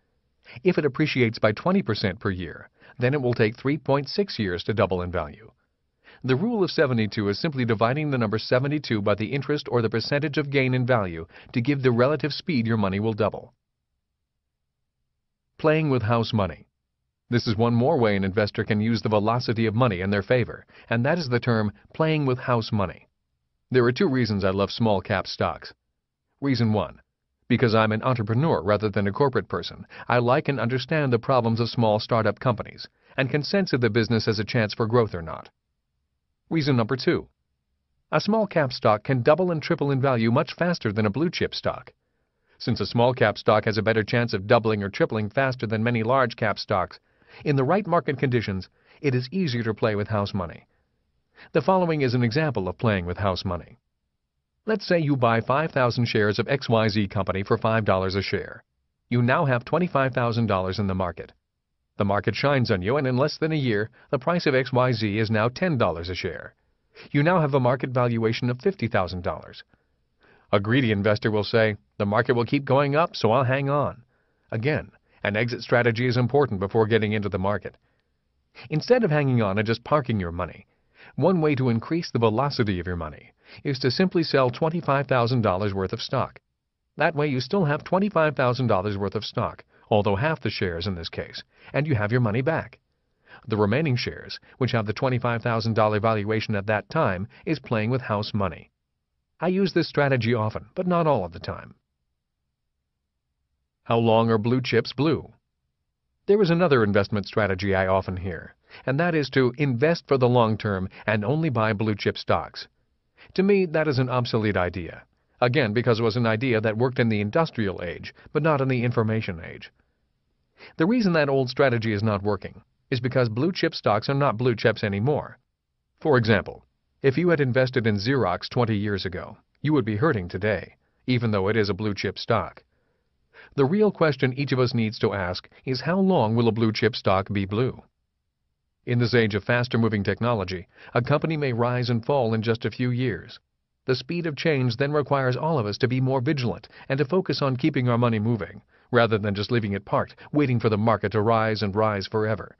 If it appreciates by 20% per year, then it will take 3.6 years to double in value. The rule of 72 is simply dividing the number 72 by the interest or the percentage of gain in value to give the relative speed your money will double. Playing with house money. This is one more way an investor can use the velocity of money in their favor, and that is the term playing with house money. There are two reasons I love small cap stocks. Reason one, because I'm an entrepreneur rather than a corporate person. I like and understand the problems of small startup companies and can sense if the business has a chance for growth or not. Reason number two, a small cap stock can double and triple in value much faster than a blue chip stock. Since a small cap stock has a better chance of doubling or tripling faster than many large cap stocks, in the right market conditions, it is easier to play with house money. The following is an example of playing with house money. Let's say you buy 5,000 shares of XYZ Company for $5 a share. You now have $25,000 in the market. The market shines on you, and in less than a year, the price of XYZ is now $10 a share. You now have a market valuation of $50,000. A greedy investor will say, the market will keep going up, so I'll hang on. Again, an exit strategy is important before getting into the market. Instead of hanging on and just parking your money, one way to increase the velocity of your money is to simply sell $25,000 worth of stock. That way you still have $25,000 worth of stock, although half the shares in this case, and you have your money back. The remaining shares, which have the $25,000 valuation at that time, is playing with house money. I use this strategy often, but not all of the time. How long are blue chips blue? There is another investment strategy I often hear and that is to invest for the long term and only buy blue chip stocks. To me, that is an obsolete idea. Again, because it was an idea that worked in the industrial age, but not in the information age. The reason that old strategy is not working is because blue chip stocks are not blue chips anymore. For example, if you had invested in Xerox 20 years ago, you would be hurting today, even though it is a blue chip stock. The real question each of us needs to ask is how long will a blue chip stock be blue? In this age of faster moving technology, a company may rise and fall in just a few years. The speed of change then requires all of us to be more vigilant and to focus on keeping our money moving, rather than just leaving it parked, waiting for the market to rise and rise forever.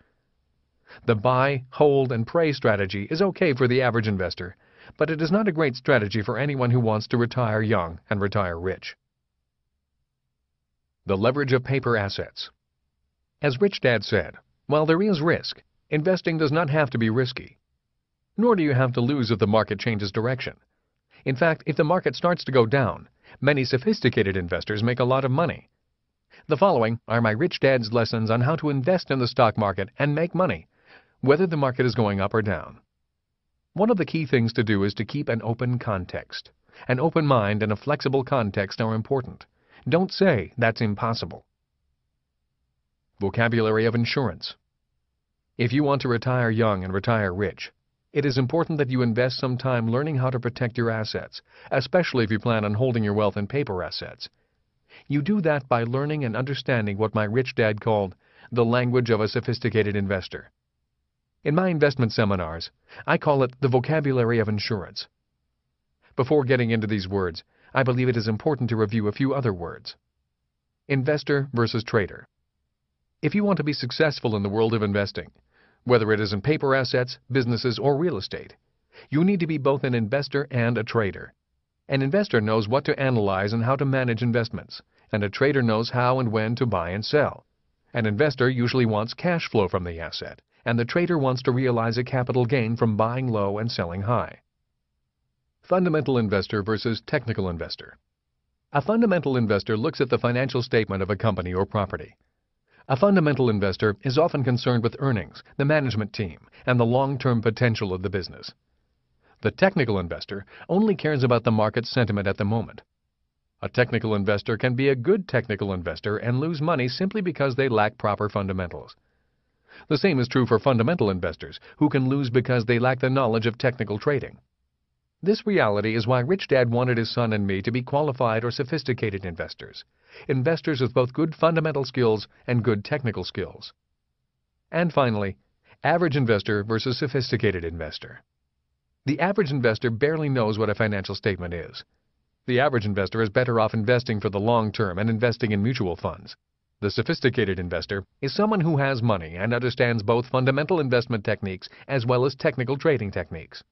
The buy, hold, and pray strategy is okay for the average investor, but it is not a great strategy for anyone who wants to retire young and retire rich. The leverage of paper assets. As Rich Dad said, while there is risk, Investing does not have to be risky. Nor do you have to lose if the market changes direction. In fact, if the market starts to go down, many sophisticated investors make a lot of money. The following are my Rich Dad's lessons on how to invest in the stock market and make money, whether the market is going up or down. One of the key things to do is to keep an open context. An open mind and a flexible context are important. Don't say, that's impossible. Vocabulary of insurance. If you want to retire young and retire rich, it is important that you invest some time learning how to protect your assets, especially if you plan on holding your wealth in paper assets. You do that by learning and understanding what my rich dad called the language of a sophisticated investor. In my investment seminars, I call it the vocabulary of insurance. Before getting into these words, I believe it is important to review a few other words. Investor versus trader. If you want to be successful in the world of investing, whether it is in paper assets, businesses, or real estate, you need to be both an investor and a trader. An investor knows what to analyze and how to manage investments, and a trader knows how and when to buy and sell. An investor usually wants cash flow from the asset, and the trader wants to realize a capital gain from buying low and selling high. Fundamental investor versus technical investor. A fundamental investor looks at the financial statement of a company or property. A fundamental investor is often concerned with earnings, the management team, and the long-term potential of the business. The technical investor only cares about the market sentiment at the moment. A technical investor can be a good technical investor and lose money simply because they lack proper fundamentals. The same is true for fundamental investors, who can lose because they lack the knowledge of technical trading. This reality is why Rich Dad wanted his son and me to be qualified or sophisticated investors, investors with both good fundamental skills and good technical skills. And finally, average investor versus sophisticated investor. The average investor barely knows what a financial statement is. The average investor is better off investing for the long term and investing in mutual funds. The sophisticated investor is someone who has money and understands both fundamental investment techniques as well as technical trading techniques.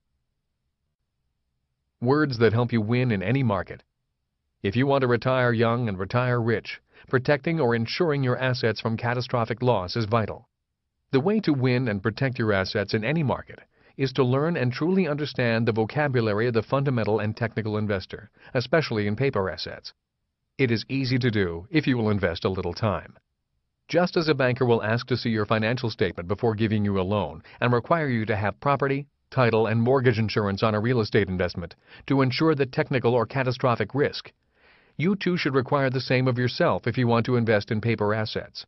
Words that help you win in any market. If you want to retire young and retire rich, protecting or insuring your assets from catastrophic loss is vital. The way to win and protect your assets in any market is to learn and truly understand the vocabulary of the fundamental and technical investor, especially in paper assets. It is easy to do if you will invest a little time. Just as a banker will ask to see your financial statement before giving you a loan and require you to have property, title, and mortgage insurance on a real estate investment to ensure the technical or catastrophic risk, you too should require the same of yourself if you want to invest in paper assets.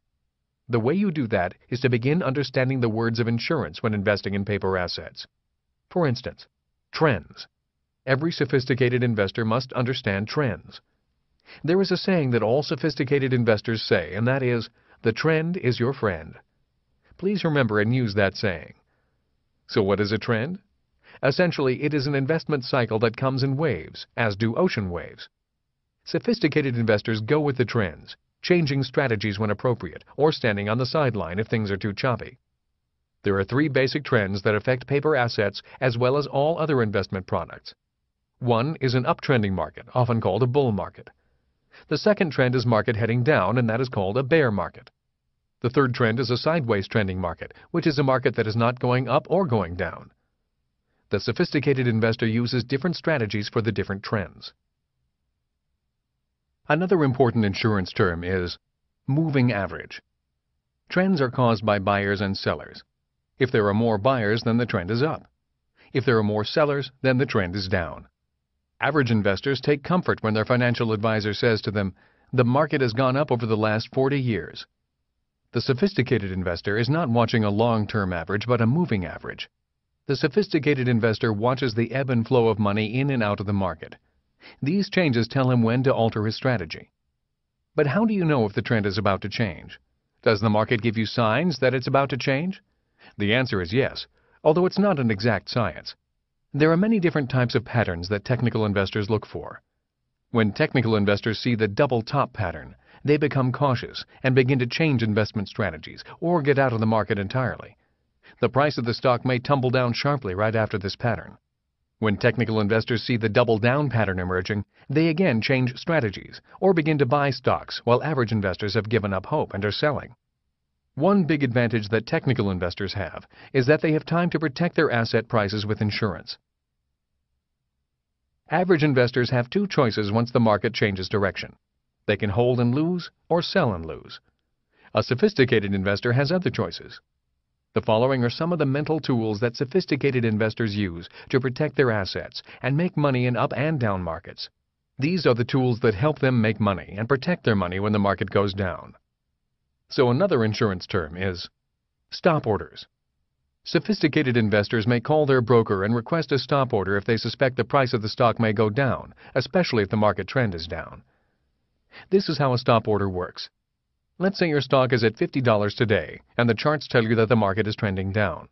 The way you do that is to begin understanding the words of insurance when investing in paper assets. For instance, trends. Every sophisticated investor must understand trends. There is a saying that all sophisticated investors say, and that is, the trend is your friend. Please remember and use that saying. So what is a trend? Essentially, it is an investment cycle that comes in waves, as do ocean waves. Sophisticated investors go with the trends, changing strategies when appropriate, or standing on the sideline if things are too choppy. There are three basic trends that affect paper assets as well as all other investment products. One is an uptrending market, often called a bull market. The second trend is market heading down, and that is called a bear market. The third trend is a sideways trending market, which is a market that is not going up or going down. The sophisticated investor uses different strategies for the different trends. Another important insurance term is moving average. Trends are caused by buyers and sellers. If there are more buyers, then the trend is up. If there are more sellers, then the trend is down. Average investors take comfort when their financial advisor says to them, the market has gone up over the last 40 years. The sophisticated investor is not watching a long-term average, but a moving average. The sophisticated investor watches the ebb and flow of money in and out of the market. These changes tell him when to alter his strategy. But how do you know if the trend is about to change? Does the market give you signs that it's about to change? The answer is yes, although it's not an exact science. There are many different types of patterns that technical investors look for. When technical investors see the double top pattern, they become cautious and begin to change investment strategies or get out of the market entirely. The price of the stock may tumble down sharply right after this pattern. When technical investors see the double down pattern emerging, they again change strategies or begin to buy stocks while average investors have given up hope and are selling. One big advantage that technical investors have is that they have time to protect their asset prices with insurance. Average investors have two choices once the market changes direction. They can hold and lose or sell and lose. A sophisticated investor has other choices. The following are some of the mental tools that sophisticated investors use to protect their assets and make money in up and down markets. These are the tools that help them make money and protect their money when the market goes down. So another insurance term is stop orders. Sophisticated investors may call their broker and request a stop order if they suspect the price of the stock may go down, especially if the market trend is down. This is how a stop order works. Let's say your stock is at $50 today, and the charts tell you that the market is trending down.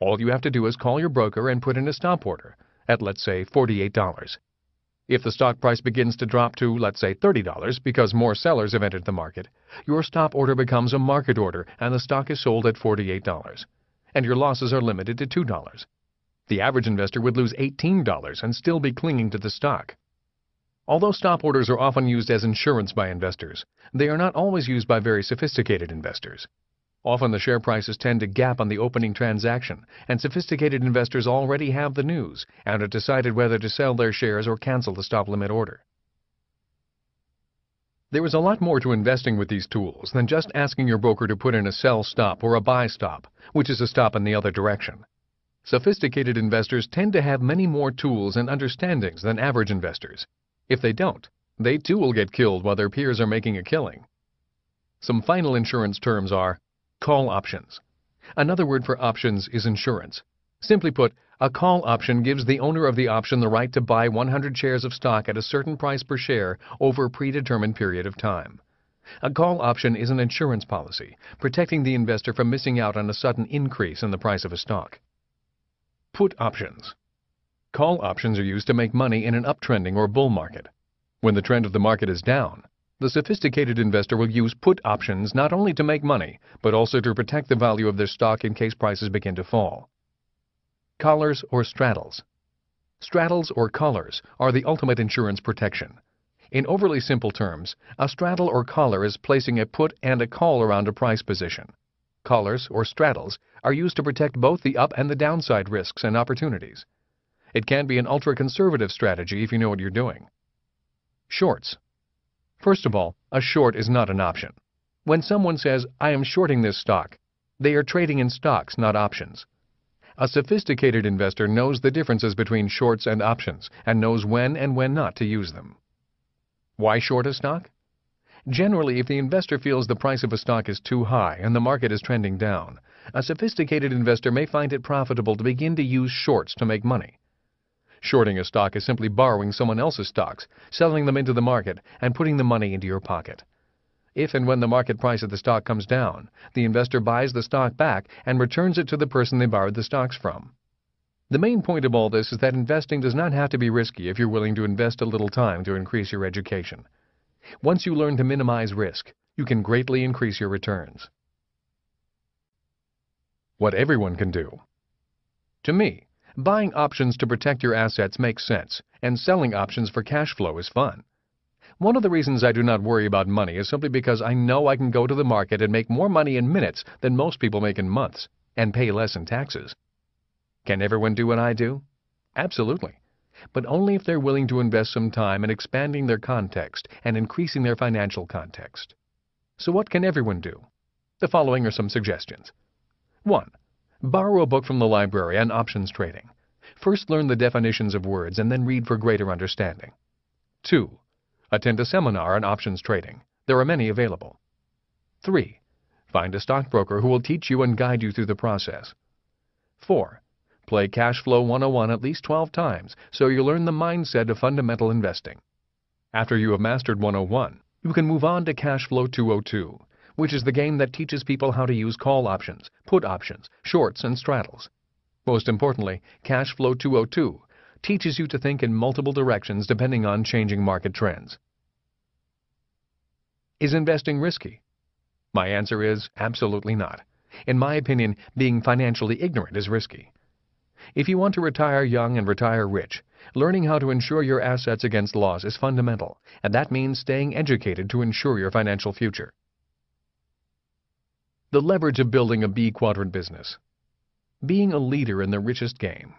All you have to do is call your broker and put in a stop order at, let's say, $48. If the stock price begins to drop to, let's say, $30 because more sellers have entered the market, your stop order becomes a market order and the stock is sold at $48, and your losses are limited to $2. The average investor would lose $18 and still be clinging to the stock. Although stop orders are often used as insurance by investors, they are not always used by very sophisticated investors. Often the share prices tend to gap on the opening transaction, and sophisticated investors already have the news and have decided whether to sell their shares or cancel the stop limit order. There is a lot more to investing with these tools than just asking your broker to put in a sell stop or a buy stop, which is a stop in the other direction. Sophisticated investors tend to have many more tools and understandings than average investors, if they don't, they too will get killed while their peers are making a killing. Some final insurance terms are call options. Another word for options is insurance. Simply put, a call option gives the owner of the option the right to buy 100 shares of stock at a certain price per share over a predetermined period of time. A call option is an insurance policy, protecting the investor from missing out on a sudden increase in the price of a stock. Put options. Call options are used to make money in an uptrending or bull market. When the trend of the market is down, the sophisticated investor will use put options not only to make money, but also to protect the value of their stock in case prices begin to fall. Collars or straddles. Straddles or collars are the ultimate insurance protection. In overly simple terms, a straddle or collar is placing a put and a call around a price position. Collars or straddles are used to protect both the up and the downside risks and opportunities. It can be an ultra-conservative strategy if you know what you're doing. Shorts. First of all, a short is not an option. When someone says, I am shorting this stock, they are trading in stocks, not options. A sophisticated investor knows the differences between shorts and options and knows when and when not to use them. Why short a stock? Generally, if the investor feels the price of a stock is too high and the market is trending down, a sophisticated investor may find it profitable to begin to use shorts to make money. Shorting a stock is simply borrowing someone else's stocks, selling them into the market, and putting the money into your pocket. If and when the market price of the stock comes down, the investor buys the stock back and returns it to the person they borrowed the stocks from. The main point of all this is that investing does not have to be risky if you're willing to invest a little time to increase your education. Once you learn to minimize risk, you can greatly increase your returns. What everyone can do. To me, Buying options to protect your assets makes sense, and selling options for cash flow is fun. One of the reasons I do not worry about money is simply because I know I can go to the market and make more money in minutes than most people make in months, and pay less in taxes. Can everyone do what I do? Absolutely. But only if they're willing to invest some time in expanding their context and increasing their financial context. So what can everyone do? The following are some suggestions. 1. Borrow a book from the library on options trading. First learn the definitions of words and then read for greater understanding. 2. Attend a seminar on options trading. There are many available. 3. Find a stockbroker who will teach you and guide you through the process. 4. Play Cash Flow 101 at least 12 times so you learn the mindset of fundamental investing. After you have mastered 101, you can move on to Cash Flow 202 which is the game that teaches people how to use call options, put options, shorts, and straddles. Most importantly, Cash Flow 202 teaches you to think in multiple directions depending on changing market trends. Is investing risky? My answer is absolutely not. In my opinion, being financially ignorant is risky. If you want to retire young and retire rich, learning how to insure your assets against loss is fundamental, and that means staying educated to ensure your financial future. The leverage of building a B quadrant business. Being a leader in the richest game.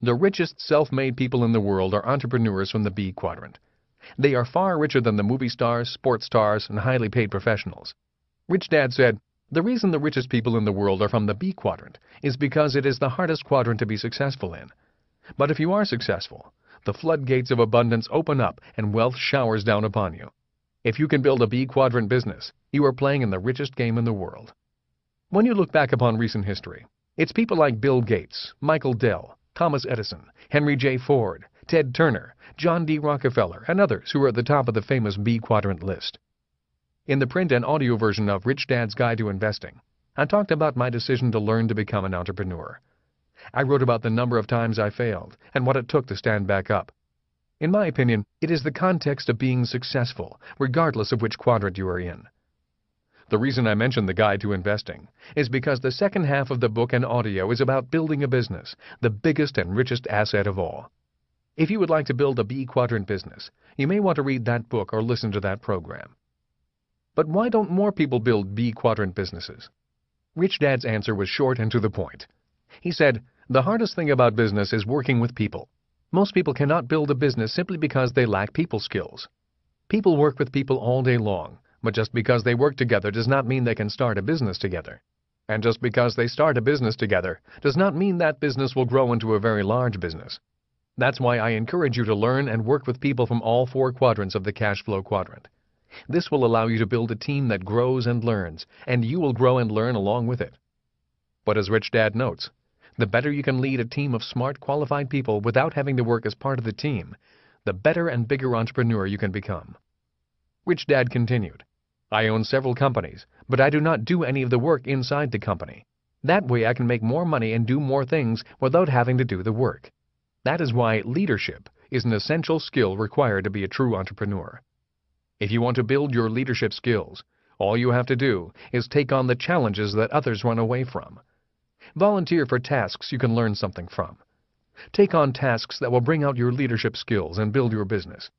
The richest self-made people in the world are entrepreneurs from the B quadrant. They are far richer than the movie stars, sports stars, and highly paid professionals. Rich Dad said, The reason the richest people in the world are from the B quadrant is because it is the hardest quadrant to be successful in. But if you are successful, the floodgates of abundance open up and wealth showers down upon you. If you can build a B quadrant business, you are playing in the richest game in the world. When you look back upon recent history, it's people like Bill Gates, Michael Dell, Thomas Edison, Henry J. Ford, Ted Turner, John D. Rockefeller, and others who are at the top of the famous B quadrant list. In the print and audio version of Rich Dad's Guide to Investing, I talked about my decision to learn to become an entrepreneur. I wrote about the number of times I failed and what it took to stand back up. In my opinion, it is the context of being successful, regardless of which quadrant you are in. The reason I mention the guide to investing is because the second half of the book and audio is about building a business, the biggest and richest asset of all. If you would like to build a B quadrant business, you may want to read that book or listen to that program. But why don't more people build B quadrant businesses? Rich Dad's answer was short and to the point. He said, The hardest thing about business is working with people. Most people cannot build a business simply because they lack people skills. People work with people all day long, but just because they work together does not mean they can start a business together. And just because they start a business together does not mean that business will grow into a very large business. That's why I encourage you to learn and work with people from all four quadrants of the cash flow quadrant. This will allow you to build a team that grows and learns, and you will grow and learn along with it. But as Rich Dad notes, the better you can lead a team of smart, qualified people without having to work as part of the team, the better and bigger entrepreneur you can become. Rich Dad continued, I own several companies, but I do not do any of the work inside the company. That way I can make more money and do more things without having to do the work. That is why leadership is an essential skill required to be a true entrepreneur. If you want to build your leadership skills, all you have to do is take on the challenges that others run away from. Volunteer for tasks you can learn something from. Take on tasks that will bring out your leadership skills and build your business.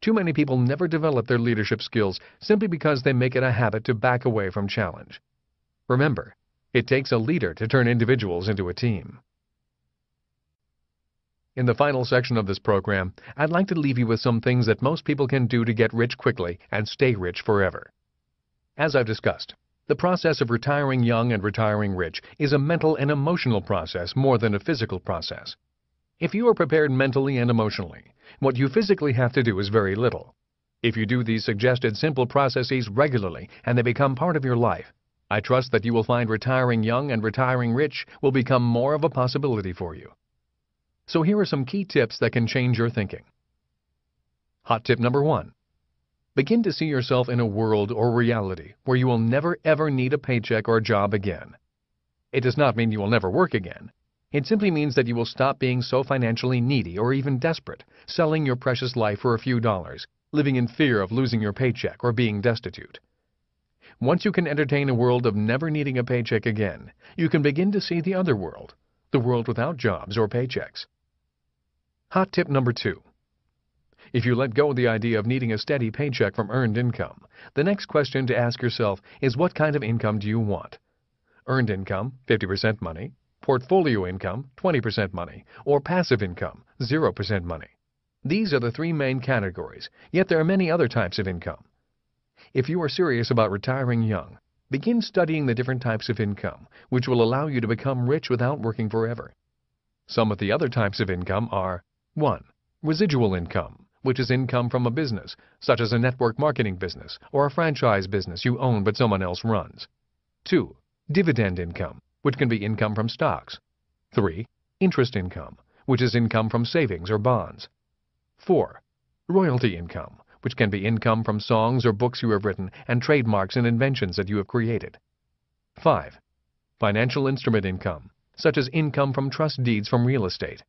Too many people never develop their leadership skills simply because they make it a habit to back away from challenge. Remember, it takes a leader to turn individuals into a team. In the final section of this program, I'd like to leave you with some things that most people can do to get rich quickly and stay rich forever. As I've discussed, the process of retiring young and retiring rich is a mental and emotional process more than a physical process. If you are prepared mentally and emotionally, what you physically have to do is very little. If you do these suggested simple processes regularly and they become part of your life, I trust that you will find retiring young and retiring rich will become more of a possibility for you. So here are some key tips that can change your thinking. Hot tip number one. Begin to see yourself in a world or reality where you will never ever need a paycheck or a job again. It does not mean you will never work again. It simply means that you will stop being so financially needy or even desperate, selling your precious life for a few dollars, living in fear of losing your paycheck or being destitute. Once you can entertain a world of never needing a paycheck again, you can begin to see the other world, the world without jobs or paychecks. Hot tip number two. If you let go of the idea of needing a steady paycheck from earned income, the next question to ask yourself is what kind of income do you want? Earned income, 50% money, portfolio income, 20% money, or passive income, 0% money. These are the three main categories, yet there are many other types of income. If you are serious about retiring young, begin studying the different types of income, which will allow you to become rich without working forever. Some of the other types of income are 1. Residual income which is income from a business, such as a network marketing business or a franchise business you own but someone else runs. 2. Dividend income, which can be income from stocks. 3. Interest income, which is income from savings or bonds. 4. Royalty income, which can be income from songs or books you have written and trademarks and inventions that you have created. 5. Financial instrument income, such as income from trust deeds from real estate.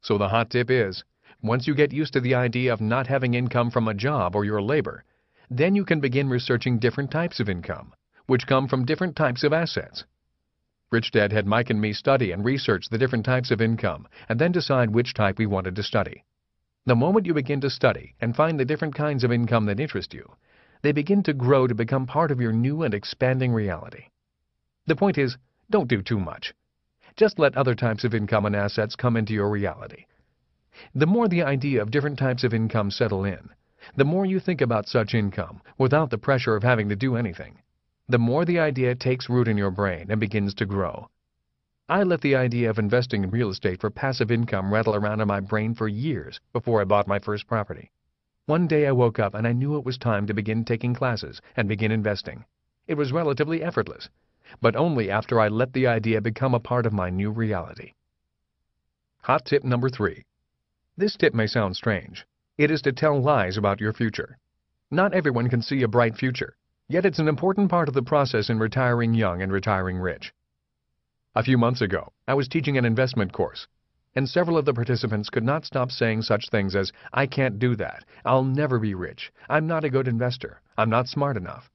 So the hot tip is, once you get used to the idea of not having income from a job or your labor, then you can begin researching different types of income, which come from different types of assets. Rich Dad had Mike and me study and research the different types of income and then decide which type we wanted to study. The moment you begin to study and find the different kinds of income that interest you, they begin to grow to become part of your new and expanding reality. The point is, don't do too much. Just let other types of income and assets come into your reality the more the idea of different types of income settle in, the more you think about such income without the pressure of having to do anything, the more the idea takes root in your brain and begins to grow. I let the idea of investing in real estate for passive income rattle around in my brain for years before I bought my first property. One day I woke up and I knew it was time to begin taking classes and begin investing. It was relatively effortless, but only after I let the idea become a part of my new reality. Hot tip number three. This tip may sound strange. It is to tell lies about your future. Not everyone can see a bright future, yet it's an important part of the process in retiring young and retiring rich. A few months ago, I was teaching an investment course, and several of the participants could not stop saying such things as, I can't do that, I'll never be rich, I'm not a good investor, I'm not smart enough.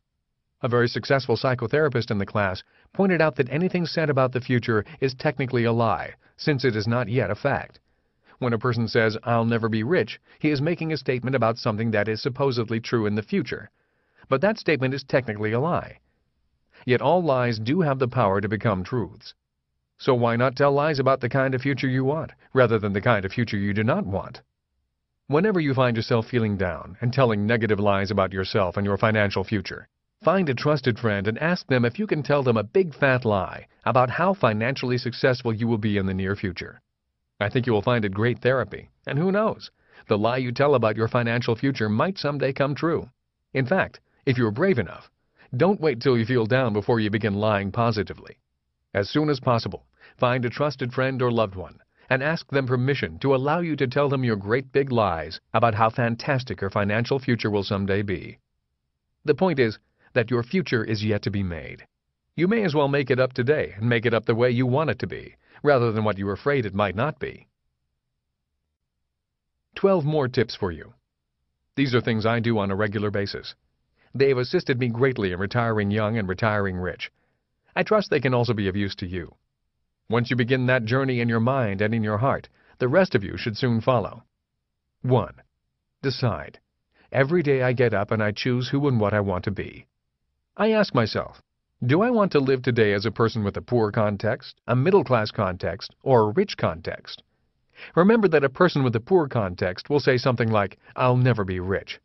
A very successful psychotherapist in the class pointed out that anything said about the future is technically a lie, since it is not yet a fact. When a person says, I'll never be rich, he is making a statement about something that is supposedly true in the future. But that statement is technically a lie. Yet all lies do have the power to become truths. So why not tell lies about the kind of future you want, rather than the kind of future you do not want? Whenever you find yourself feeling down and telling negative lies about yourself and your financial future, find a trusted friend and ask them if you can tell them a big fat lie about how financially successful you will be in the near future. I think you will find it great therapy, and who knows, the lie you tell about your financial future might someday come true. In fact, if you're brave enough, don't wait till you feel down before you begin lying positively. As soon as possible, find a trusted friend or loved one and ask them permission to allow you to tell them your great big lies about how fantastic your financial future will someday be. The point is that your future is yet to be made. You may as well make it up today and make it up the way you want it to be, rather than what you're afraid it might not be. 12 more tips for you. These are things I do on a regular basis. They have assisted me greatly in retiring young and retiring rich, I trust they can also be of use to you. Once you begin that journey in your mind and in your heart, the rest of you should soon follow. 1. Decide. Every day I get up and I choose who and what I want to be. I ask myself, do I want to live today as a person with a poor context, a middle-class context, or a rich context? Remember that a person with a poor context will say something like, I'll never be rich.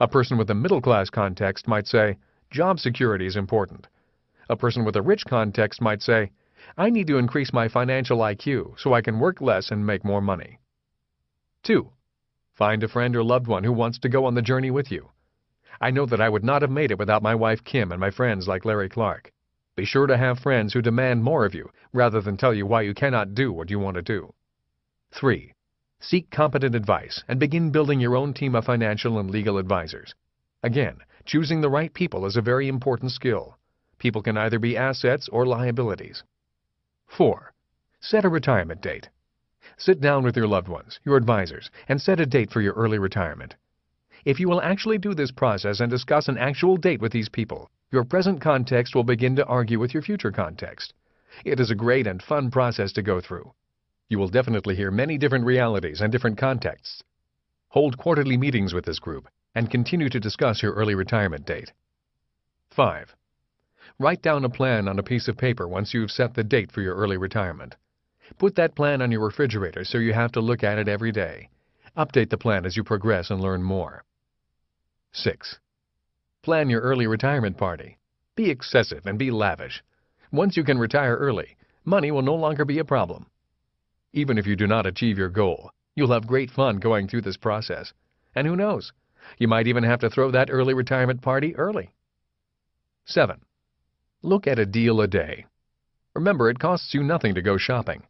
A person with a middle-class context might say, job security is important. A person with a rich context might say, I need to increase my financial IQ so I can work less and make more money. 2. Find a friend or loved one who wants to go on the journey with you. I know that I would not have made it without my wife Kim and my friends like Larry Clark. Be sure to have friends who demand more of you rather than tell you why you cannot do what you want to do. 3. Seek competent advice and begin building your own team of financial and legal advisors. Again, choosing the right people is a very important skill. People can either be assets or liabilities. 4. Set a retirement date. Sit down with your loved ones, your advisors, and set a date for your early retirement. If you will actually do this process and discuss an actual date with these people, your present context will begin to argue with your future context. It is a great and fun process to go through. You will definitely hear many different realities and different contexts. Hold quarterly meetings with this group and continue to discuss your early retirement date. 5. Write down a plan on a piece of paper once you've set the date for your early retirement. Put that plan on your refrigerator so you have to look at it every day. Update the plan as you progress and learn more. 6. Plan your early retirement party. Be excessive and be lavish. Once you can retire early, money will no longer be a problem. Even if you do not achieve your goal, you'll have great fun going through this process. And who knows, you might even have to throw that early retirement party early. 7. Look at a deal a day. Remember, it costs you nothing to go shopping.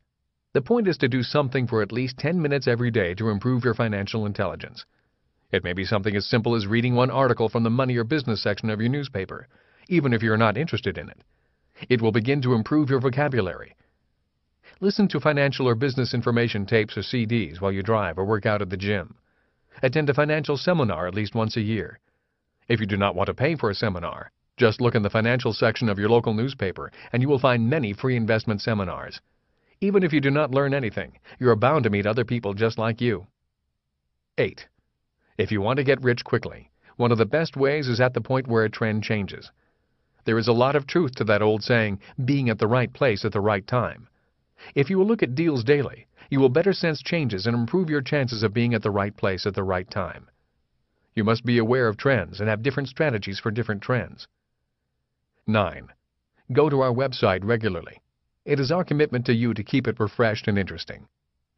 The point is to do something for at least 10 minutes every day to improve your financial intelligence. It may be something as simple as reading one article from the money or business section of your newspaper, even if you are not interested in it. It will begin to improve your vocabulary. Listen to financial or business information tapes or CDs while you drive or work out at the gym. Attend a financial seminar at least once a year. If you do not want to pay for a seminar, just look in the financial section of your local newspaper and you will find many free investment seminars. Even if you do not learn anything, you are bound to meet other people just like you. 8. If you want to get rich quickly, one of the best ways is at the point where a trend changes. There is a lot of truth to that old saying, being at the right place at the right time. If you will look at deals daily, you will better sense changes and improve your chances of being at the right place at the right time. You must be aware of trends and have different strategies for different trends. 9. Go to our website regularly. It is our commitment to you to keep it refreshed and interesting.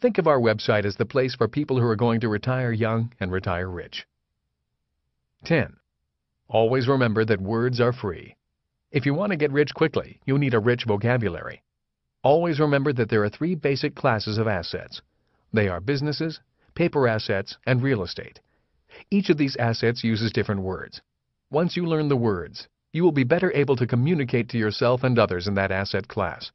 Think of our website as the place for people who are going to retire young and retire rich. 10. Always remember that words are free. If you want to get rich quickly, you need a rich vocabulary. Always remember that there are three basic classes of assets. They are businesses, paper assets, and real estate. Each of these assets uses different words. Once you learn the words, you will be better able to communicate to yourself and others in that asset class.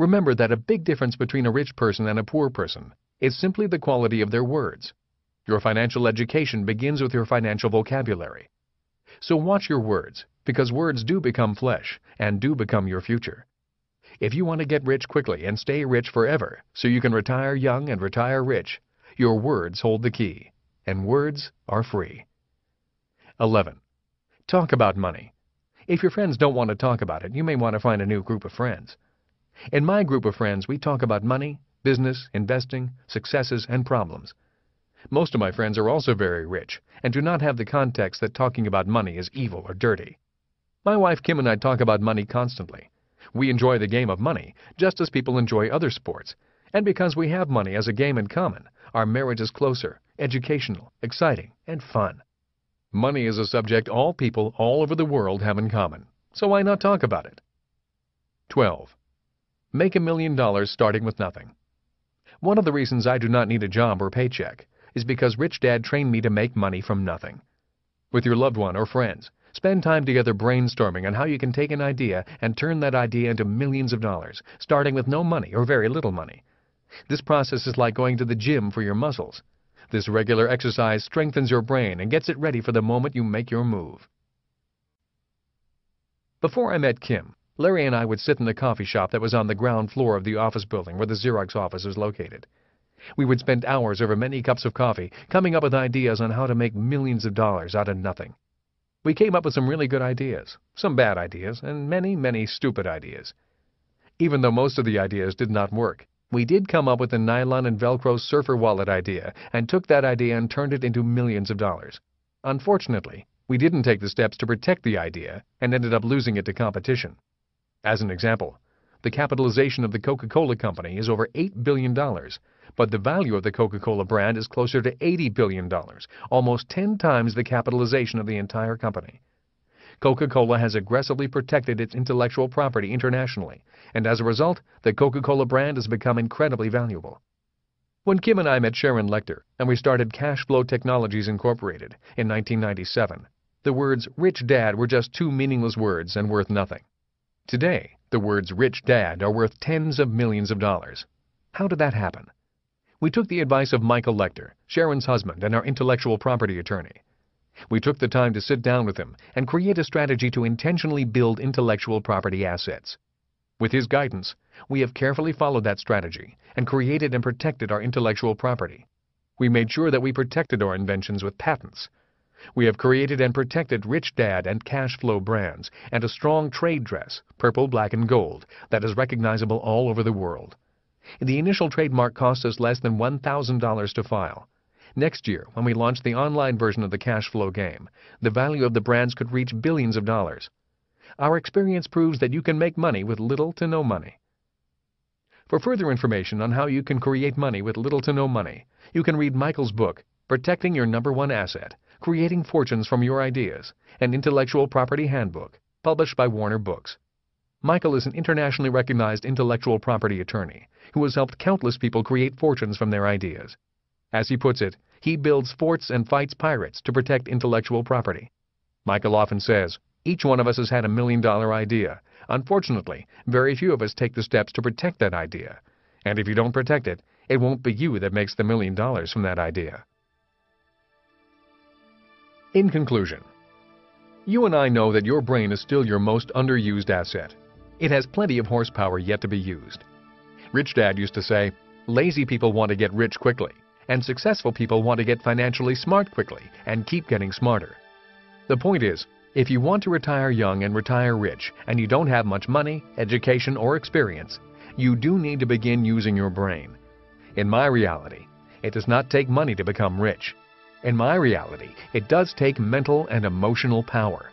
Remember that a big difference between a rich person and a poor person is simply the quality of their words. Your financial education begins with your financial vocabulary. So watch your words, because words do become flesh and do become your future. If you want to get rich quickly and stay rich forever, so you can retire young and retire rich, your words hold the key, and words are free. 11. Talk about money. If your friends don't want to talk about it, you may want to find a new group of friends. In my group of friends, we talk about money, business, investing, successes, and problems. Most of my friends are also very rich and do not have the context that talking about money is evil or dirty. My wife Kim and I talk about money constantly. We enjoy the game of money just as people enjoy other sports, and because we have money as a game in common, our marriage is closer, educational, exciting, and fun. Money is a subject all people all over the world have in common, so why not talk about it? 12. Make a million dollars starting with nothing. One of the reasons I do not need a job or paycheck is because Rich Dad trained me to make money from nothing. With your loved one or friends, spend time together brainstorming on how you can take an idea and turn that idea into millions of dollars, starting with no money or very little money. This process is like going to the gym for your muscles. This regular exercise strengthens your brain and gets it ready for the moment you make your move. Before I met Kim, Larry and I would sit in the coffee shop that was on the ground floor of the office building where the Xerox office is located. We would spend hours over many cups of coffee coming up with ideas on how to make millions of dollars out of nothing. We came up with some really good ideas, some bad ideas, and many, many stupid ideas. Even though most of the ideas did not work, we did come up with the nylon and Velcro surfer wallet idea and took that idea and turned it into millions of dollars. Unfortunately, we didn't take the steps to protect the idea and ended up losing it to competition. As an example, the capitalization of the Coca-Cola Company is over $8 billion, but the value of the Coca-Cola brand is closer to $80 billion, almost 10 times the capitalization of the entire company. Coca-Cola has aggressively protected its intellectual property internationally, and as a result, the Coca-Cola brand has become incredibly valuable. When Kim and I met Sharon Lechter and we started Cash Flow Technologies Incorporated in 1997, the words Rich Dad were just two meaningless words and worth nothing. Today, the words Rich Dad are worth tens of millions of dollars. How did that happen? We took the advice of Michael Lechter, Sharon's husband and our intellectual property attorney. We took the time to sit down with him and create a strategy to intentionally build intellectual property assets. With his guidance, we have carefully followed that strategy and created and protected our intellectual property. We made sure that we protected our inventions with patents. We have created and protected Rich Dad and Cash Flow brands and a strong trade dress, purple, black, and gold, that is recognizable all over the world. The initial trademark cost us less than $1,000 to file. Next year, when we launch the online version of the cash flow game, the value of the brands could reach billions of dollars. Our experience proves that you can make money with little to no money. For further information on how you can create money with little to no money, you can read Michael's book, Protecting Your Number One Asset, Creating Fortunes from Your Ideas, an Intellectual Property Handbook, published by Warner Books. Michael is an internationally recognized intellectual property attorney who has helped countless people create fortunes from their ideas. As he puts it, he builds forts and fights pirates to protect intellectual property. Michael often says, each one of us has had a million dollar idea. Unfortunately, very few of us take the steps to protect that idea. And if you don't protect it, it won't be you that makes the million dollars from that idea. In conclusion, you and I know that your brain is still your most underused asset. It has plenty of horsepower yet to be used. Rich Dad used to say, lazy people want to get rich quickly and successful people want to get financially smart quickly and keep getting smarter. The point is, if you want to retire young and retire rich and you don't have much money, education, or experience, you do need to begin using your brain. In my reality, it does not take money to become rich. In my reality, it does take mental and emotional power.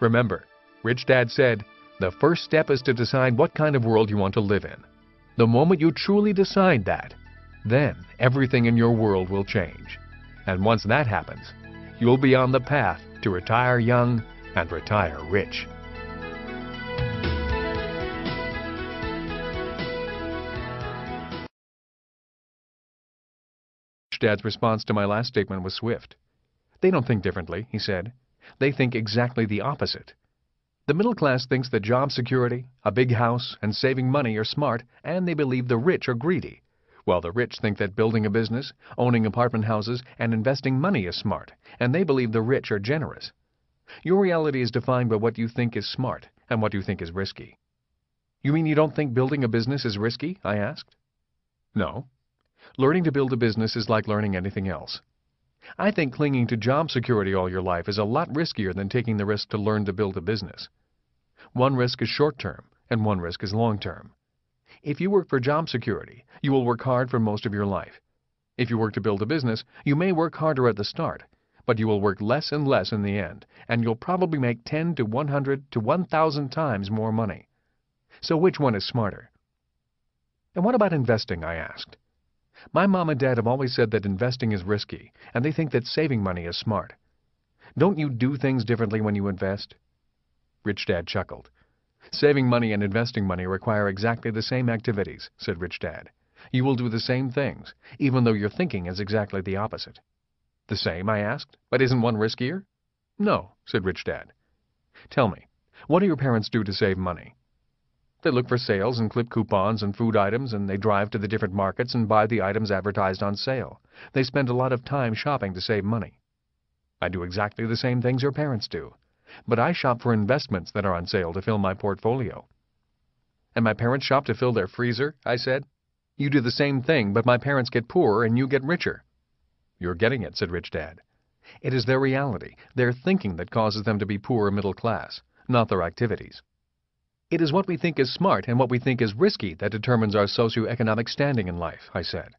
Remember, Rich Dad said, the first step is to decide what kind of world you want to live in. The moment you truly decide that, then everything in your world will change. And once that happens, you'll be on the path to retire young and retire rich. Dad's response to my last statement was swift. They don't think differently, he said. They think exactly the opposite. The middle class thinks that job security, a big house, and saving money are smart, and they believe the rich are greedy, while the rich think that building a business, owning apartment houses, and investing money is smart, and they believe the rich are generous. Your reality is defined by what you think is smart and what you think is risky. You mean you don't think building a business is risky? I asked. No. Learning to build a business is like learning anything else. I think clinging to job security all your life is a lot riskier than taking the risk to learn to build a business. One risk is short-term, and one risk is long-term. If you work for job security, you will work hard for most of your life. If you work to build a business, you may work harder at the start, but you will work less and less in the end, and you'll probably make 10 to 100 to 1,000 times more money. So which one is smarter? And what about investing, I asked. My mom and dad have always said that investing is risky, and they think that saving money is smart. Don't you do things differently when you invest? Rich Dad chuckled. Saving money and investing money require exactly the same activities, said Rich Dad. You will do the same things, even though your thinking is exactly the opposite. The same, I asked, but isn't one riskier? No, said Rich Dad. Tell me, what do your parents do to save money? They look for sales and clip coupons and food items, and they drive to the different markets and buy the items advertised on sale. They spend a lot of time shopping to save money. I do exactly the same things your parents do, but I shop for investments that are on sale to fill my portfolio. And my parents shop to fill their freezer, I said. You do the same thing, but my parents get poorer and you get richer. You're getting it, said Rich Dad. It is their reality, their thinking that causes them to be poor or middle class, not their activities. It is what we think is smart and what we think is risky that determines our socioeconomic standing in life, I said.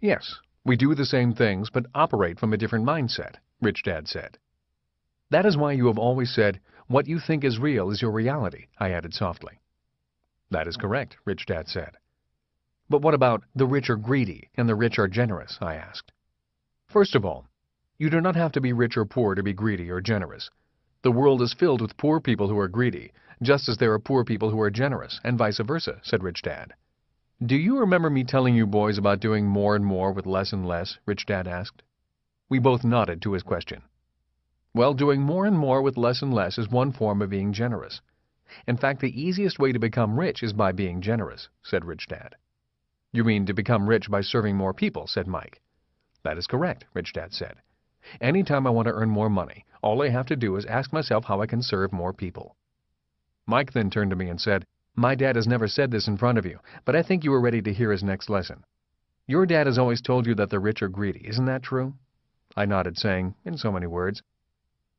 Yes, we do the same things but operate from a different mindset, Rich Dad said. That is why you have always said, what you think is real is your reality, I added softly. That is correct, Rich Dad said. But what about the rich are greedy and the rich are generous, I asked. First of all, you do not have to be rich or poor to be greedy or generous. The world is filled with poor people who are greedy, just as there are poor people who are generous, and vice versa, said Rich Dad. Do you remember me telling you boys about doing more and more with less and less? Rich Dad asked. We both nodded to his question. Well, doing more and more with less and less is one form of being generous. In fact, the easiest way to become rich is by being generous, said Rich Dad. You mean to become rich by serving more people, said Mike. That is correct, Rich Dad said. Any time I want to earn more money, all I have to do is ask myself how I can serve more people. Mike then turned to me and said, My dad has never said this in front of you, but I think you are ready to hear his next lesson. Your dad has always told you that the rich are greedy, isn't that true? I nodded, saying, in so many words,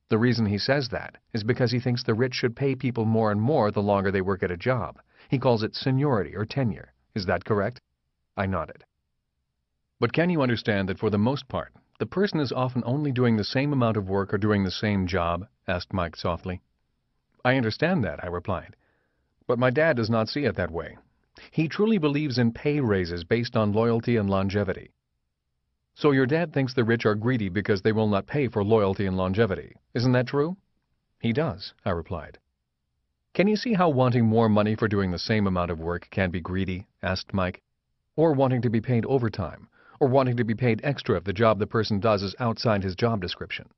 The reason he says that is because he thinks the rich should pay people more and more the longer they work at a job. He calls it seniority or tenure. Is that correct? I nodded. But can you understand that for the most part, the person is often only doing the same amount of work or doing the same job? asked Mike softly. I understand that, I replied. But my dad does not see it that way. He truly believes in pay raises based on loyalty and longevity. So your dad thinks the rich are greedy because they will not pay for loyalty and longevity. Isn't that true? He does, I replied. Can you see how wanting more money for doing the same amount of work can be greedy? asked Mike. Or wanting to be paid overtime, or wanting to be paid extra if the job the person does is outside his job description.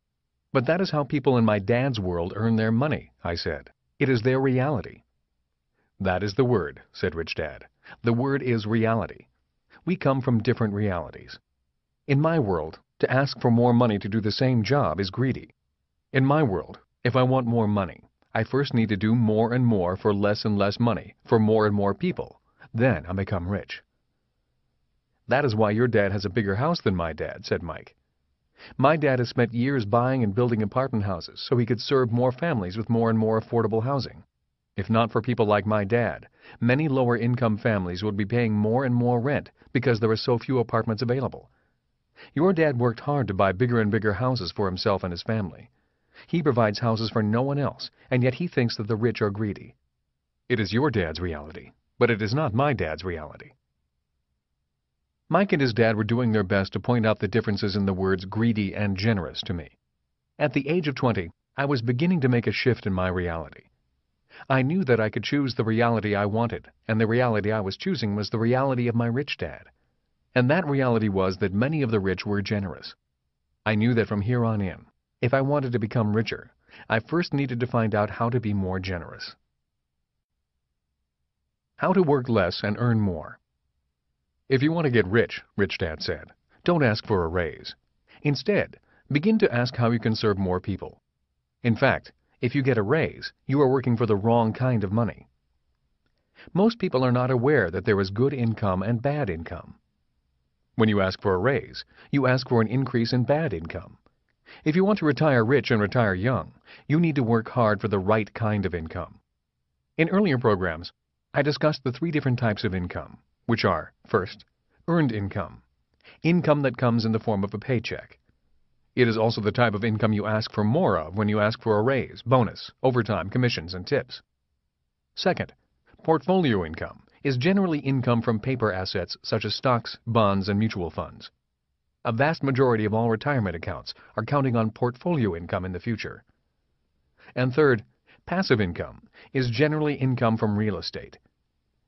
But that is how people in my dad's world earn their money, I said. It is their reality. That is the word, said Rich Dad. The word is reality. We come from different realities. In my world, to ask for more money to do the same job is greedy. In my world, if I want more money, I first need to do more and more for less and less money, for more and more people. Then I become rich. That is why your dad has a bigger house than my dad, said Mike. My dad has spent years buying and building apartment houses so he could serve more families with more and more affordable housing. If not for people like my dad, many lower income families would be paying more and more rent because there are so few apartments available. Your dad worked hard to buy bigger and bigger houses for himself and his family. He provides houses for no one else, and yet he thinks that the rich are greedy. It is your dad's reality, but it is not my dad's reality. Mike and his dad were doing their best to point out the differences in the words greedy and generous to me. At the age of 20, I was beginning to make a shift in my reality. I knew that I could choose the reality I wanted, and the reality I was choosing was the reality of my rich dad. And that reality was that many of the rich were generous. I knew that from here on in, if I wanted to become richer, I first needed to find out how to be more generous. How to work less and earn more. If you want to get rich, Rich Dad said, don't ask for a raise. Instead, begin to ask how you can serve more people. In fact, if you get a raise, you are working for the wrong kind of money. Most people are not aware that there is good income and bad income. When you ask for a raise, you ask for an increase in bad income. If you want to retire rich and retire young, you need to work hard for the right kind of income. In earlier programs, I discussed the three different types of income which are, first, earned income, income that comes in the form of a paycheck. It is also the type of income you ask for more of when you ask for a raise, bonus, overtime, commissions, and tips. Second, portfolio income is generally income from paper assets such as stocks, bonds, and mutual funds. A vast majority of all retirement accounts are counting on portfolio income in the future. And third, passive income is generally income from real estate,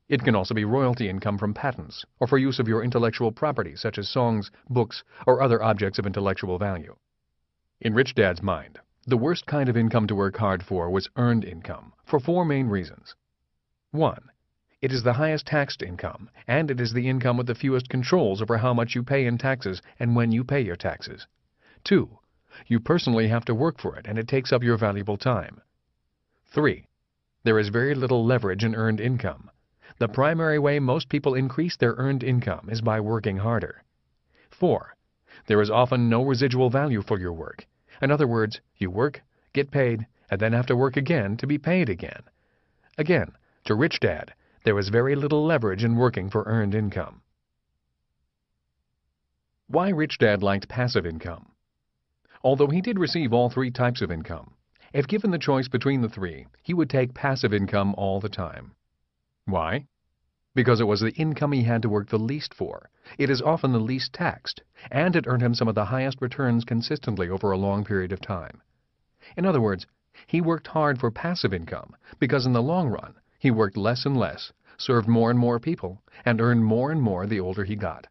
it can also be royalty income from patents, or for use of your intellectual property such as songs, books, or other objects of intellectual value. In Rich Dad's mind, the worst kind of income to work hard for was earned income, for four main reasons. 1. It is the highest taxed income, and it is the income with the fewest controls over how much you pay in taxes and when you pay your taxes. 2. You personally have to work for it, and it takes up your valuable time. 3. There is very little leverage in earned income. The primary way most people increase their earned income is by working harder. 4. There is often no residual value for your work. In other words, you work, get paid, and then have to work again to be paid again. Again, to Rich Dad, there is very little leverage in working for earned income. Why Rich Dad liked passive income. Although he did receive all three types of income, if given the choice between the three, he would take passive income all the time. Why? Because it was the income he had to work the least for. It is often the least taxed, and it earned him some of the highest returns consistently over a long period of time. In other words, he worked hard for passive income because in the long run, he worked less and less, served more and more people, and earned more and more the older he got.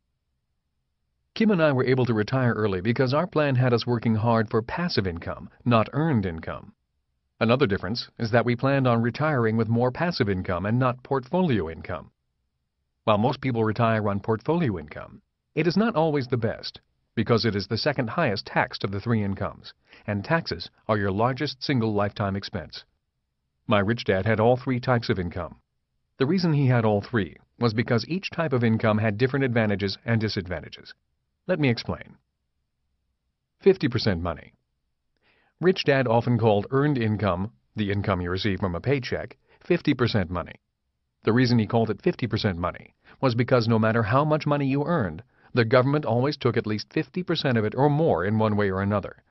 Kim and I were able to retire early because our plan had us working hard for passive income, not earned income. Another difference is that we planned on retiring with more passive income and not portfolio income. While most people retire on portfolio income, it is not always the best because it is the second highest taxed of the three incomes, and taxes are your largest single lifetime expense. My rich dad had all three types of income. The reason he had all three was because each type of income had different advantages and disadvantages. Let me explain. 50% money. Rich Dad often called earned income, the income you receive from a paycheck, 50% money. The reason he called it 50% money was because no matter how much money you earned, the government always took at least 50% of it or more in one way or another.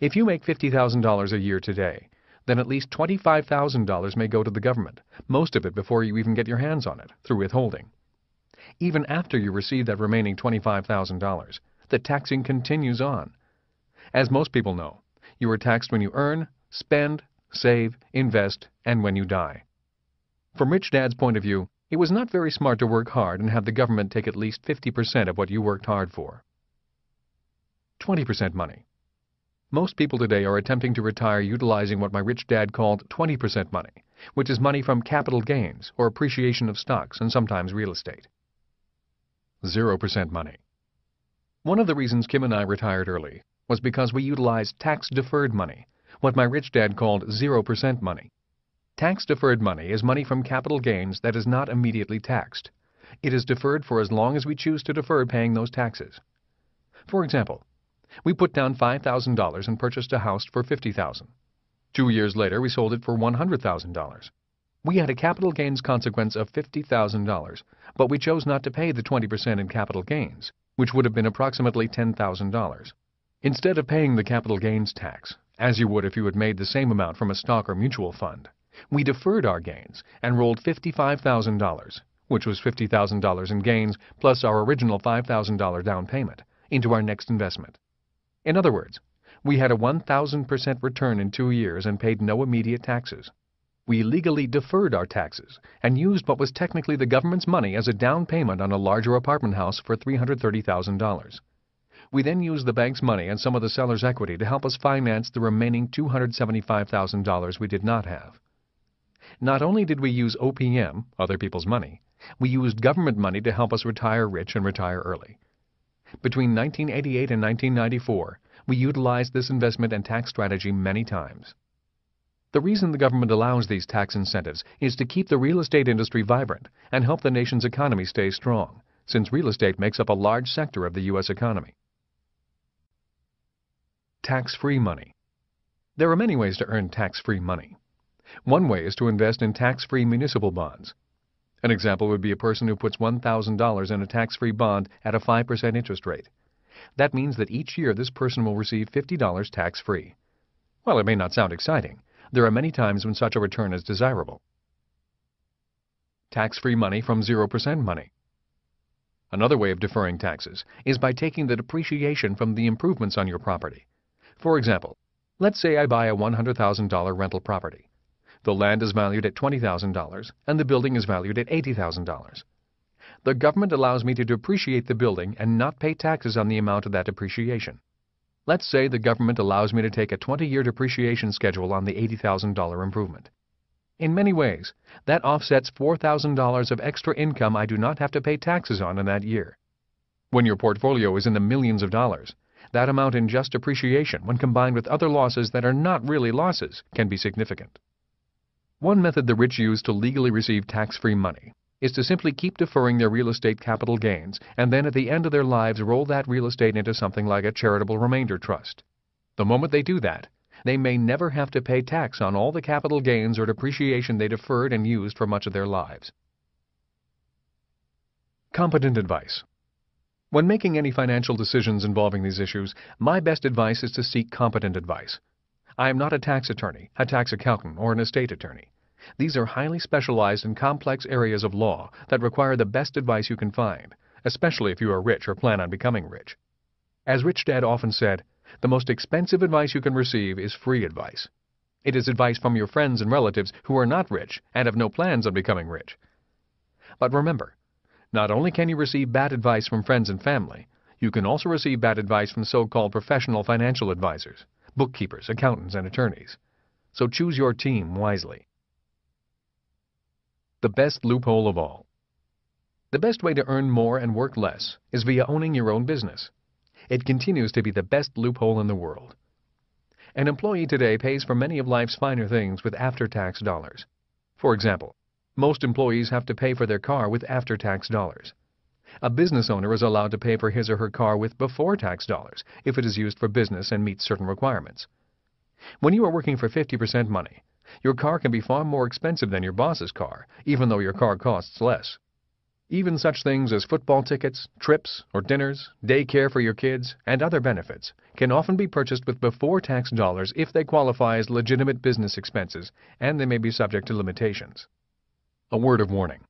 If you make $50,000 a year today, then at least $25,000 may go to the government, most of it before you even get your hands on it, through withholding. Even after you receive that remaining $25,000, the taxing continues on. As most people know, you are taxed when you earn, spend, save, invest, and when you die. From Rich Dad's point of view, it was not very smart to work hard and have the government take at least 50% of what you worked hard for. 20% money. Most people today are attempting to retire utilizing what my rich dad called 20% money, which is money from capital gains or appreciation of stocks and sometimes real estate. 0% money. One of the reasons Kim and I retired early was because we utilized tax-deferred money, what my rich dad called 0% money. Tax-deferred money is money from capital gains that is not immediately taxed. It is deferred for as long as we choose to defer paying those taxes. For example, we put down $5,000 and purchased a house for $50,000. Two years later, we sold it for $100,000. We had a capital gains consequence of $50,000, but we chose not to pay the 20% in capital gains, which would have been approximately $10,000. Instead of paying the capital gains tax, as you would if you had made the same amount from a stock or mutual fund. We deferred our gains and rolled $55,000, which was $50,000 in gains plus our original $5,000 down payment, into our next investment. In other words, we had a 1,000% return in two years and paid no immediate taxes. We legally deferred our taxes and used what was technically the government's money as a down payment on a larger apartment house for $330,000. We then used the bank's money and some of the seller's equity to help us finance the remaining $275,000 we did not have. Not only did we use OPM, other people's money, we used government money to help us retire rich and retire early. Between 1988 and 1994, we utilized this investment and tax strategy many times. The reason the government allows these tax incentives is to keep the real estate industry vibrant and help the nation's economy stay strong, since real estate makes up a large sector of the U.S. economy. Tax-free money. There are many ways to earn tax-free money. One way is to invest in tax-free municipal bonds. An example would be a person who puts $1,000 in a tax-free bond at a 5% interest rate. That means that each year this person will receive $50 tax-free. While it may not sound exciting, there are many times when such a return is desirable. Tax-free money from 0% money. Another way of deferring taxes is by taking the depreciation from the improvements on your property. For example, let's say I buy a $100,000 rental property. The land is valued at $20,000 and the building is valued at $80,000. The government allows me to depreciate the building and not pay taxes on the amount of that depreciation. Let's say the government allows me to take a 20-year depreciation schedule on the $80,000 improvement. In many ways, that offsets $4,000 of extra income I do not have to pay taxes on in that year. When your portfolio is in the millions of dollars, that amount in just depreciation, when combined with other losses that are not really losses, can be significant. One method the rich use to legally receive tax-free money is to simply keep deferring their real estate capital gains and then at the end of their lives roll that real estate into something like a charitable remainder trust. The moment they do that, they may never have to pay tax on all the capital gains or depreciation they deferred and used for much of their lives. Competent advice. When making any financial decisions involving these issues, my best advice is to seek competent advice. I am not a tax attorney, a tax accountant, or an estate attorney. These are highly specialized and complex areas of law that require the best advice you can find, especially if you are rich or plan on becoming rich. As Rich Dad often said, the most expensive advice you can receive is free advice. It is advice from your friends and relatives who are not rich and have no plans on becoming rich. But remember, not only can you receive bad advice from friends and family, you can also receive bad advice from so-called professional financial advisors bookkeepers, accountants, and attorneys. So choose your team wisely. The best loophole of all. The best way to earn more and work less is via owning your own business. It continues to be the best loophole in the world. An employee today pays for many of life's finer things with after-tax dollars. For example, most employees have to pay for their car with after-tax dollars. A business owner is allowed to pay for his or her car with before tax dollars if it is used for business and meets certain requirements. When you are working for 50% money, your car can be far more expensive than your boss's car, even though your car costs less. Even such things as football tickets, trips or dinners, daycare for your kids, and other benefits can often be purchased with before tax dollars if they qualify as legitimate business expenses and they may be subject to limitations. A word of warning.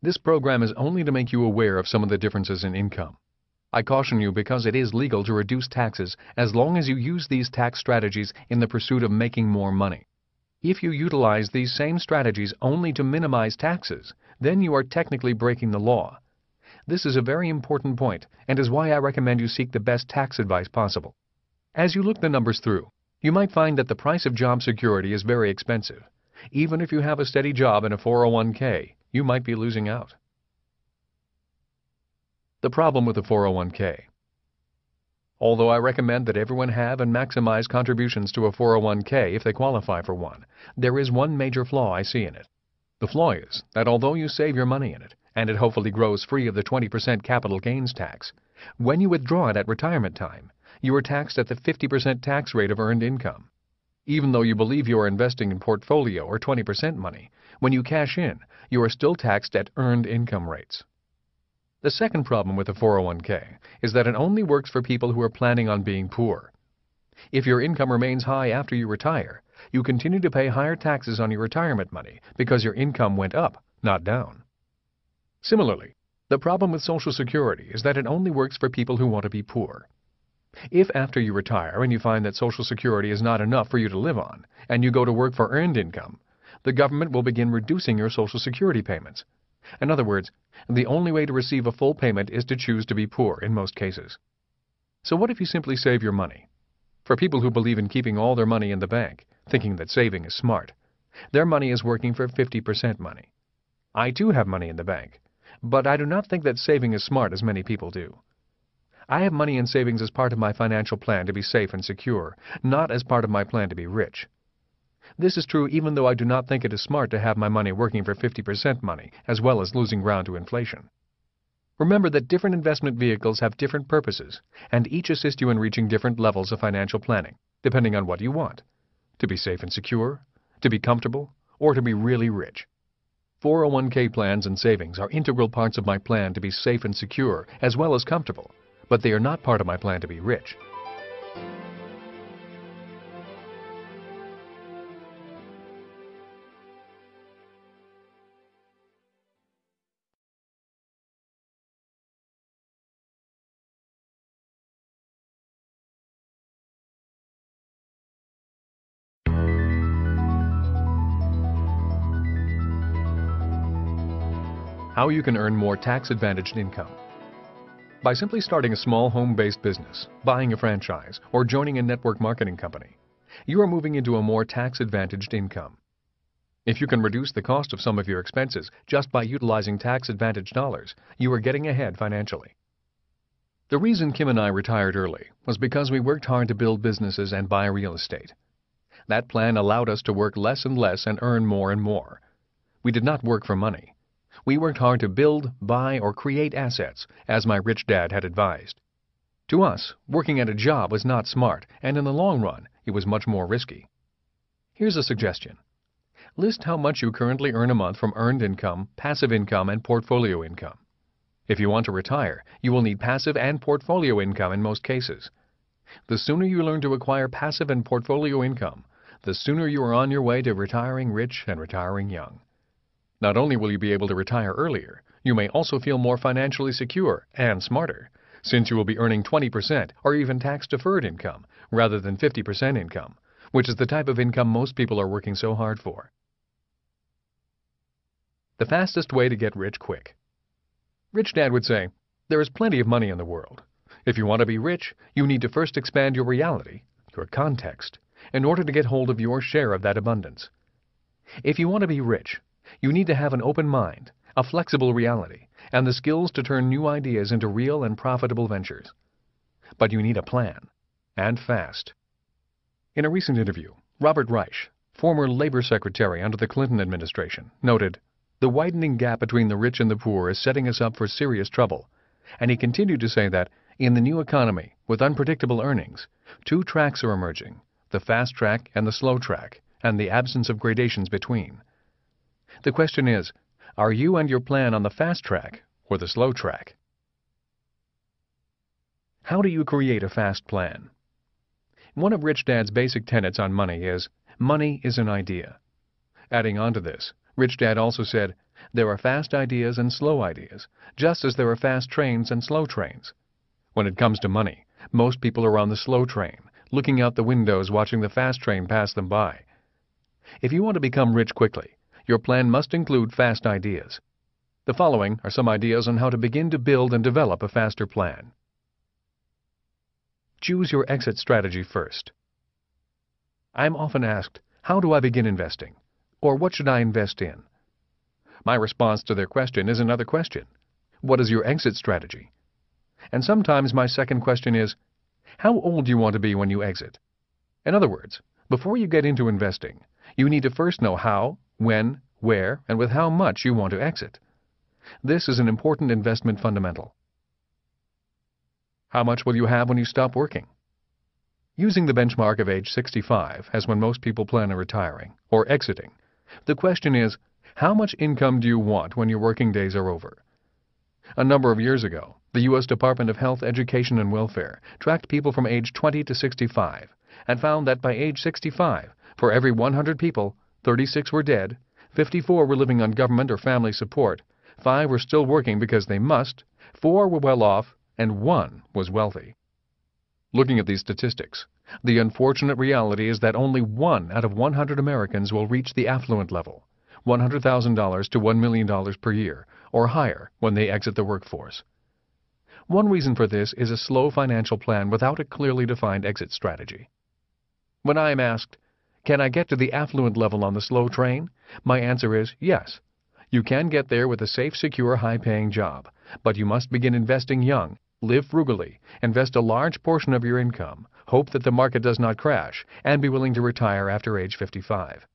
This program is only to make you aware of some of the differences in income. I caution you because it is legal to reduce taxes as long as you use these tax strategies in the pursuit of making more money. If you utilize these same strategies only to minimize taxes, then you are technically breaking the law. This is a very important point and is why I recommend you seek the best tax advice possible. As you look the numbers through, you might find that the price of job security is very expensive. Even if you have a steady job and a 401k, you might be losing out. The problem with the 401k. Although I recommend that everyone have and maximize contributions to a 401k if they qualify for one, there is one major flaw I see in it. The flaw is that although you save your money in it, and it hopefully grows free of the 20% capital gains tax, when you withdraw it at retirement time, you are taxed at the 50% tax rate of earned income. Even though you believe you are investing in portfolio or 20% money, when you cash in, you are still taxed at earned income rates. The second problem with the 401k is that it only works for people who are planning on being poor. If your income remains high after you retire, you continue to pay higher taxes on your retirement money because your income went up, not down. Similarly, the problem with Social Security is that it only works for people who want to be poor. If after you retire and you find that Social Security is not enough for you to live on, and you go to work for earned income, the government will begin reducing your Social Security payments. In other words, the only way to receive a full payment is to choose to be poor in most cases. So what if you simply save your money? For people who believe in keeping all their money in the bank, thinking that saving is smart, their money is working for 50% money. I too have money in the bank, but I do not think that saving is smart as many people do. I have money in savings as part of my financial plan to be safe and secure, not as part of my plan to be rich. This is true even though I do not think it is smart to have my money working for 50% money, as well as losing ground to inflation. Remember that different investment vehicles have different purposes, and each assist you in reaching different levels of financial planning, depending on what you want. To be safe and secure, to be comfortable, or to be really rich. 401k plans and savings are integral parts of my plan to be safe and secure, as well as comfortable, but they are not part of my plan to be rich. How you can earn more tax-advantaged income. By simply starting a small home-based business, buying a franchise, or joining a network marketing company, you are moving into a more tax-advantaged income. If you can reduce the cost of some of your expenses just by utilizing tax-advantaged dollars, you are getting ahead financially. The reason Kim and I retired early was because we worked hard to build businesses and buy real estate. That plan allowed us to work less and less and earn more and more. We did not work for money. We worked hard to build, buy, or create assets, as my rich dad had advised. To us, working at a job was not smart, and in the long run, it was much more risky. Here's a suggestion. List how much you currently earn a month from earned income, passive income, and portfolio income. If you want to retire, you will need passive and portfolio income in most cases. The sooner you learn to acquire passive and portfolio income, the sooner you are on your way to retiring rich and retiring young. Not only will you be able to retire earlier, you may also feel more financially secure and smarter, since you will be earning 20% or even tax-deferred income rather than 50% income, which is the type of income most people are working so hard for. The fastest way to get rich quick. Rich Dad would say, there is plenty of money in the world. If you want to be rich, you need to first expand your reality, your context, in order to get hold of your share of that abundance. If you want to be rich, you need to have an open mind, a flexible reality, and the skills to turn new ideas into real and profitable ventures. But you need a plan, and fast. In a recent interview, Robert Reich, former labor secretary under the Clinton administration, noted, The widening gap between the rich and the poor is setting us up for serious trouble. And he continued to say that, in the new economy, with unpredictable earnings, two tracks are emerging, the fast track and the slow track, and the absence of gradations between. The question is, are you and your plan on the fast track or the slow track? How do you create a fast plan? One of Rich Dad's basic tenets on money is, money is an idea. Adding on to this, Rich Dad also said, there are fast ideas and slow ideas, just as there are fast trains and slow trains. When it comes to money, most people are on the slow train, looking out the windows watching the fast train pass them by. If you want to become rich quickly, your plan must include fast ideas. The following are some ideas on how to begin to build and develop a faster plan. Choose your exit strategy first. I'm often asked, how do I begin investing? Or what should I invest in? My response to their question is another question. What is your exit strategy? And sometimes my second question is, how old do you want to be when you exit? In other words, before you get into investing, you need to first know how when, where, and with how much you want to exit. This is an important investment fundamental. How much will you have when you stop working? Using the benchmark of age 65 as when most people plan on retiring or exiting, the question is, how much income do you want when your working days are over? A number of years ago, the U.S. Department of Health, Education, and Welfare tracked people from age 20 to 65 and found that by age 65, for every 100 people, 36 were dead, 54 were living on government or family support, 5 were still working because they must, 4 were well off, and 1 was wealthy. Looking at these statistics, the unfortunate reality is that only 1 out of 100 Americans will reach the affluent level, $100,000 to $1 million per year, or higher when they exit the workforce. One reason for this is a slow financial plan without a clearly defined exit strategy. When I am asked, can I get to the affluent level on the slow train? My answer is yes. You can get there with a safe, secure, high-paying job, but you must begin investing young, live frugally, invest a large portion of your income, hope that the market does not crash, and be willing to retire after age 55.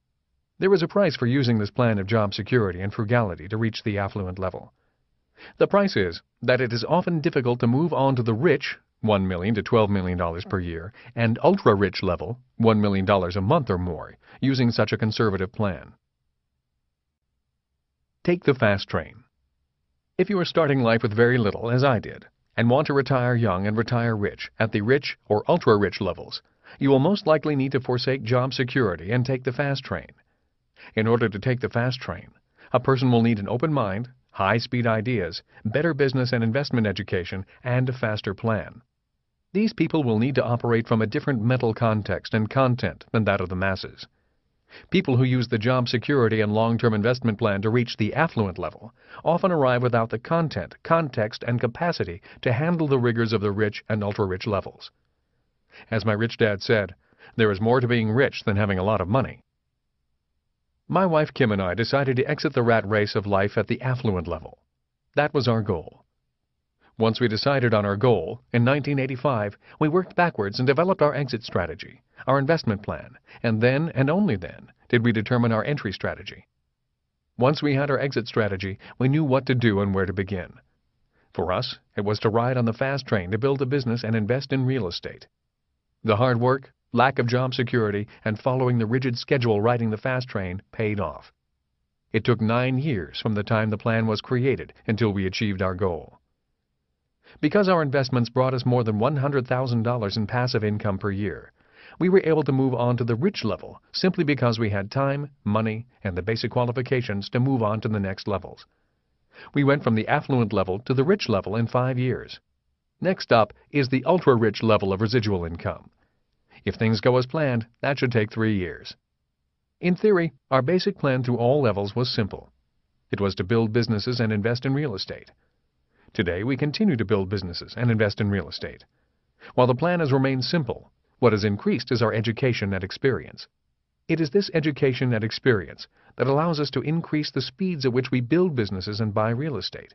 There is a price for using this plan of job security and frugality to reach the affluent level. The price is that it is often difficult to move on to the rich 1 million to $12 million per year, and ultra-rich level, $1 million a month or more, using such a conservative plan. Take the fast train. If you are starting life with very little, as I did, and want to retire young and retire rich at the rich or ultra-rich levels, you will most likely need to forsake job security and take the fast train. In order to take the fast train, a person will need an open mind, high-speed ideas, better business and investment education, and a faster plan. These people will need to operate from a different mental context and content than that of the masses. People who use the job security and long-term investment plan to reach the affluent level often arrive without the content, context, and capacity to handle the rigors of the rich and ultra-rich levels. As my rich dad said, there is more to being rich than having a lot of money. My wife Kim and I decided to exit the rat race of life at the affluent level. That was our goal. Once we decided on our goal, in 1985, we worked backwards and developed our exit strategy, our investment plan, and then, and only then, did we determine our entry strategy. Once we had our exit strategy, we knew what to do and where to begin. For us, it was to ride on the fast train to build a business and invest in real estate. The hard work, lack of job security, and following the rigid schedule riding the fast train paid off. It took nine years from the time the plan was created until we achieved our goal. Because our investments brought us more than $100,000 in passive income per year, we were able to move on to the rich level simply because we had time, money, and the basic qualifications to move on to the next levels. We went from the affluent level to the rich level in five years. Next up is the ultra-rich level of residual income. If things go as planned, that should take three years. In theory, our basic plan through all levels was simple. It was to build businesses and invest in real estate. Today, we continue to build businesses and invest in real estate. While the plan has remained simple, what has increased is our education and experience. It is this education and experience that allows us to increase the speeds at which we build businesses and buy real estate.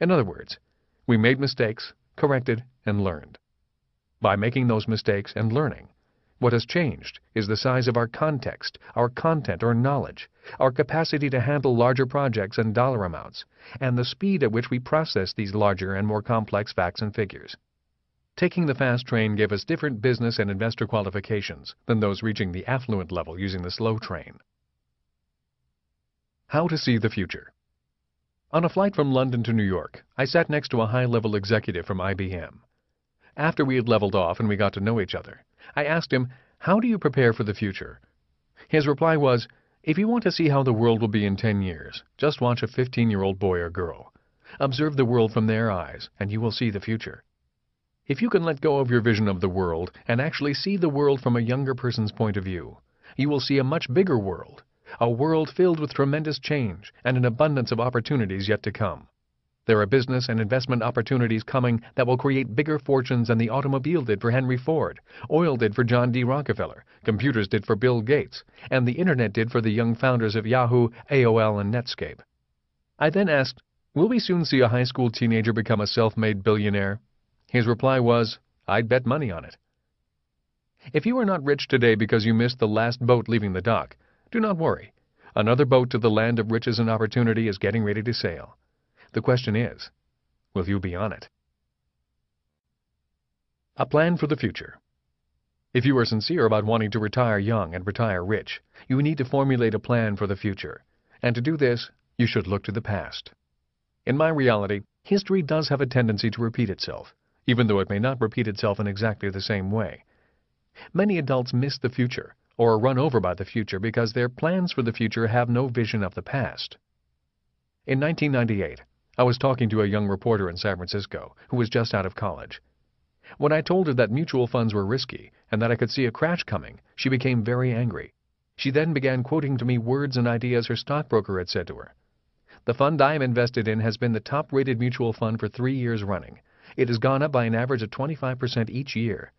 In other words, we made mistakes, corrected, and learned. By making those mistakes and learning, what has changed is the size of our context, our content or knowledge, our capacity to handle larger projects and dollar amounts, and the speed at which we process these larger and more complex facts and figures. Taking the fast train gave us different business and investor qualifications than those reaching the affluent level using the slow train. How to see the future. On a flight from London to New York, I sat next to a high-level executive from IBM. After we had leveled off and we got to know each other, I asked him, How do you prepare for the future? His reply was, If you want to see how the world will be in 10 years, just watch a 15-year-old boy or girl. Observe the world from their eyes, and you will see the future. If you can let go of your vision of the world and actually see the world from a younger person's point of view, you will see a much bigger world, a world filled with tremendous change and an abundance of opportunities yet to come. There are business and investment opportunities coming that will create bigger fortunes than the automobile did for Henry Ford, oil did for John D. Rockefeller, computers did for Bill Gates, and the Internet did for the young founders of Yahoo, AOL, and Netscape. I then asked, Will we soon see a high school teenager become a self-made billionaire? His reply was, I'd bet money on it. If you are not rich today because you missed the last boat leaving the dock, do not worry. Another boat to the land of riches and opportunity is getting ready to sail. The question is, will you be on it? A plan for the future. If you are sincere about wanting to retire young and retire rich, you need to formulate a plan for the future. And to do this, you should look to the past. In my reality, history does have a tendency to repeat itself, even though it may not repeat itself in exactly the same way. Many adults miss the future or are run over by the future because their plans for the future have no vision of the past. In 1998, I was talking to a young reporter in San Francisco who was just out of college. When I told her that mutual funds were risky and that I could see a crash coming, she became very angry. She then began quoting to me words and ideas her stockbroker had said to her. The fund I am invested in has been the top-rated mutual fund for three years running. It has gone up by an average of 25% each year.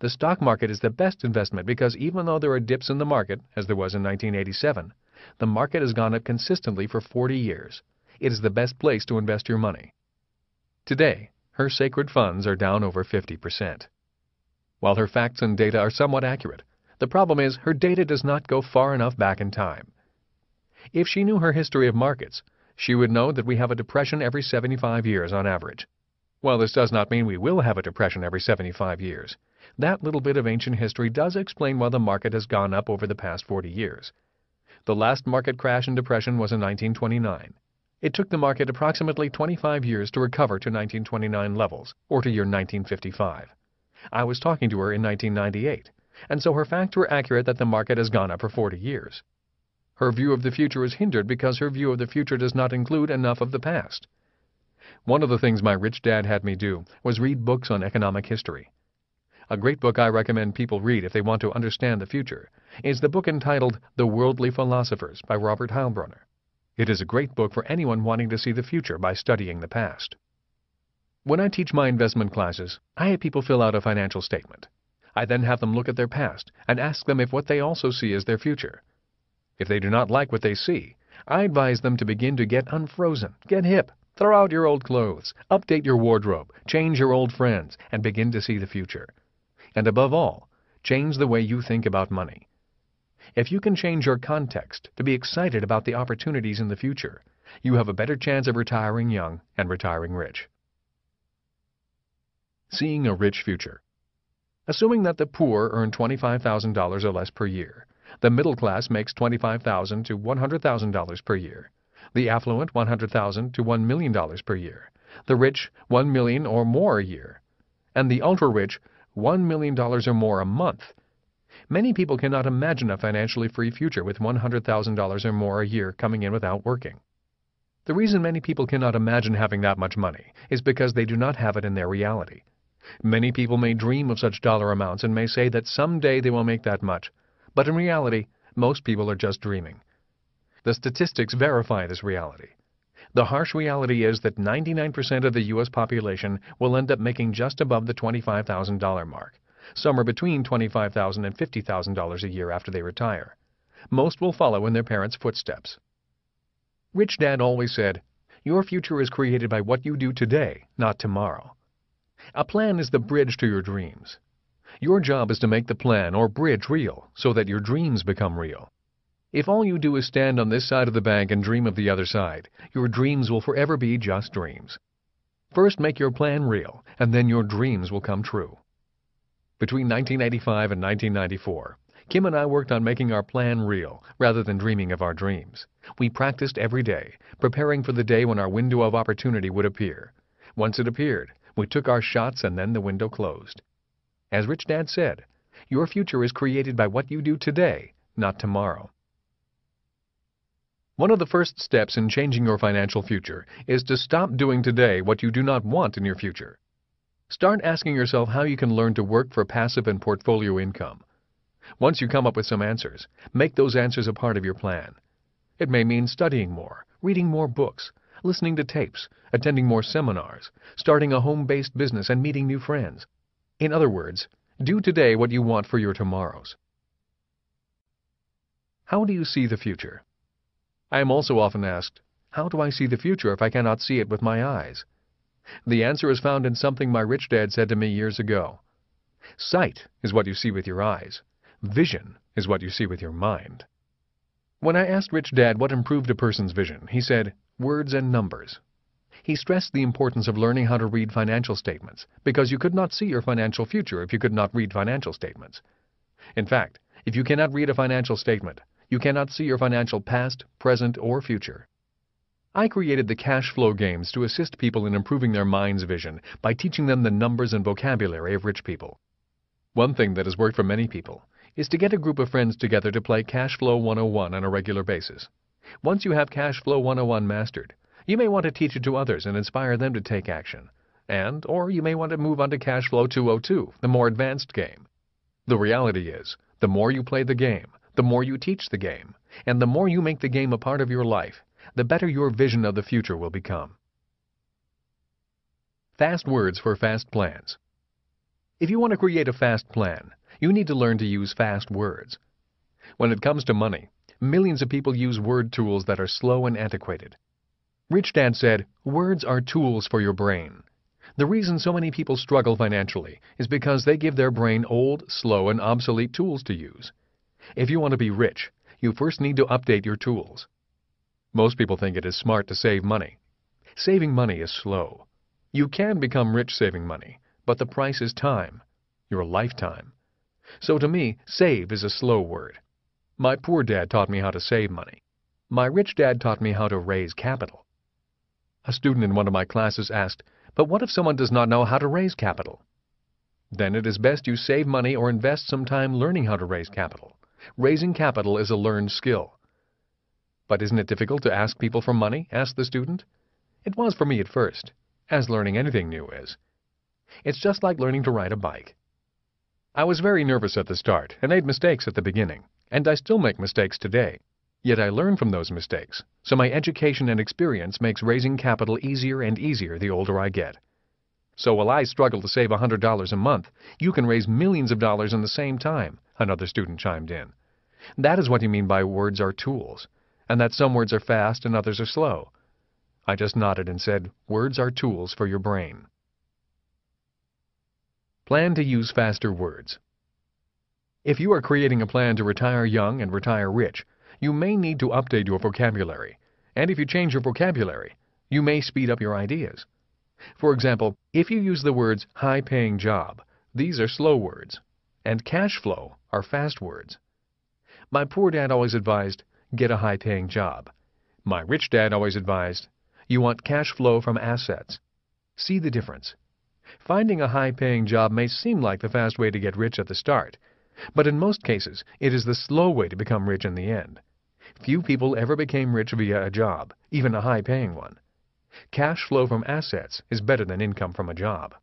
The stock market is the best investment because even though there are dips in the market, as there was in 1987, the market has gone up consistently for 40 years. It is the best place to invest your money. Today, her sacred funds are down over 50%. While her facts and data are somewhat accurate, the problem is her data does not go far enough back in time. If she knew her history of markets, she would know that we have a depression every 75 years on average. While this does not mean we will have a depression every 75 years, that little bit of ancient history does explain why the market has gone up over the past 40 years. The last market crash and depression was in 1929. It took the market approximately 25 years to recover to 1929 levels, or to year 1955. I was talking to her in 1998, and so her facts were accurate that the market has gone up for 40 years. Her view of the future is hindered because her view of the future does not include enough of the past. One of the things my rich dad had me do was read books on economic history. A great book I recommend people read if they want to understand the future is the book entitled The Worldly Philosophers by Robert Heilbroner. It is a great book for anyone wanting to see the future by studying the past. When I teach my investment classes, I have people fill out a financial statement. I then have them look at their past and ask them if what they also see is their future. If they do not like what they see, I advise them to begin to get unfrozen, get hip, throw out your old clothes, update your wardrobe, change your old friends, and begin to see the future. And above all, change the way you think about money. If you can change your context to be excited about the opportunities in the future, you have a better chance of retiring young and retiring rich. Seeing a rich future. Assuming that the poor earn $25,000 or less per year, the middle class makes $25,000 to $100,000 per year, the affluent $100,000 to $1 million per year, the rich $1 million or more a year, and the ultra-rich $1 million or more a month Many people cannot imagine a financially free future with $100,000 or more a year coming in without working. The reason many people cannot imagine having that much money is because they do not have it in their reality. Many people may dream of such dollar amounts and may say that someday they will make that much, but in reality, most people are just dreaming. The statistics verify this reality. The harsh reality is that 99% of the U.S. population will end up making just above the $25,000 mark somewhere between $25,000 and $50,000 a year after they retire. Most will follow in their parents' footsteps. Rich Dad always said, Your future is created by what you do today, not tomorrow. A plan is the bridge to your dreams. Your job is to make the plan or bridge real so that your dreams become real. If all you do is stand on this side of the bank and dream of the other side, your dreams will forever be just dreams. First make your plan real, and then your dreams will come true. Between 1985 and 1994, Kim and I worked on making our plan real rather than dreaming of our dreams. We practiced every day, preparing for the day when our window of opportunity would appear. Once it appeared, we took our shots and then the window closed. As Rich Dad said, your future is created by what you do today, not tomorrow. One of the first steps in changing your financial future is to stop doing today what you do not want in your future. Start asking yourself how you can learn to work for passive and portfolio income. Once you come up with some answers, make those answers a part of your plan. It may mean studying more, reading more books, listening to tapes, attending more seminars, starting a home-based business and meeting new friends. In other words, do today what you want for your tomorrows. How do you see the future? I am also often asked, how do I see the future if I cannot see it with my eyes? The answer is found in something my rich dad said to me years ago. Sight is what you see with your eyes. Vision is what you see with your mind. When I asked Rich Dad what improved a person's vision, he said, words and numbers. He stressed the importance of learning how to read financial statements, because you could not see your financial future if you could not read financial statements. In fact, if you cannot read a financial statement, you cannot see your financial past, present, or future. I created the cash flow games to assist people in improving their mind's vision by teaching them the numbers and vocabulary of rich people. One thing that has worked for many people is to get a group of friends together to play Cash Flow 101 on a regular basis. Once you have Cash Flow 101 mastered, you may want to teach it to others and inspire them to take action. And, or you may want to move on to Cash Flow 202, the more advanced game. The reality is, the more you play the game, the more you teach the game, and the more you make the game a part of your life, the better your vision of the future will become. Fast words for fast plans. If you want to create a fast plan, you need to learn to use fast words. When it comes to money, millions of people use word tools that are slow and antiquated. Rich Dad said, Words are tools for your brain. The reason so many people struggle financially is because they give their brain old, slow, and obsolete tools to use. If you want to be rich, you first need to update your tools. Most people think it is smart to save money. Saving money is slow. You can become rich saving money, but the price is time, your lifetime. So to me, save is a slow word. My poor dad taught me how to save money. My rich dad taught me how to raise capital. A student in one of my classes asked, but what if someone does not know how to raise capital? Then it is best you save money or invest some time learning how to raise capital. Raising capital is a learned skill. But isn't it difficult to ask people for money? asked the student. It was for me at first as learning anything new is. It's just like learning to ride a bike. I was very nervous at the start and made mistakes at the beginning, and I still make mistakes today. Yet I learn from those mistakes, so my education and experience makes raising capital easier and easier the older I get. So while I struggle to save a $100 a month, you can raise millions of dollars in the same time, another student chimed in. That is what you mean by words are tools, and that some words are fast and others are slow. I just nodded and said, Words are tools for your brain. Plan to use faster words. If you are creating a plan to retire young and retire rich, you may need to update your vocabulary. And if you change your vocabulary, you may speed up your ideas. For example, if you use the words high-paying job, these are slow words, and cash flow are fast words. My poor dad always advised, get a high-paying job. My rich dad always advised, you want cash flow from assets. See the difference. Finding a high-paying job may seem like the fast way to get rich at the start, but in most cases it is the slow way to become rich in the end. Few people ever became rich via a job, even a high-paying one. Cash flow from assets is better than income from a job.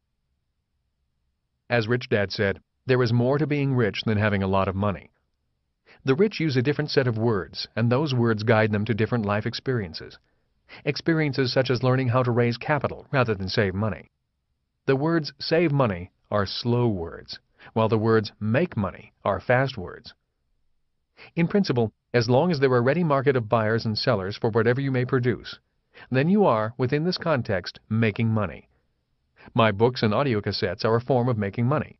As Rich Dad said, there is more to being rich than having a lot of money. The rich use a different set of words, and those words guide them to different life experiences experiences such as learning how to raise capital rather than save money. The words save money are slow words, while the words make money are fast words. In principle, as long as there are a ready market of buyers and sellers for whatever you may produce, then you are, within this context, making money. My books and audio cassettes are a form of making money.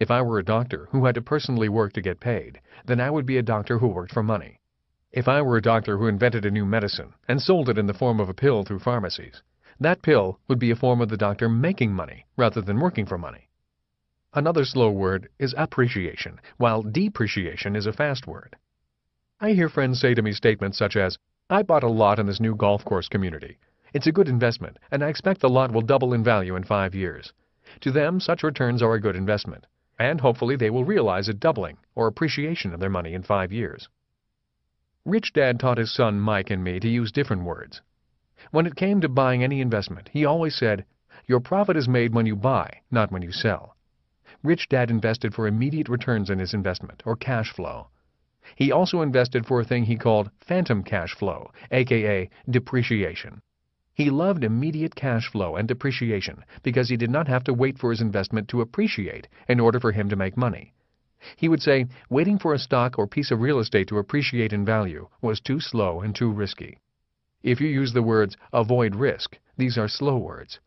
If I were a doctor who had to personally work to get paid, then I would be a doctor who worked for money. If I were a doctor who invented a new medicine and sold it in the form of a pill through pharmacies, that pill would be a form of the doctor making money rather than working for money. Another slow word is appreciation, while depreciation is a fast word. I hear friends say to me statements such as, I bought a lot in this new golf course community. It's a good investment, and I expect the lot will double in value in five years. To them, such returns are a good investment, and hopefully they will realize a doubling or appreciation of their money in five years. Rich Dad taught his son Mike and me to use different words. When it came to buying any investment, he always said, Your profit is made when you buy, not when you sell. Rich Dad invested for immediate returns in his investment, or cash flow. He also invested for a thing he called phantom cash flow, aka depreciation. He loved immediate cash flow and depreciation because he did not have to wait for his investment to appreciate in order for him to make money. He would say waiting for a stock or piece of real estate to appreciate in value was too slow and too risky. If you use the words avoid risk, these are slow words.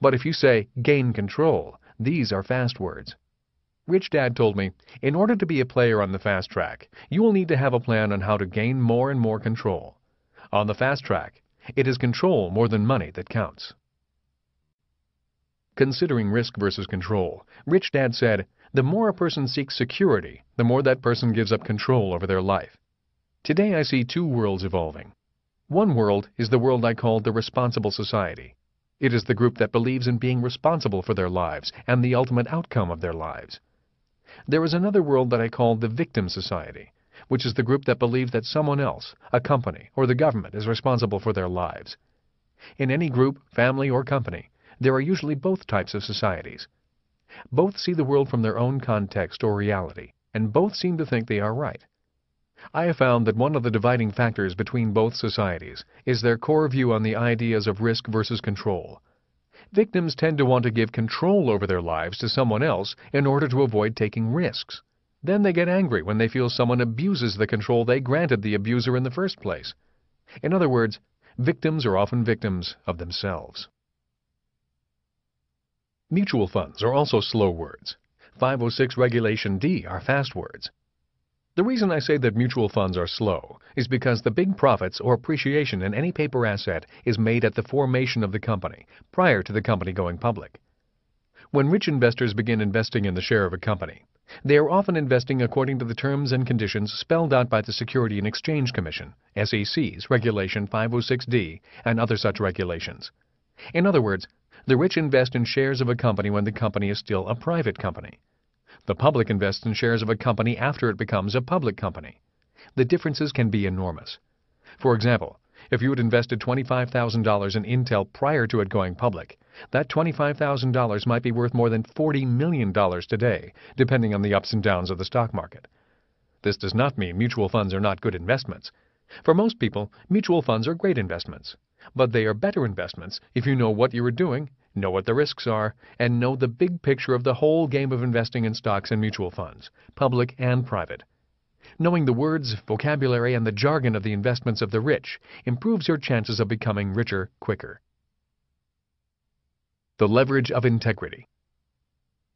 But if you say gain control, these are fast words. Rich Dad told me, in order to be a player on the fast track, you will need to have a plan on how to gain more and more control. On the fast track, it is control more than money that counts. Considering risk versus control, Rich Dad said, the more a person seeks security, the more that person gives up control over their life. Today I see two worlds evolving. One world is the world I call the responsible society. It is the group that believes in being responsible for their lives and the ultimate outcome of their lives. There is another world that I call the victim society, which is the group that believe that someone else, a company, or the government is responsible for their lives. In any group, family, or company, there are usually both types of societies. Both see the world from their own context or reality, and both seem to think they are right. I have found that one of the dividing factors between both societies is their core view on the ideas of risk versus control. Victims tend to want to give control over their lives to someone else in order to avoid taking risks. Then they get angry when they feel someone abuses the control they granted the abuser in the first place. In other words, victims are often victims of themselves. Mutual funds are also slow words. 506 Regulation D are fast words. The reason I say that mutual funds are slow is because the big profits or appreciation in any paper asset is made at the formation of the company, prior to the company going public. When rich investors begin investing in the share of a company, they are often investing according to the terms and conditions spelled out by the Security and Exchange Commission, SEC's Regulation 506D, and other such regulations. In other words, the rich invest in shares of a company when the company is still a private company. The public invests in shares of a company after it becomes a public company. The differences can be enormous. For example, if you had invested $25,000 in Intel prior to it going public, that $25,000 might be worth more than $40 million today, depending on the ups and downs of the stock market. This does not mean mutual funds are not good investments. For most people, mutual funds are great investments. But they are better investments if you know what you are doing know what the risks are, and know the big picture of the whole game of investing in stocks and mutual funds, public and private. Knowing the words, vocabulary, and the jargon of the investments of the rich improves your chances of becoming richer quicker. The Leverage of Integrity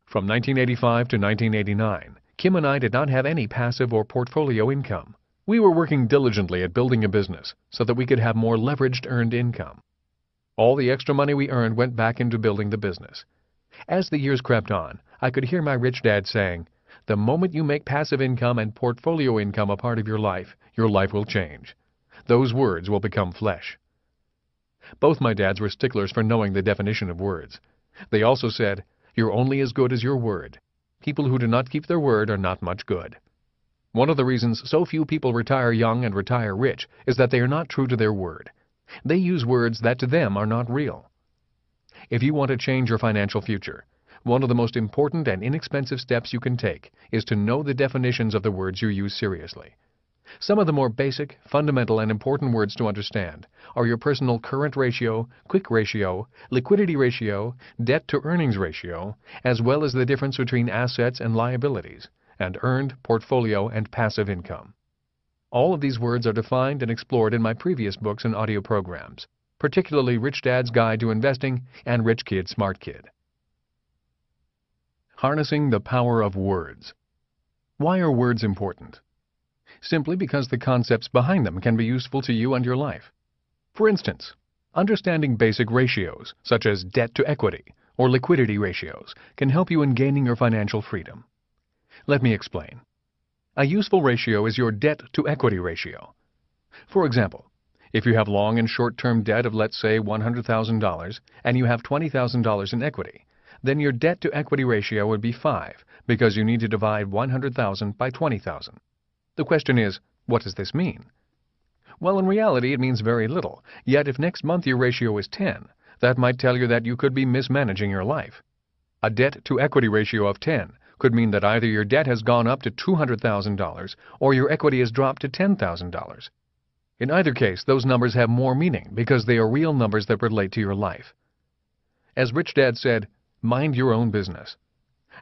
From 1985 to 1989, Kim and I did not have any passive or portfolio income. We were working diligently at building a business so that we could have more leveraged earned income. All the extra money we earned went back into building the business. As the years crept on, I could hear my rich dad saying, The moment you make passive income and portfolio income a part of your life, your life will change. Those words will become flesh. Both my dads were sticklers for knowing the definition of words. They also said, You're only as good as your word. People who do not keep their word are not much good. One of the reasons so few people retire young and retire rich is that they are not true to their word. They use words that to them are not real. If you want to change your financial future, one of the most important and inexpensive steps you can take is to know the definitions of the words you use seriously. Some of the more basic, fundamental, and important words to understand are your personal current ratio, quick ratio, liquidity ratio, debt to earnings ratio, as well as the difference between assets and liabilities, and earned, portfolio, and passive income. All of these words are defined and explored in my previous books and audio programs, particularly Rich Dad's Guide to Investing and Rich Kid Smart Kid. Harnessing the Power of Words Why are words important? Simply because the concepts behind them can be useful to you and your life. For instance, understanding basic ratios, such as debt to equity or liquidity ratios, can help you in gaining your financial freedom. Let me explain. A useful ratio is your debt to equity ratio. For example, if you have long and short-term debt of let's say $100,000 and you have $20,000 in equity, then your debt to equity ratio would be 5 because you need to divide 100,000 by 20,000. The question is, what does this mean? Well, in reality, it means very little. Yet if next month your ratio is 10, that might tell you that you could be mismanaging your life. A debt to equity ratio of 10 could mean that either your debt has gone up to $200,000 or your equity has dropped to $10,000. In either case, those numbers have more meaning because they are real numbers that relate to your life. As Rich Dad said, mind your own business.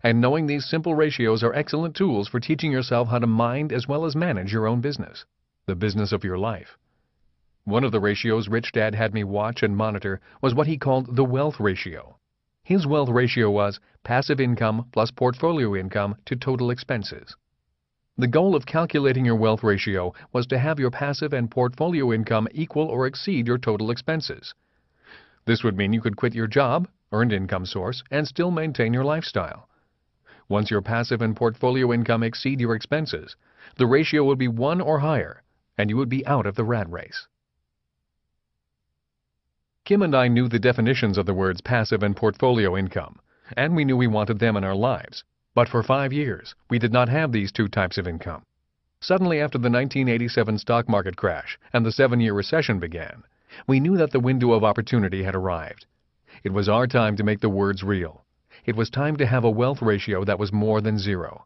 And knowing these simple ratios are excellent tools for teaching yourself how to mind as well as manage your own business, the business of your life. One of the ratios Rich Dad had me watch and monitor was what he called the wealth ratio. His wealth ratio was passive income plus portfolio income to total expenses. The goal of calculating your wealth ratio was to have your passive and portfolio income equal or exceed your total expenses. This would mean you could quit your job, earned income source, and still maintain your lifestyle. Once your passive and portfolio income exceed your expenses, the ratio would be 1 or higher, and you would be out of the rat race. Kim and I knew the definitions of the words passive and portfolio income, and we knew we wanted them in our lives. But for five years, we did not have these two types of income. Suddenly, after the 1987 stock market crash and the seven year recession began, we knew that the window of opportunity had arrived. It was our time to make the words real. It was time to have a wealth ratio that was more than zero.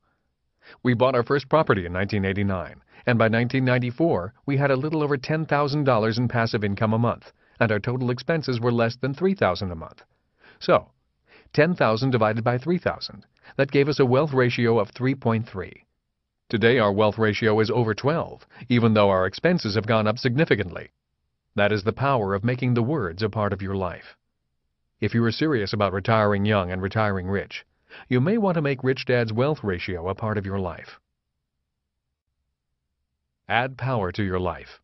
We bought our first property in 1989, and by 1994 we had a little over $10,000 in passive income a month, and our total expenses were less than $3,000 a month. So, 10,000 divided by 3,000, that gave us a wealth ratio of 3.3. Today our wealth ratio is over 12, even though our expenses have gone up significantly. That is the power of making the words a part of your life. If you are serious about retiring young and retiring rich, you may want to make Rich Dad's wealth ratio a part of your life. Add power to your life.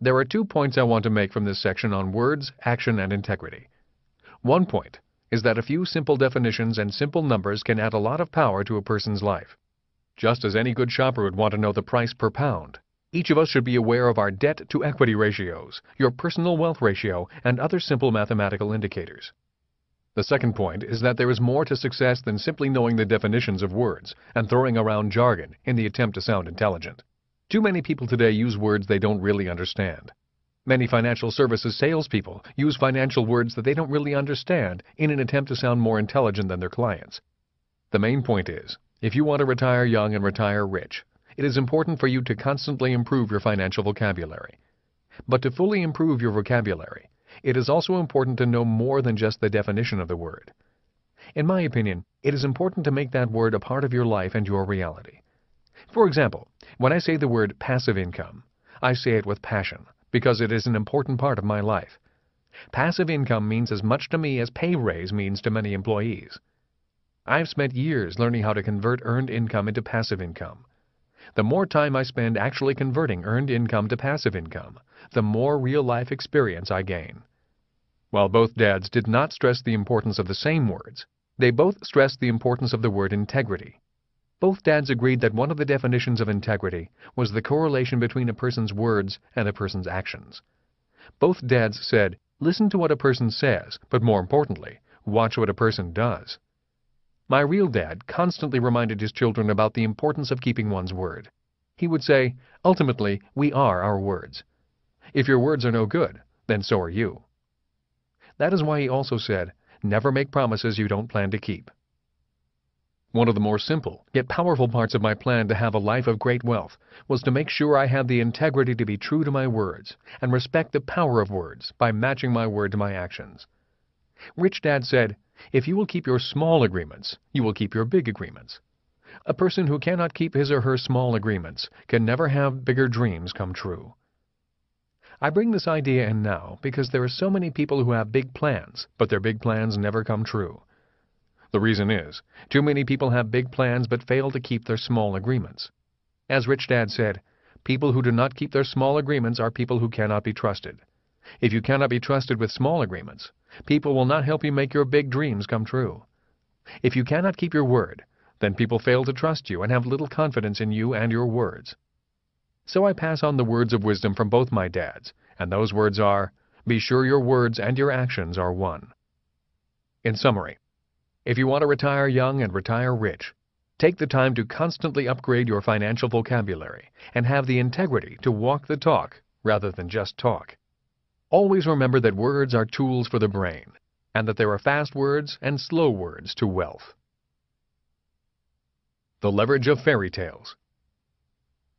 There are two points I want to make from this section on words, action, and integrity. One point is that a few simple definitions and simple numbers can add a lot of power to a person's life. Just as any good shopper would want to know the price per pound, each of us should be aware of our debt to equity ratios, your personal wealth ratio, and other simple mathematical indicators. The second point is that there is more to success than simply knowing the definitions of words and throwing around jargon in the attempt to sound intelligent. Too many people today use words they don't really understand. Many financial services salespeople use financial words that they don't really understand in an attempt to sound more intelligent than their clients. The main point is if you want to retire young and retire rich, it is important for you to constantly improve your financial vocabulary. But to fully improve your vocabulary, it is also important to know more than just the definition of the word. In my opinion, it is important to make that word a part of your life and your reality. For example, when I say the word passive income, I say it with passion because it is an important part of my life. Passive income means as much to me as pay raise means to many employees. I've spent years learning how to convert earned income into passive income. The more time I spend actually converting earned income to passive income, the more real-life experience I gain. While both dads did not stress the importance of the same words, they both stressed the importance of the word integrity. Both dads agreed that one of the definitions of integrity was the correlation between a person's words and a person's actions. Both dads said, listen to what a person says, but more importantly, watch what a person does. My real dad constantly reminded his children about the importance of keeping one's word. He would say, ultimately, we are our words. If your words are no good, then so are you. That is why he also said, never make promises you don't plan to keep. One of the more simple, yet powerful parts of my plan to have a life of great wealth was to make sure I had the integrity to be true to my words and respect the power of words by matching my word to my actions. Rich Dad said, if you will keep your small agreements, you will keep your big agreements. A person who cannot keep his or her small agreements can never have bigger dreams come true. I bring this idea in now because there are so many people who have big plans, but their big plans never come true. The reason is, too many people have big plans but fail to keep their small agreements. As Rich Dad said, people who do not keep their small agreements are people who cannot be trusted. If you cannot be trusted with small agreements, People will not help you make your big dreams come true. If you cannot keep your word, then people fail to trust you and have little confidence in you and your words. So I pass on the words of wisdom from both my dads, and those words are, be sure your words and your actions are one. In summary, if you want to retire young and retire rich, take the time to constantly upgrade your financial vocabulary and have the integrity to walk the talk rather than just talk. Always remember that words are tools for the brain, and that there are fast words and slow words to wealth. The Leverage of Fairy Tales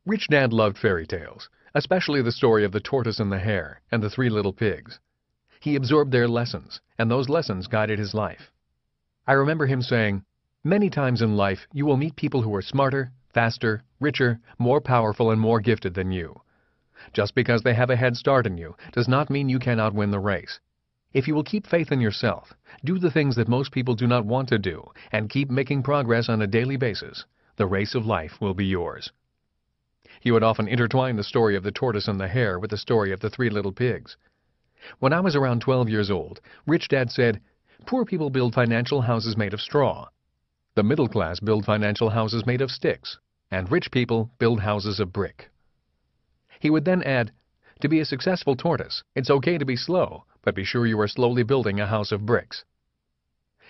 Rich Dad loved fairy tales, especially the story of the tortoise and the hare and the three little pigs. He absorbed their lessons, and those lessons guided his life. I remember him saying, Many times in life you will meet people who are smarter, faster, richer, more powerful, and more gifted than you. Just because they have a head start in you does not mean you cannot win the race. If you will keep faith in yourself, do the things that most people do not want to do, and keep making progress on a daily basis, the race of life will be yours. He would often intertwine the story of the tortoise and the hare with the story of the three little pigs. When I was around 12 years old, Rich Dad said, Poor people build financial houses made of straw. The middle class build financial houses made of sticks, and rich people build houses of brick. He would then add, To be a successful tortoise, it's okay to be slow, but be sure you are slowly building a house of bricks.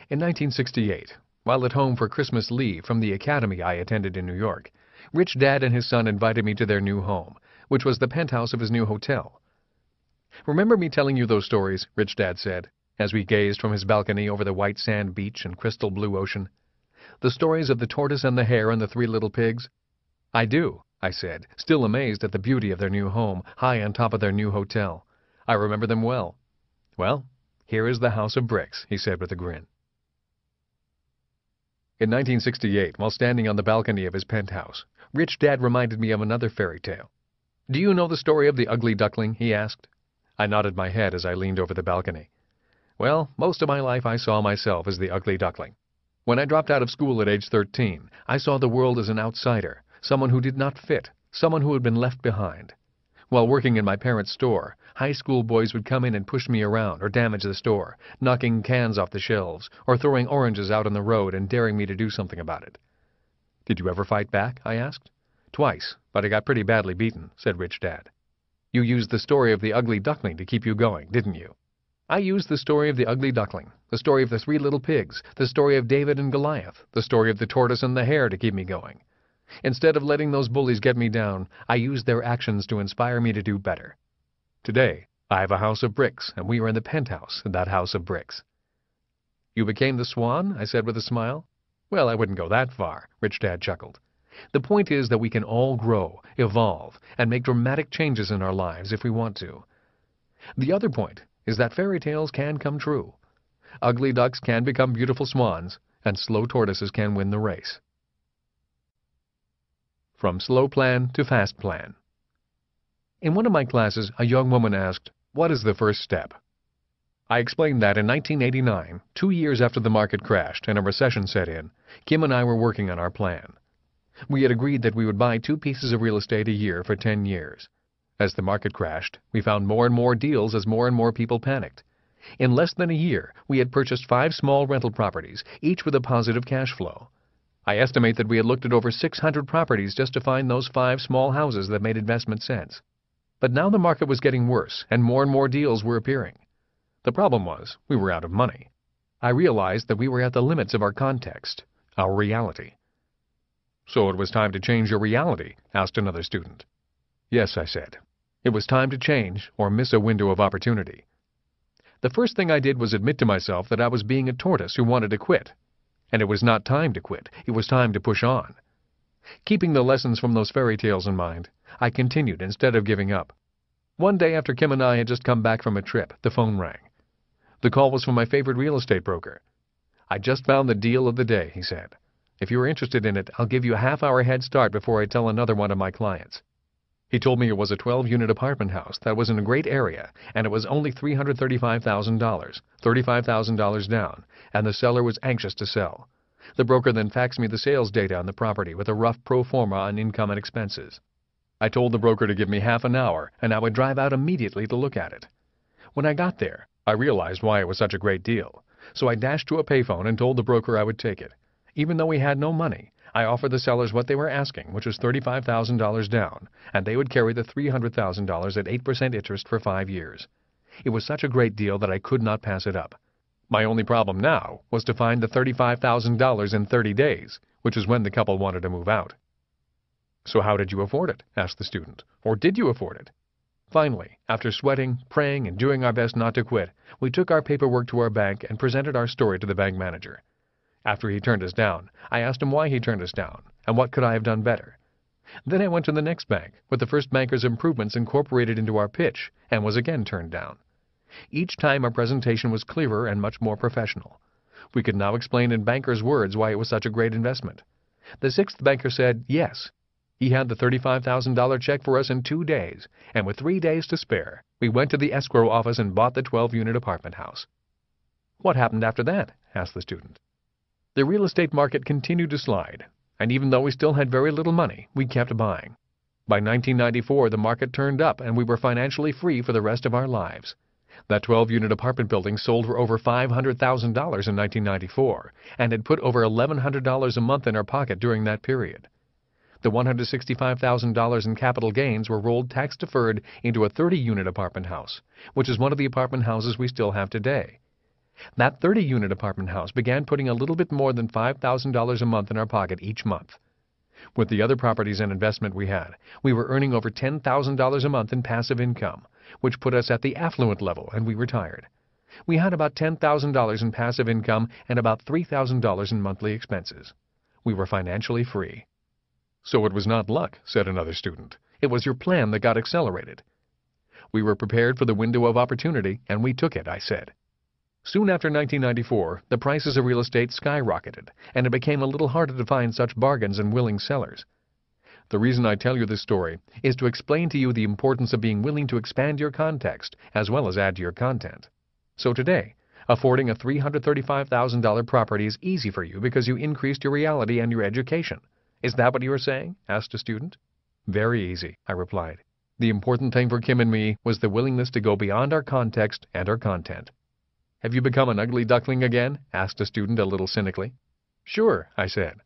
In 1968, While at home for Christmas leave from the academy I attended in New York, Rich Dad and his son invited me to their new home, which was the penthouse of his new hotel. Remember me telling you those stories, Rich Dad said, as we gazed from his balcony over the white sand beach and crystal blue ocean. The stories of the tortoise and the hare and the three little pigs? I do, I said, still amazed at the beauty of their new home, high on top of their new hotel. I remember them well. Well, here is the house of bricks, he said with a grin. In 1968, while standing on the balcony of his penthouse, Rich Dad reminded me of another fairy tale. Do you know the story of the ugly duckling? he asked. I nodded my head as I leaned over the balcony. Well, most of my life I saw myself as the ugly duckling. When I dropped out of school at age 13, I saw the world as an outsider, someone who did not fit, someone who had been left behind. While working in my parents' store, high school boys would come in and push me around or damage the store, knocking cans off the shelves or throwing oranges out on the road and daring me to do something about it. Did you ever fight back? I asked. Twice, but I got pretty badly beaten, said Rich Dad. You used the story of the ugly duckling to keep you going, didn't you? I used the story of the ugly duckling, the story of the three little pigs, the story of David and Goliath, the story of the tortoise and the hare to keep me going. Instead of letting those bullies get me down, I used their actions to inspire me to do better. Today, I have a house of bricks, and we are in the penthouse in that house of bricks. You became the swan? I said with a smile. Well, I wouldn't go that far, Rich Dad chuckled. The point is that we can all grow, evolve, and make dramatic changes in our lives if we want to. The other point is that fairy tales can come true. Ugly ducks can become beautiful swans, and slow tortoises can win the race. From Slow Plan to Fast Plan. In one of my classes, a young woman asked, What is the first step? I explained that in 1989, two years after the market crashed and a recession set in, Kim and I were working on our plan. We had agreed that we would buy two pieces of real estate a year for 10 years. As the market crashed, we found more and more deals as more and more people panicked. In less than a year, we had purchased five small rental properties, each with a positive cash flow. I estimate that we had looked at over 600 properties just to find those five small houses that made investment sense. But now the market was getting worse, and more and more deals were appearing. The problem was, we were out of money. I realized that we were at the limits of our context, our reality. So it was time to change your reality? asked another student. Yes, I said. It was time to change, or miss a window of opportunity. The first thing I did was admit to myself that I was being a tortoise who wanted to quit, and it was not time to quit, it was time to push on. Keeping the lessons from those fairy tales in mind, I continued instead of giving up. One day after Kim and I had just come back from a trip, the phone rang. The call was from my favorite real estate broker. I just found the deal of the day, he said. If you are interested in it, I'll give you a half hour head start before I tell another one of my clients. He told me it was a 12-unit apartment house that was in a great area, and it was only $335,000, $35,000 down, and the seller was anxious to sell. The broker then faxed me the sales data on the property with a rough pro forma on income and expenses. I told the broker to give me half an hour, and I would drive out immediately to look at it. When I got there, I realized why it was such a great deal, so I dashed to a payphone and told the broker I would take it. Even though we had no money, I offered the sellers what they were asking, which was $35,000 down, and they would carry the $300,000 at 8% interest for five years. It was such a great deal that I could not pass it up. My only problem now was to find the $35,000 in 30 days, which was when the couple wanted to move out. So how did you afford it? asked the student. Or did you afford it? Finally, after sweating, praying, and doing our best not to quit, we took our paperwork to our bank and presented our story to the bank manager. After he turned us down, I asked him why he turned us down, and what could I have done better. Then I went to the next bank, with the first banker's improvements incorporated into our pitch, and was again turned down. Each time our presentation was clearer and much more professional. We could now explain in banker's words why it was such a great investment. The sixth banker said yes. He had the $35,000 check for us in two days, and with three days to spare, we went to the escrow office and bought the 12-unit apartment house. What happened after that? asked the student. The real estate market continued to slide, and even though we still had very little money, we kept buying. By 1994, the market turned up and we were financially free for the rest of our lives. That 12-unit apartment building sold for over $500,000 in 1994 and had put over $1,100 a month in our pocket during that period. The $165,000 in capital gains were rolled tax-deferred into a 30-unit apartment house, which is one of the apartment houses we still have today. That 30-unit apartment house began putting a little bit more than $5,000 a month in our pocket each month. With the other properties and investment we had, we were earning over $10,000 a month in passive income, which put us at the affluent level and we retired. We had about $10,000 in passive income and about $3,000 in monthly expenses. We were financially free. So it was not luck, said another student. It was your plan that got accelerated. We were prepared for the window of opportunity, and we took it, I said. Soon after 1994, the prices of real estate skyrocketed, and it became a little harder to find such bargains and willing sellers. The reason I tell you this story is to explain to you the importance of being willing to expand your context as well as add to your content. So today, affording a $335,000 property is easy for you because you increased your reality and your education. Is that what you are saying? asked a student. Very easy, I replied. The important thing for Kim and me was the willingness to go beyond our context and our content. Have you become an ugly duckling again? asked a student a little cynically. Sure, I said.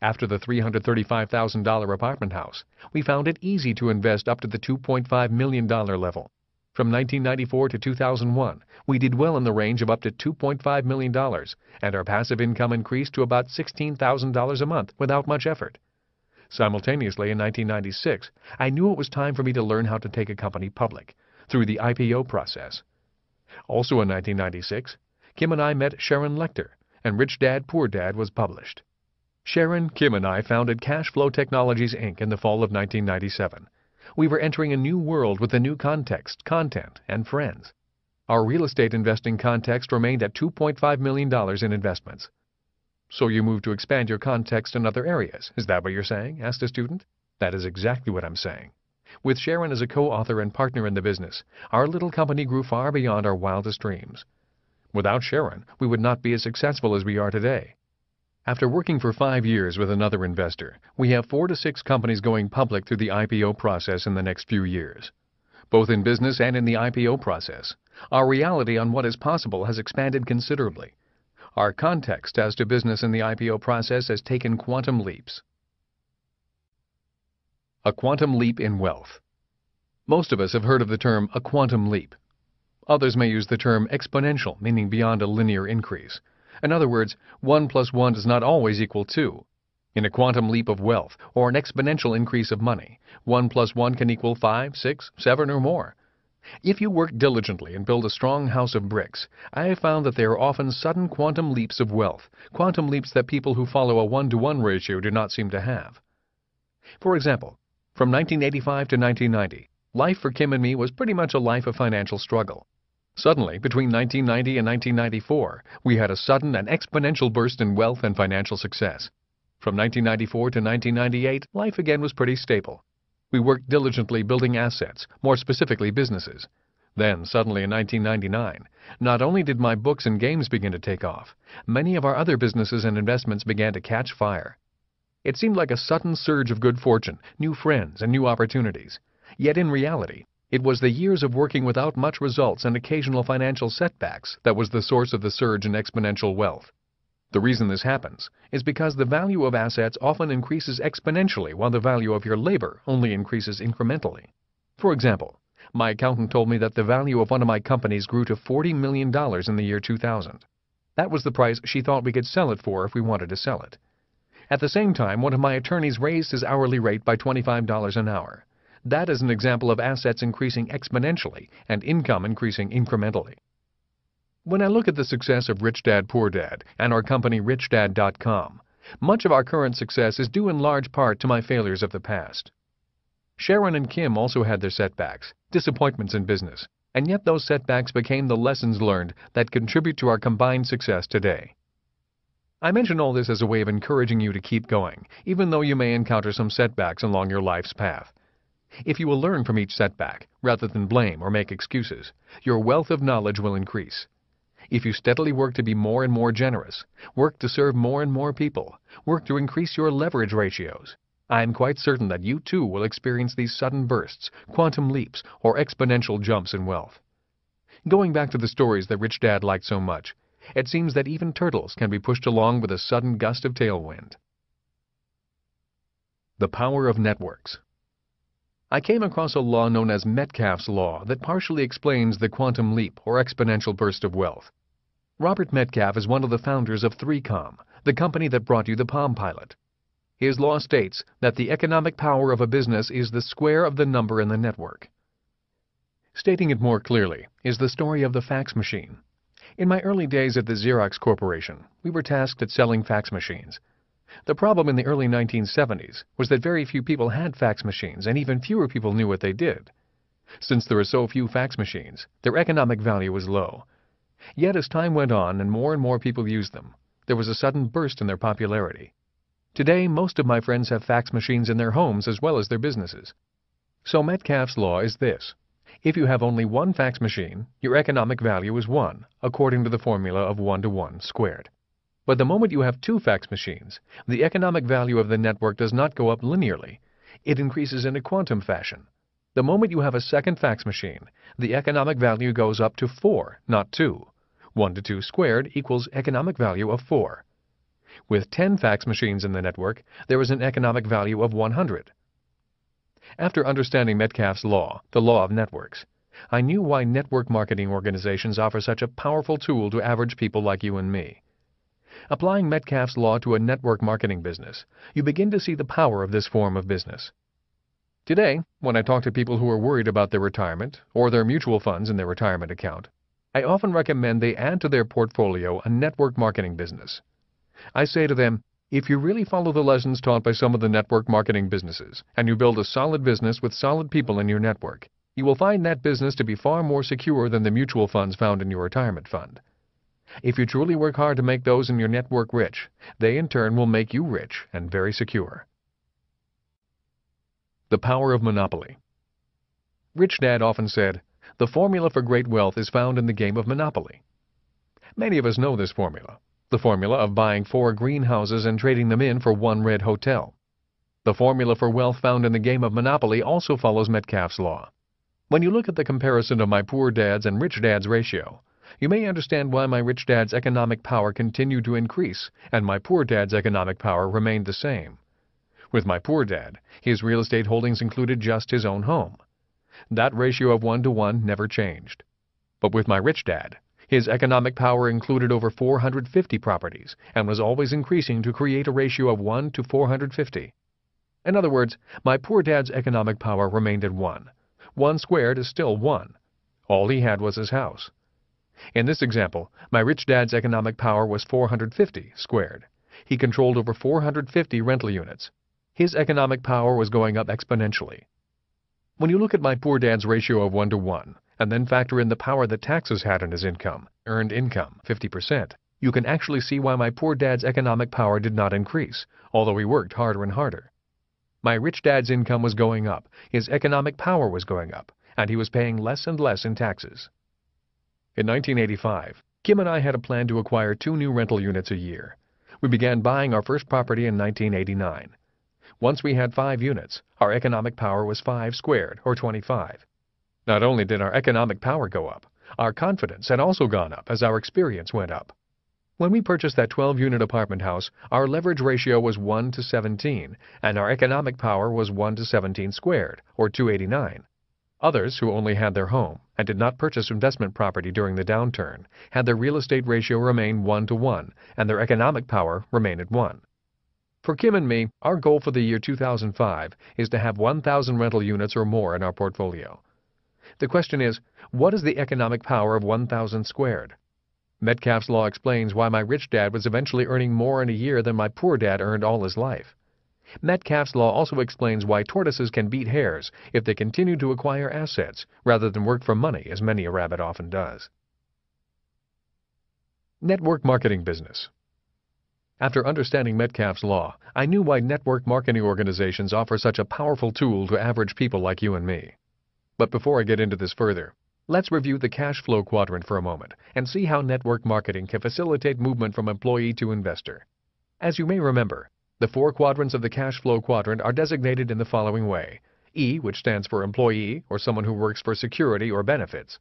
After the $335,000 apartment house, we found it easy to invest up to the $2.5 million level. From 1994 to 2001, we did well in the range of up to $2.5 million, and our passive income increased to about $16,000 a month without much effort. Simultaneously, in 1996, I knew it was time for me to learn how to take a company public through the IPO process. Also in 1996, Kim and I met Sharon Lechter, and Rich Dad Poor Dad was published. Sharon, Kim, and I founded Cashflow Technologies Inc. in the fall of 1997 we were entering a new world with a new context, content, and friends. Our real estate investing context remained at $2.5 million in investments. So you moved to expand your context in other areas, is that what you're saying? asked a student. That is exactly what I'm saying. With Sharon as a co-author and partner in the business, our little company grew far beyond our wildest dreams. Without Sharon, we would not be as successful as we are today. After working for five years with another investor, we have four to six companies going public through the IPO process in the next few years. Both in business and in the IPO process, our reality on what is possible has expanded considerably. Our context as to business in the IPO process has taken quantum leaps. A quantum leap in wealth. Most of us have heard of the term a quantum leap. Others may use the term exponential, meaning beyond a linear increase. In other words, 1 plus 1 does not always equal 2. In a quantum leap of wealth, or an exponential increase of money, 1 plus 1 can equal 5, 6, 7, or more. If you work diligently and build a strong house of bricks, I have found that there are often sudden quantum leaps of wealth, quantum leaps that people who follow a 1 to 1 ratio do not seem to have. For example, from 1985 to 1990, life for Kim and me was pretty much a life of financial struggle. Suddenly, between 1990 and 1994, we had a sudden and exponential burst in wealth and financial success. From 1994 to 1998, life again was pretty stable. We worked diligently building assets, more specifically businesses. Then, suddenly in 1999, not only did my books and games begin to take off, many of our other businesses and investments began to catch fire. It seemed like a sudden surge of good fortune, new friends, and new opportunities. Yet in reality, it was the years of working without much results and occasional financial setbacks that was the source of the surge in exponential wealth. The reason this happens is because the value of assets often increases exponentially while the value of your labor only increases incrementally. For example, my accountant told me that the value of one of my companies grew to $40 million in the year 2000. That was the price she thought we could sell it for if we wanted to sell it. At the same time, one of my attorneys raised his hourly rate by $25 an hour. That is an example of assets increasing exponentially and income increasing incrementally. When I look at the success of Rich Dad Poor Dad and our company RichDad.com, much of our current success is due in large part to my failures of the past. Sharon and Kim also had their setbacks, disappointments in business, and yet those setbacks became the lessons learned that contribute to our combined success today. I mention all this as a way of encouraging you to keep going, even though you may encounter some setbacks along your life's path. If you will learn from each setback, rather than blame or make excuses, your wealth of knowledge will increase. If you steadily work to be more and more generous, work to serve more and more people, work to increase your leverage ratios, I am quite certain that you too will experience these sudden bursts, quantum leaps, or exponential jumps in wealth. Going back to the stories that Rich Dad liked so much, it seems that even turtles can be pushed along with a sudden gust of tailwind. The Power of Networks I came across a law known as Metcalfe's Law that partially explains the quantum leap or exponential burst of wealth. Robert Metcalfe is one of the founders of 3Com, the company that brought you the Palm Pilot. His law states that the economic power of a business is the square of the number in the network. Stating it more clearly is the story of the fax machine. In my early days at the Xerox Corporation, we were tasked at selling fax machines. The problem in the early 1970s was that very few people had fax machines and even fewer people knew what they did. Since there are so few fax machines, their economic value was low. Yet as time went on and more and more people used them, there was a sudden burst in their popularity. Today, most of my friends have fax machines in their homes as well as their businesses. So Metcalfe's law is this. If you have only one fax machine, your economic value is 1, according to the formula of 1 to 1 squared. But the moment you have two fax machines, the economic value of the network does not go up linearly. It increases in a quantum fashion. The moment you have a second fax machine, the economic value goes up to 4, not 2. 1 to 2 squared equals economic value of 4. With 10 fax machines in the network, there is an economic value of 100. After understanding Metcalfe's law, the law of networks, I knew why network marketing organizations offer such a powerful tool to average people like you and me. Applying Metcalfe's law to a network marketing business, you begin to see the power of this form of business. Today, when I talk to people who are worried about their retirement or their mutual funds in their retirement account, I often recommend they add to their portfolio a network marketing business. I say to them, if you really follow the lessons taught by some of the network marketing businesses, and you build a solid business with solid people in your network, you will find that business to be far more secure than the mutual funds found in your retirement fund. If you truly work hard to make those in your network rich, they in turn will make you rich and very secure. The Power of Monopoly Rich Dad often said, the formula for great wealth is found in the game of Monopoly. Many of us know this formula the formula of buying four greenhouses and trading them in for one red hotel. The formula for wealth found in the game of Monopoly also follows Metcalfe's law. When you look at the comparison of my poor dad's and rich dad's ratio, you may understand why my rich dad's economic power continued to increase and my poor dad's economic power remained the same. With my poor dad, his real estate holdings included just his own home. That ratio of 1 to 1 never changed. But with my rich dad, his economic power included over 450 properties and was always increasing to create a ratio of 1 to 450. In other words, my poor dad's economic power remained at 1. 1 squared is still 1. All he had was his house. In this example, my rich dad's economic power was 450 squared. He controlled over 450 rental units. His economic power was going up exponentially. When you look at my poor dad's ratio of 1 to 1, and then factor in the power that taxes had on his income, earned income, 50%, you can actually see why my poor dad's economic power did not increase, although he worked harder and harder. My rich dad's income was going up, his economic power was going up, and he was paying less and less in taxes. In 1985, Kim and I had a plan to acquire two new rental units a year. We began buying our first property in 1989. Once we had five units, our economic power was 5 squared, or 25. Not only did our economic power go up, our confidence had also gone up as our experience went up. When we purchased that 12-unit apartment house, our leverage ratio was 1 to 17, and our economic power was 1 to 17 squared, or 289. Others who only had their home and did not purchase investment property during the downturn had their real estate ratio remain 1 to 1 and their economic power remain at 1. For Kim and me, our goal for the year 2005 is to have 1,000 rental units or more in our portfolio. The question is, what is the economic power of 1,000 squared? Metcalfe's law explains why my rich dad was eventually earning more in a year than my poor dad earned all his life. Metcalfe's law also explains why tortoises can beat hares if they continue to acquire assets rather than work for money as many a rabbit often does. Network Marketing Business After understanding Metcalfe's law, I knew why network marketing organizations offer such a powerful tool to average people like you and me. But before I get into this further, let's review the cash flow quadrant for a moment and see how network marketing can facilitate movement from employee to investor. As you may remember, the four quadrants of the cash flow quadrant are designated in the following way. E, which stands for employee or someone who works for security or benefits.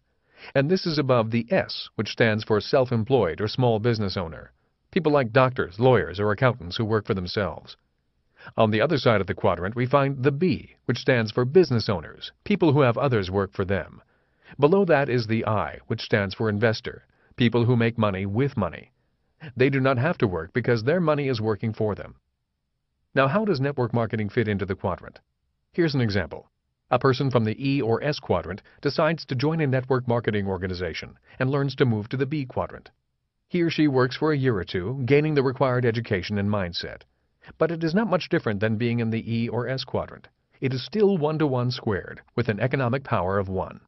And this is above the S, which stands for self-employed or small business owner. People like doctors, lawyers, or accountants who work for themselves. On the other side of the quadrant we find the B, which stands for business owners, people who have others work for them. Below that is the I, which stands for investor, people who make money with money. They do not have to work because their money is working for them. Now, how does network marketing fit into the quadrant? Here's an example. A person from the E or S quadrant decides to join a network marketing organization and learns to move to the B quadrant. He or she works for a year or two, gaining the required education and mindset. But it is not much different than being in the E or S quadrant. It is still one to one squared, with an economic power of 1.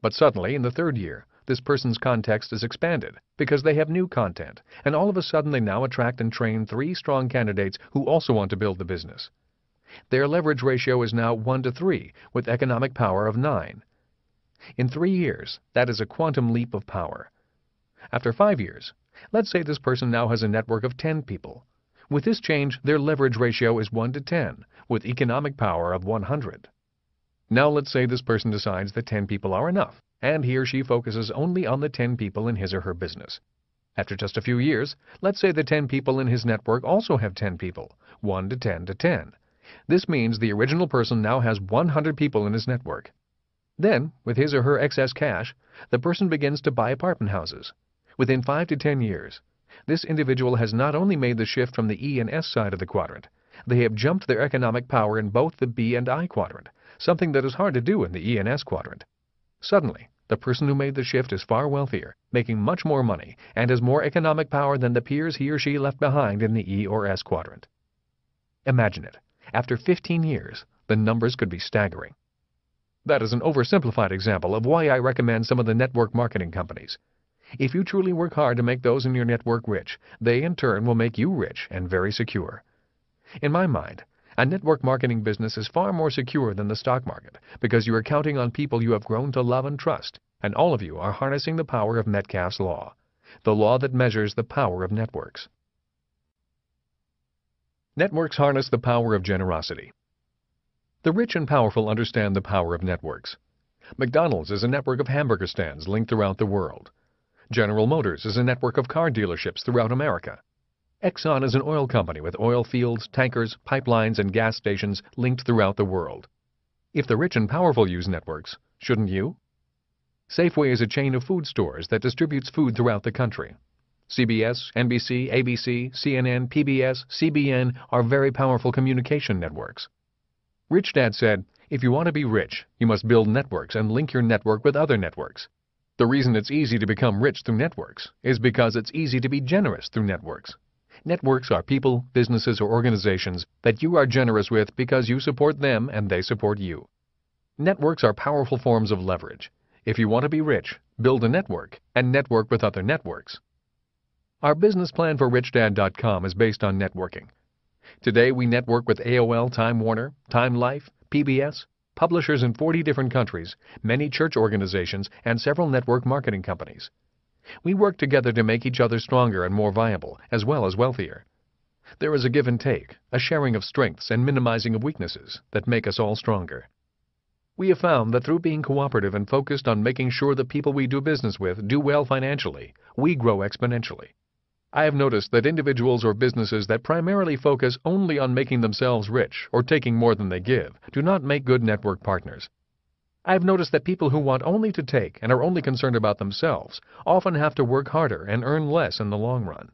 But suddenly, in the third year, this person's context is expanded because they have new content, and all of a sudden they now attract and train three strong candidates who also want to build the business. Their leverage ratio is now 1 to 3 with economic power of 9. In three years, that is a quantum leap of power. After five years, let's say this person now has a network of 10 people. With this change, their leverage ratio is 1 to 10 with economic power of 100. Now let's say this person decides that 10 people are enough, and he or she focuses only on the 10 people in his or her business. After just a few years, let's say the 10 people in his network also have 10 people, 1 to 10 to 10. This means the original person now has 100 people in his network. Then, with his or her excess cash, the person begins to buy apartment houses. Within 5 to 10 years, this individual has not only made the shift from the E and S side of the quadrant, they have jumped their economic power in both the B and I quadrant, something that is hard to do in the E and S quadrant. Suddenly, the person who made the shift is far wealthier, making much more money, and has more economic power than the peers he or she left behind in the E or S quadrant. Imagine it. After 15 years, the numbers could be staggering. That is an oversimplified example of why I recommend some of the network marketing companies. If you truly work hard to make those in your network rich, they in turn will make you rich and very secure. In my mind, a network marketing business is far more secure than the stock market because you are counting on people you have grown to love and trust, and all of you are harnessing the power of Metcalfe's law, the law that measures the power of networks. Networks harness the power of generosity. The rich and powerful understand the power of networks. McDonald's is a network of hamburger stands linked throughout the world. General Motors is a network of car dealerships throughout America. Exxon is an oil company with oil fields, tankers, pipelines, and gas stations linked throughout the world. If the rich and powerful use networks, shouldn't you? Safeway is a chain of food stores that distributes food throughout the country. CBS, NBC, ABC, CNN, PBS, CBN are very powerful communication networks. Rich Dad said, if you want to be rich, you must build networks and link your network with other networks. The reason it's easy to become rich through networks is because it's easy to be generous through networks. Networks are people, businesses, or organizations that you are generous with because you support them and they support you. Networks are powerful forms of leverage. If you want to be rich, build a network and network with other networks. Our business plan for RichDad.com is based on networking. Today we network with AOL, Time Warner, Time Life, PBS, publishers in 40 different countries, many church organizations, and several network marketing companies. We work together to make each other stronger and more viable, as well as wealthier. There is a give and take, a sharing of strengths and minimizing of weaknesses that make us all stronger. We have found that through being cooperative and focused on making sure the people we do business with do well financially, we grow exponentially. I have noticed that individuals or businesses that primarily focus only on making themselves rich or taking more than they give do not make good network partners. I have noticed that people who want only to take and are only concerned about themselves often have to work harder and earn less in the long run.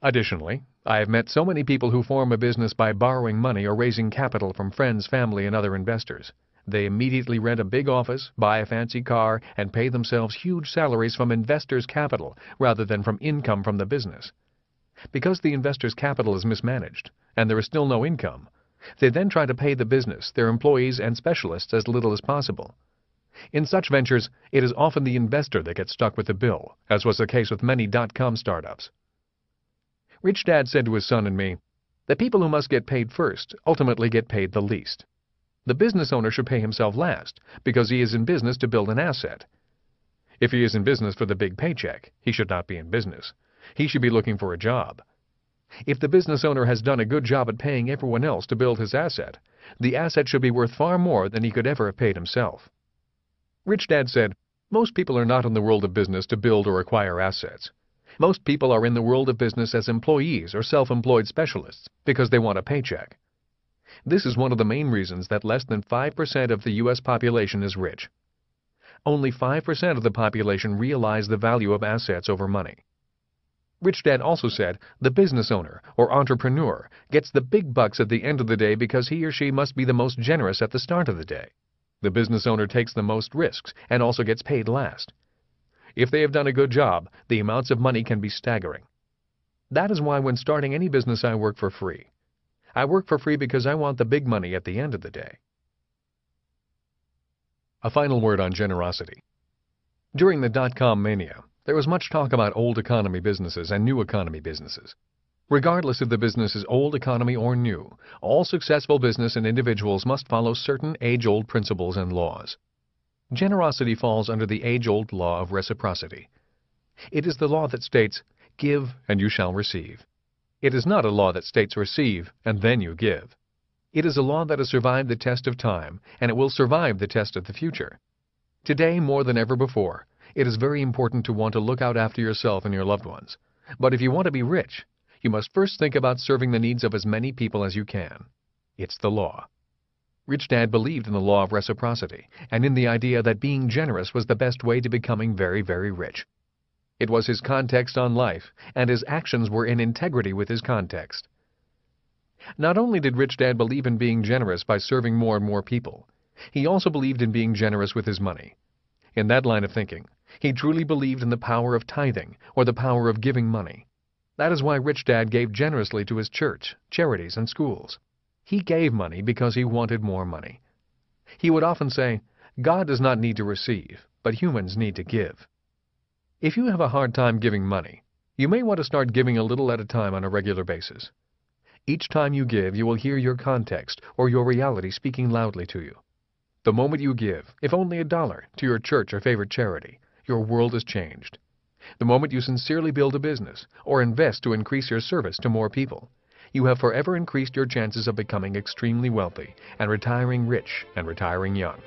Additionally, I have met so many people who form a business by borrowing money or raising capital from friends, family, and other investors. They immediately rent a big office, buy a fancy car, and pay themselves huge salaries from investors' capital rather than from income from the business. Because the investors' capital is mismanaged, and there is still no income, they then try to pay the business, their employees, and specialists as little as possible. In such ventures, it is often the investor that gets stuck with the bill, as was the case with many dot-com startups. Rich Dad said to his son and me, The people who must get paid first ultimately get paid the least. The business owner should pay himself last, because he is in business to build an asset. If he is in business for the big paycheck, he should not be in business. He should be looking for a job. If the business owner has done a good job at paying everyone else to build his asset, the asset should be worth far more than he could ever have paid himself. Rich Dad said, Most people are not in the world of business to build or acquire assets. Most people are in the world of business as employees or self-employed specialists because they want a paycheck. This is one of the main reasons that less than 5% of the U.S. population is rich. only 5% of the population realize the value of assets over money. Rich Dad also said the business owner or entrepreneur gets the big bucks at the end of the day because he or she must be the most generous at the start of the day. The business owner takes the most risks and also gets paid last. If they have done a good job, the amounts of money can be staggering. That is why when starting any business I work for free. I work for free because I want the big money at the end of the day. A final word on generosity. During the dot-com mania, there was much talk about old economy businesses and new economy businesses. Regardless if the business is old economy or new, all successful business and individuals must follow certain age-old principles and laws. Generosity falls under the age-old law of reciprocity. It is the law that states, give and you shall receive. It is not a law that states receive and then you give. It is a law that has survived the test of time, and it will survive the test of the future. Today, more than ever before, it is very important to want to look out after yourself and your loved ones. But if you want to be rich, you must first think about serving the needs of as many people as you can. It's the law. Rich Dad believed in the law of reciprocity, and in the idea that being generous was the best way to becoming very, very rich. It was his context on life, and his actions were in integrity with his context. Not only did Rich Dad believe in being generous by serving more and more people, he also believed in being generous with his money. In that line of thinking, he truly believed in the power of tithing, or the power of giving money. That is why Rich Dad gave generously to his church, charities, and schools. He gave money because he wanted more money. He would often say, God does not need to receive, but humans need to give. If you have a hard time giving money, you may want to start giving a little at a time on a regular basis. Each time you give, you will hear your context or your reality speaking loudly to you. The moment you give, if only a dollar, to your church or favorite charity, your world is changed. The moment you sincerely build a business or invest to increase your service to more people, you have forever increased your chances of becoming extremely wealthy and retiring rich and retiring young.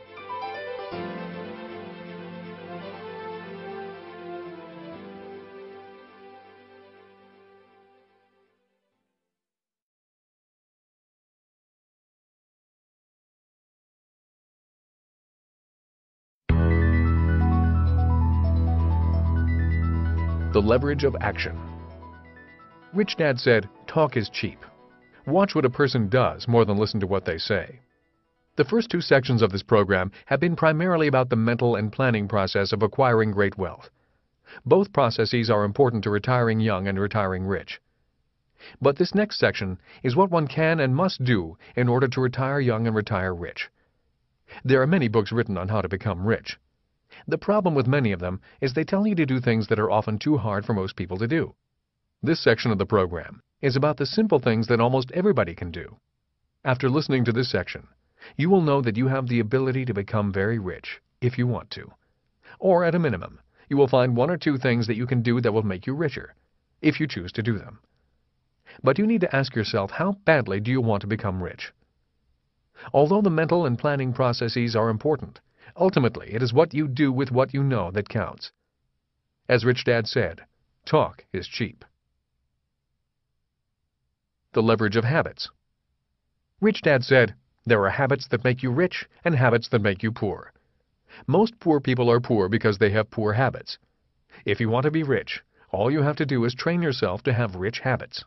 The leverage of action. Rich Dad said, talk is cheap. Watch what a person does more than listen to what they say. The first two sections of this program have been primarily about the mental and planning process of acquiring great wealth. Both processes are important to retiring young and retiring rich. But this next section is what one can and must do in order to retire young and retire rich. There are many books written on how to become rich. The problem with many of them is they tell you to do things that are often too hard for most people to do. This section of the program is about the simple things that almost everybody can do. After listening to this section, you will know that you have the ability to become very rich, if you want to. Or, at a minimum, you will find one or two things that you can do that will make you richer, if you choose to do them. But you need to ask yourself how badly do you want to become rich? Although the mental and planning processes are important, Ultimately, it is what you do with what you know that counts. As Rich Dad said, talk is cheap. The leverage of habits. Rich Dad said, there are habits that make you rich and habits that make you poor. Most poor people are poor because they have poor habits. If you want to be rich, all you have to do is train yourself to have rich habits.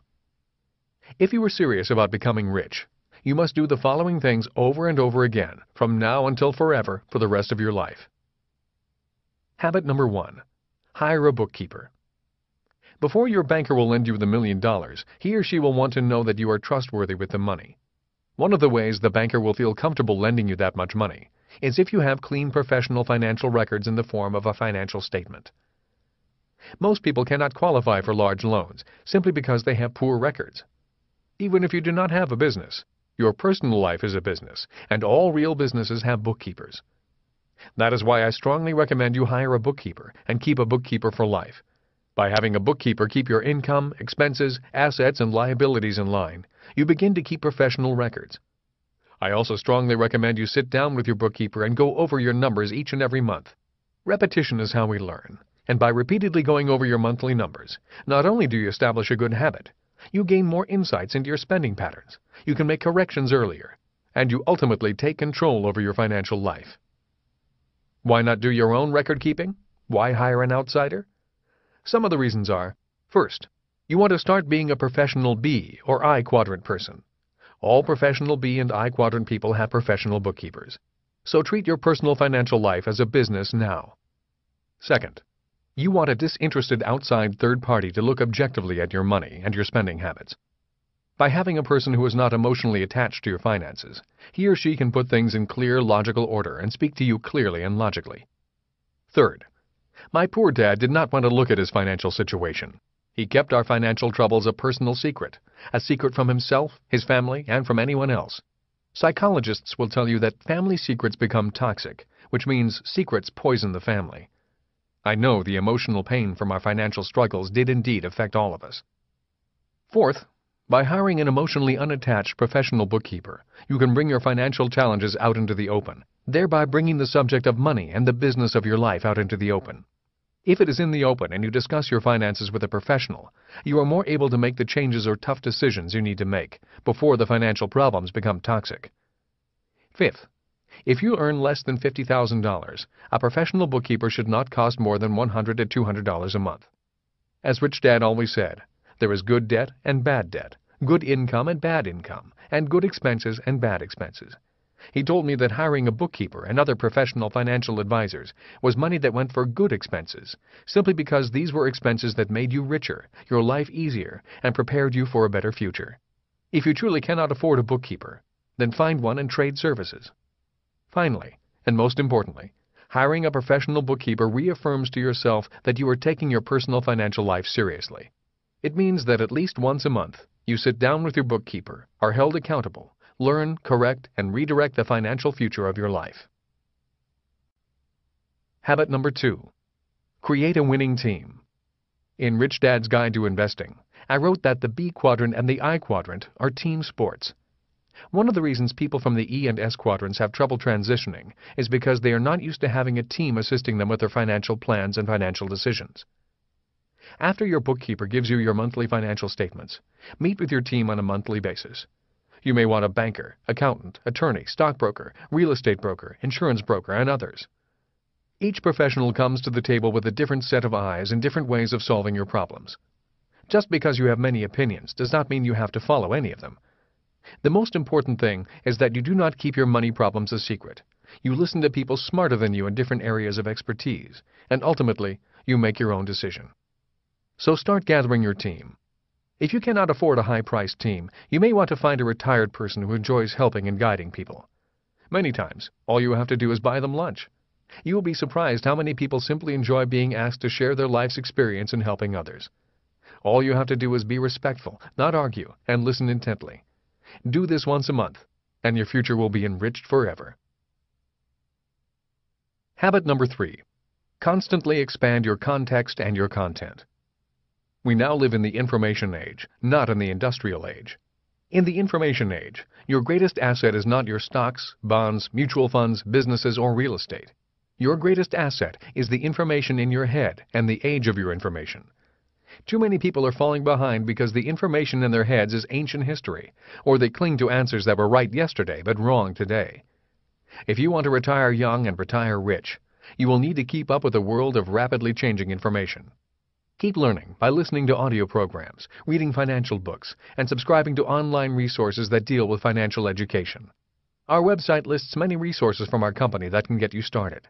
If you are serious about becoming rich, you must do the following things over and over again, from now until forever, for the rest of your life. Habit number one. Hire a bookkeeper. Before your banker will lend you the million dollars, he or she will want to know that you are trustworthy with the money. One of the ways the banker will feel comfortable lending you that much money is if you have clean professional financial records in the form of a financial statement. Most people cannot qualify for large loans simply because they have poor records. Even if you do not have a business, your personal life is a business, and all real businesses have bookkeepers. That is why I strongly recommend you hire a bookkeeper and keep a bookkeeper for life. By having a bookkeeper keep your income, expenses, assets, and liabilities in line, you begin to keep professional records. I also strongly recommend you sit down with your bookkeeper and go over your numbers each and every month. Repetition is how we learn, and by repeatedly going over your monthly numbers, not only do you establish a good habit, you gain more insights into your spending patterns, you can make corrections earlier, and you ultimately take control over your financial life. Why not do your own record keeping? Why hire an outsider? Some of the reasons are first, you want to start being a professional B or I quadrant person. All professional B and I quadrant people have professional bookkeepers. So treat your personal financial life as a business now. Second, you want a disinterested outside third party to look objectively at your money and your spending habits. By having a person who is not emotionally attached to your finances, he or she can put things in clear, logical order and speak to you clearly and logically. Third, my poor dad did not want to look at his financial situation. He kept our financial troubles a personal secret, a secret from himself, his family, and from anyone else. Psychologists will tell you that family secrets become toxic, which means secrets poison the family. I know the emotional pain from our financial struggles did indeed affect all of us. Fourth, by hiring an emotionally unattached professional bookkeeper, you can bring your financial challenges out into the open, thereby bringing the subject of money and the business of your life out into the open. If it is in the open and you discuss your finances with a professional, you are more able to make the changes or tough decisions you need to make before the financial problems become toxic. Fifth, if you earn less than $50,000, a professional bookkeeper should not cost more than 100 to $200 a month. As Rich Dad always said, there is good debt and bad debt, good income and bad income, and good expenses and bad expenses. He told me that hiring a bookkeeper and other professional financial advisors was money that went for good expenses, simply because these were expenses that made you richer, your life easier, and prepared you for a better future. If you truly cannot afford a bookkeeper, then find one and trade services. Finally, and most importantly, hiring a professional bookkeeper reaffirms to yourself that you are taking your personal financial life seriously. It means that at least once a month, you sit down with your bookkeeper, are held accountable, learn, correct, and redirect the financial future of your life. Habit number two create a winning team. In Rich Dad's Guide to Investing, I wrote that the B quadrant and the I quadrant are team sports. One of the reasons people from the E and S quadrants have trouble transitioning is because they are not used to having a team assisting them with their financial plans and financial decisions. After your bookkeeper gives you your monthly financial statements, meet with your team on a monthly basis. You may want a banker, accountant, attorney, stockbroker, real estate broker, insurance broker, and others. Each professional comes to the table with a different set of eyes and different ways of solving your problems. Just because you have many opinions does not mean you have to follow any of them. The most important thing is that you do not keep your money problems a secret. You listen to people smarter than you in different areas of expertise, and ultimately, you make your own decision. So start gathering your team. If you cannot afford a high-priced team, you may want to find a retired person who enjoys helping and guiding people. Many times, all you have to do is buy them lunch. You will be surprised how many people simply enjoy being asked to share their life's experience in helping others. All you have to do is be respectful, not argue, and listen intently. Do this once a month, and your future will be enriched forever. Habit number three. Constantly expand your context and your content. We now live in the information age, not in the industrial age. In the information age, your greatest asset is not your stocks, bonds, mutual funds, businesses, or real estate. Your greatest asset is the information in your head and the age of your information. Too many people are falling behind because the information in their heads is ancient history, or they cling to answers that were right yesterday but wrong today. If you want to retire young and retire rich, you will need to keep up with a world of rapidly changing information. Keep learning by listening to audio programs, reading financial books, and subscribing to online resources that deal with financial education. Our website lists many resources from our company that can get you started.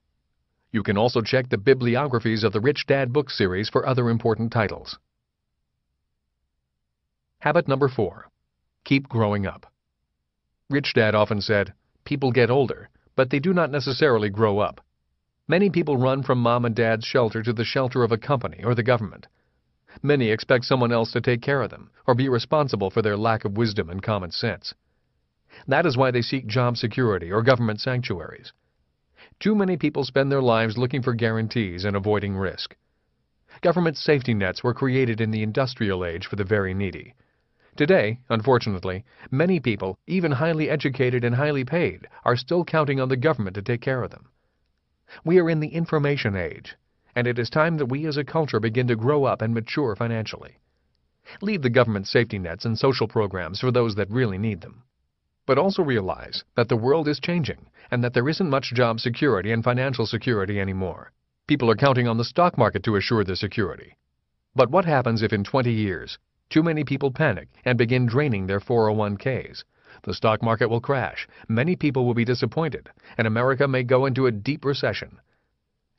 You can also check the bibliographies of the Rich Dad book series for other important titles. Habit number four. Keep growing up. Rich Dad often said, people get older, but they do not necessarily grow up. Many people run from mom and dad's shelter to the shelter of a company or the government. Many expect someone else to take care of them or be responsible for their lack of wisdom and common sense. That is why they seek job security or government sanctuaries. Too many people spend their lives looking for guarantees and avoiding risk. Government safety nets were created in the industrial age for the very needy. Today, unfortunately, many people, even highly educated and highly paid, are still counting on the government to take care of them. We are in the information age, and it is time that we as a culture begin to grow up and mature financially. Leave the government safety nets and social programs for those that really need them. But also realize that the world is changing and that there isn't much job security and financial security anymore. People are counting on the stock market to assure their security. But what happens if in 20 years, too many people panic and begin draining their 401ks? The stock market will crash, many people will be disappointed, and America may go into a deep recession.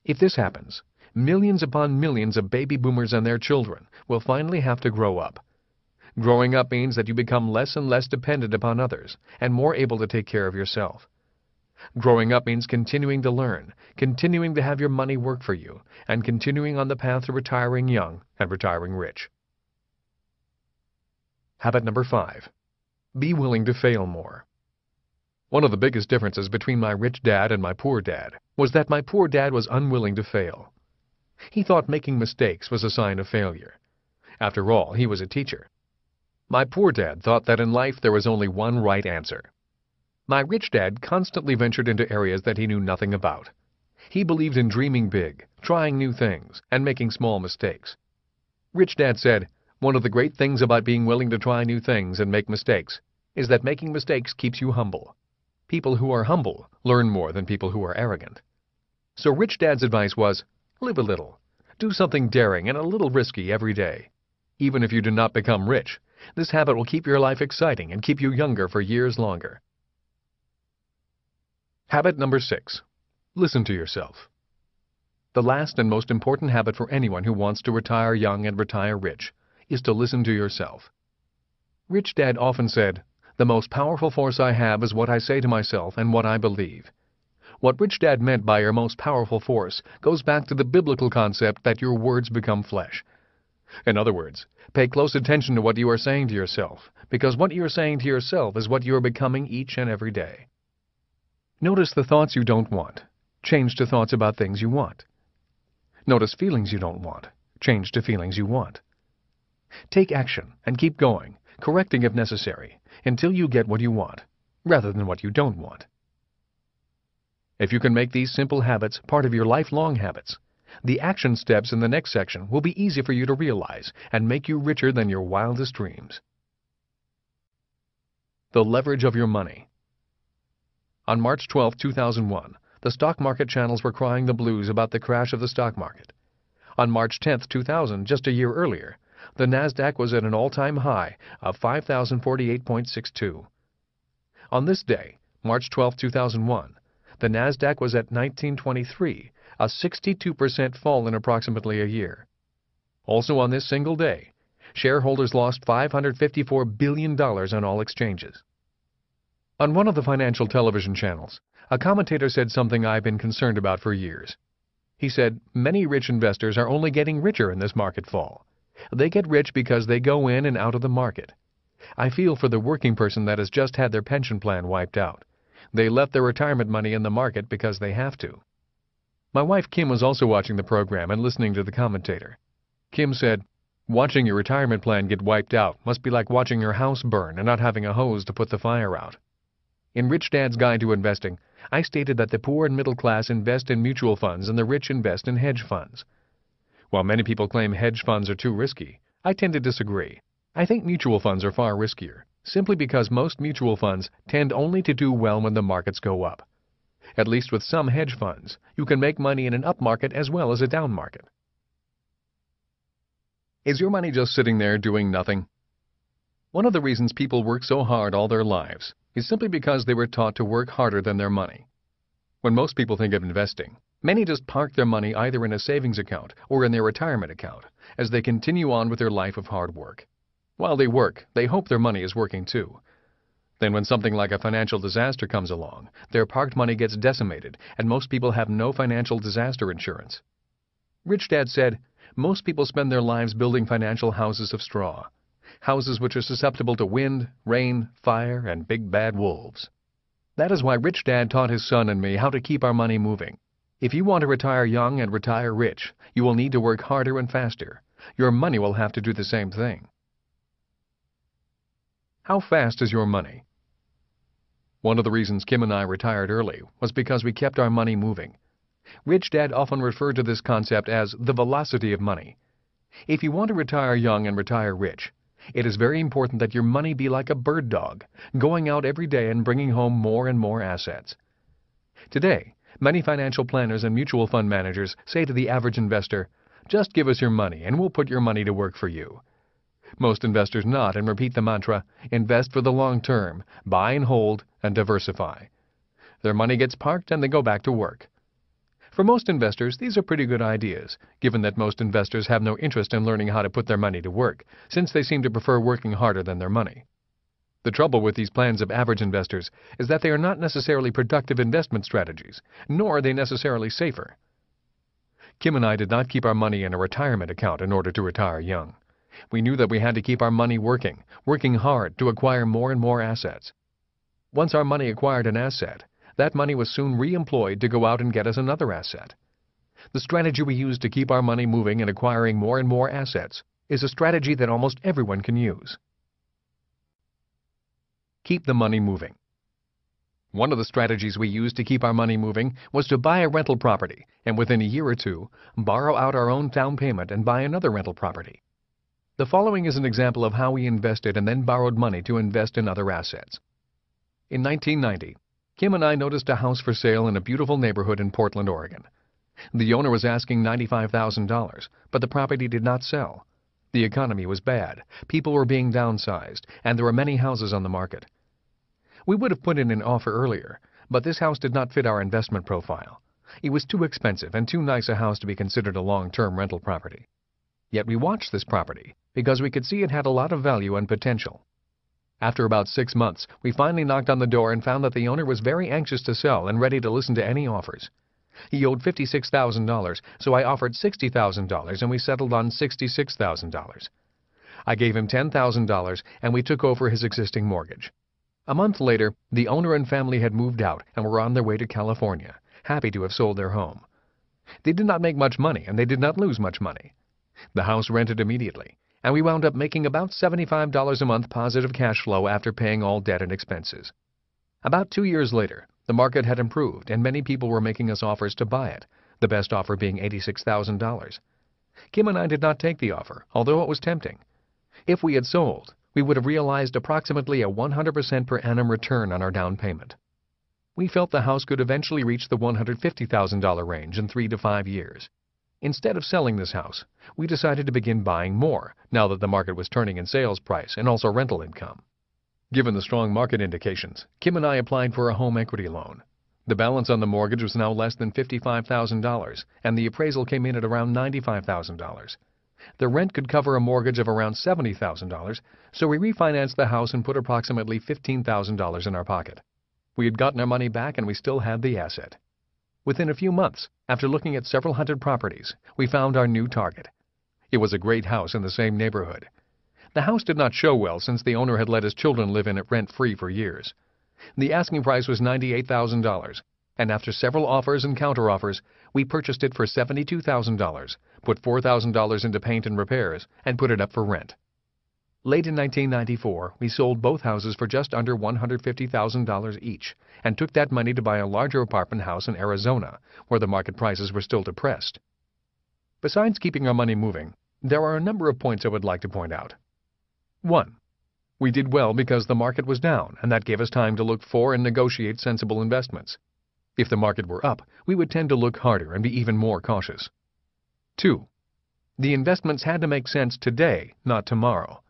If this happens, millions upon millions of baby boomers and their children will finally have to grow up. Growing up means that you become less and less dependent upon others and more able to take care of yourself. Growing up means continuing to learn, continuing to have your money work for you, and continuing on the path to retiring young and retiring rich. Habit number five. Be willing to fail more. One of the biggest differences between my rich dad and my poor dad was that my poor dad was unwilling to fail. He thought making mistakes was a sign of failure. After all, he was a teacher. My poor dad thought that in life there was only one right answer. My rich dad constantly ventured into areas that he knew nothing about. He believed in dreaming big, trying new things, and making small mistakes. Rich Dad said, one of the great things about being willing to try new things and make mistakes is that making mistakes keeps you humble. People who are humble learn more than people who are arrogant. So Rich Dad's advice was, live a little. Do something daring and a little risky every day. Even if you do not become rich, this habit will keep your life exciting and keep you younger for years longer. Habit number six. Listen to yourself. The last and most important habit for anyone who wants to retire young and retire rich is to listen to yourself. Rich Dad often said, The most powerful force I have is what I say to myself and what I believe. What Rich Dad meant by your most powerful force goes back to the biblical concept that your words become flesh. In other words, pay close attention to what you are saying to yourself, because what you are saying to yourself is what you are becoming each and every day. Notice the thoughts you don't want. Change to thoughts about things you want. Notice feelings you don't want. Change to feelings you want. Take action and keep going, correcting if necessary, until you get what you want, rather than what you don't want. If you can make these simple habits part of your lifelong habits, the action steps in the next section will be easy for you to realize and make you richer than your wildest dreams. The leverage of your money. On March 12, 2001, the stock market channels were crying the blues about the crash of the stock market. On March 10, 2000, just a year earlier, the Nasdaq was at an all-time high of 5048.62. On this day, March 12, 2001, the Nasdaq was at 1923, a 62% fall in approximately a year. Also on this single day, shareholders lost $554 billion on all exchanges. On one of the financial television channels, a commentator said something I've been concerned about for years. He said, many rich investors are only getting richer in this market fall. They get rich because they go in and out of the market. I feel for the working person that has just had their pension plan wiped out. They left their retirement money in the market because they have to. My wife Kim was also watching the program and listening to the commentator. Kim said, Watching your retirement plan get wiped out must be like watching your house burn and not having a hose to put the fire out. In Rich Dad's Guide to Investing, I stated that the poor and middle class invest in mutual funds and the rich invest in hedge funds. While many people claim hedge funds are too risky, I tend to disagree. I think mutual funds are far riskier, simply because most mutual funds tend only to do well when the markets go up. At least with some hedge funds, you can make money in an up market as well as a down market. Is your money just sitting there doing nothing? One of the reasons people work so hard all their lives is simply because they were taught to work harder than their money. When most people think of investing, many just park their money either in a savings account or in their retirement account as they continue on with their life of hard work. While they work, they hope their money is working too. Then when something like a financial disaster comes along, their parked money gets decimated and most people have no financial disaster insurance. Rich Dad said, most people spend their lives building financial houses of straw houses which are susceptible to wind, rain, fire, and big bad wolves. That is why Rich Dad taught his son and me how to keep our money moving. If you want to retire young and retire rich, you will need to work harder and faster. Your money will have to do the same thing. How fast is your money? One of the reasons Kim and I retired early was because we kept our money moving. Rich Dad often referred to this concept as the velocity of money. If you want to retire young and retire rich, It is very important that your money be like a bird dog, going out every day and bringing home more and more assets. Today, many financial planners and mutual fund managers say to the average investor, just give us your money and we'll put your money to work for you. Most investors nod and repeat the mantra, invest for the long term, buy and hold, and diversify. Their money gets parked and they go back to work. For most investors, these are pretty good ideas, given that most investors have no interest in learning how to put their money to work, since they seem to prefer working harder than their money. The trouble with these plans of average investors is that they are not necessarily productive investment strategies, nor are they necessarily safer. Kim and I did not keep our money in a retirement account in order to retire young. We knew that we had to keep our money working, working hard to acquire more and more assets. Once our money acquired an asset, that money was soon re-employed to go out and get us another asset. The strategy we use to keep our money moving and acquiring more and more assets is a strategy that almost everyone can use. Keep the money moving. One of the strategies we used to keep our money moving was to buy a rental property and within a year or two borrow out our own down payment and buy another rental property. The following is an example of how we invested and then borrowed money to invest in other assets. In 1990, Kim and I noticed a house for sale in a beautiful neighborhood in Portland, Oregon. The owner was asking $95,000, but the property did not sell. The economy was bad, people were being downsized, and there were many houses on the market. We would have put in an offer earlier, but this house did not fit our investment profile. It was too expensive and too nice a house to be considered a long-term rental property. Yet we watched this property because we could see it had a lot of value and potential. After about six months, we finally knocked on the door and found that the owner was very anxious to sell and ready to listen to any offers. He owed $56,000, so I offered $60,000 and we settled on $66,000. I gave him $10,000 and we took over his existing mortgage. A month later, the owner and family had moved out and were on their way to California, happy to have sold their home. They did not make much money and they did not lose much money. The house rented immediately, and we wound up making about $75 a month positive cash flow after paying all debt and expenses. About two years later, the market had improved and many people were making us offers to buy it, the best offer being $86,000. Kim and I did not take the offer, although it was tempting. If we had sold, we would have realized approximately a 100% per annum return on our down payment. We felt the house could eventually reach the $150,000 range in three to five years. Instead of selling this house, we decided to begin buying more, now that the market was turning in sales price and also rental income. Given the strong market indications, Kim and I applied for a home equity loan. The balance on the mortgage was now less than $55,000, and the appraisal came in at around $95,000. The rent could cover a mortgage of around $70,000, so we refinanced the house and put approximately $15,000 in our pocket. We had gotten our money back and we still had the asset. Within a few months, after looking at several hundred properties, we found our new target. It was a great house in the same neighborhood. The house did not show well since the owner had let his children live in it rent-free for years. The asking price was $98,000, and after several offers and counteroffers, we purchased it for $72,000, put $4,000 into paint and repairs, and put it up for rent. Late in 1994, we sold both houses for just under $150,000 each and took that money to buy a larger apartment house in Arizona, where the market prices were still depressed. Besides keeping our money moving, there are a number of points I would like to point out. 1. We did well because the market was down, and that gave us time to look for and negotiate sensible investments. If the market were up, we would tend to look harder and be even more cautious. 2. The investments had to make sense today, not tomorrow.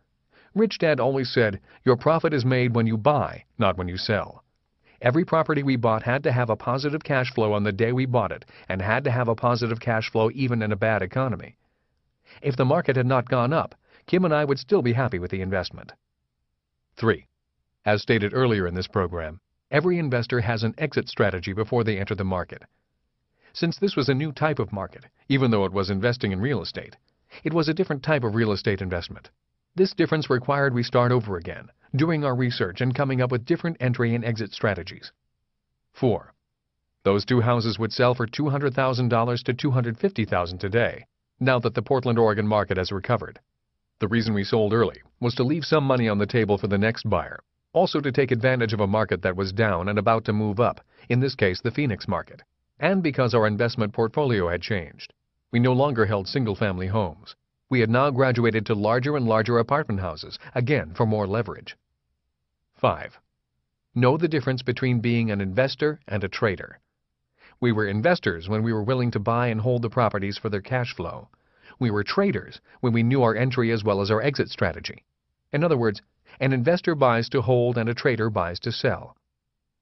Rich Dad always said, your profit is made when you buy, not when you sell. Every property we bought had to have a positive cash flow on the day we bought it and had to have a positive cash flow even in a bad economy. If the market had not gone up, Kim and I would still be happy with the investment. 3. As stated earlier in this program, every investor has an exit strategy before they enter the market. Since this was a new type of market, even though it was investing in real estate, it was a different type of real estate investment. This difference required we start over again, doing our research and coming up with different entry and exit strategies. 4. Those two houses would sell for $200,000 to $250,000 today, now that the Portland, Oregon market has recovered. The reason we sold early was to leave some money on the table for the next buyer, also to take advantage of a market that was down and about to move up, in this case the Phoenix market, and because our investment portfolio had changed. We no longer held single-family homes. We had now graduated to larger and larger apartment houses, again for more leverage. 5. Know the difference between being an investor and a trader. We were investors when we were willing to buy and hold the properties for their cash flow. We were traders when we knew our entry as well as our exit strategy. In other words, an investor buys to hold and a trader buys to sell.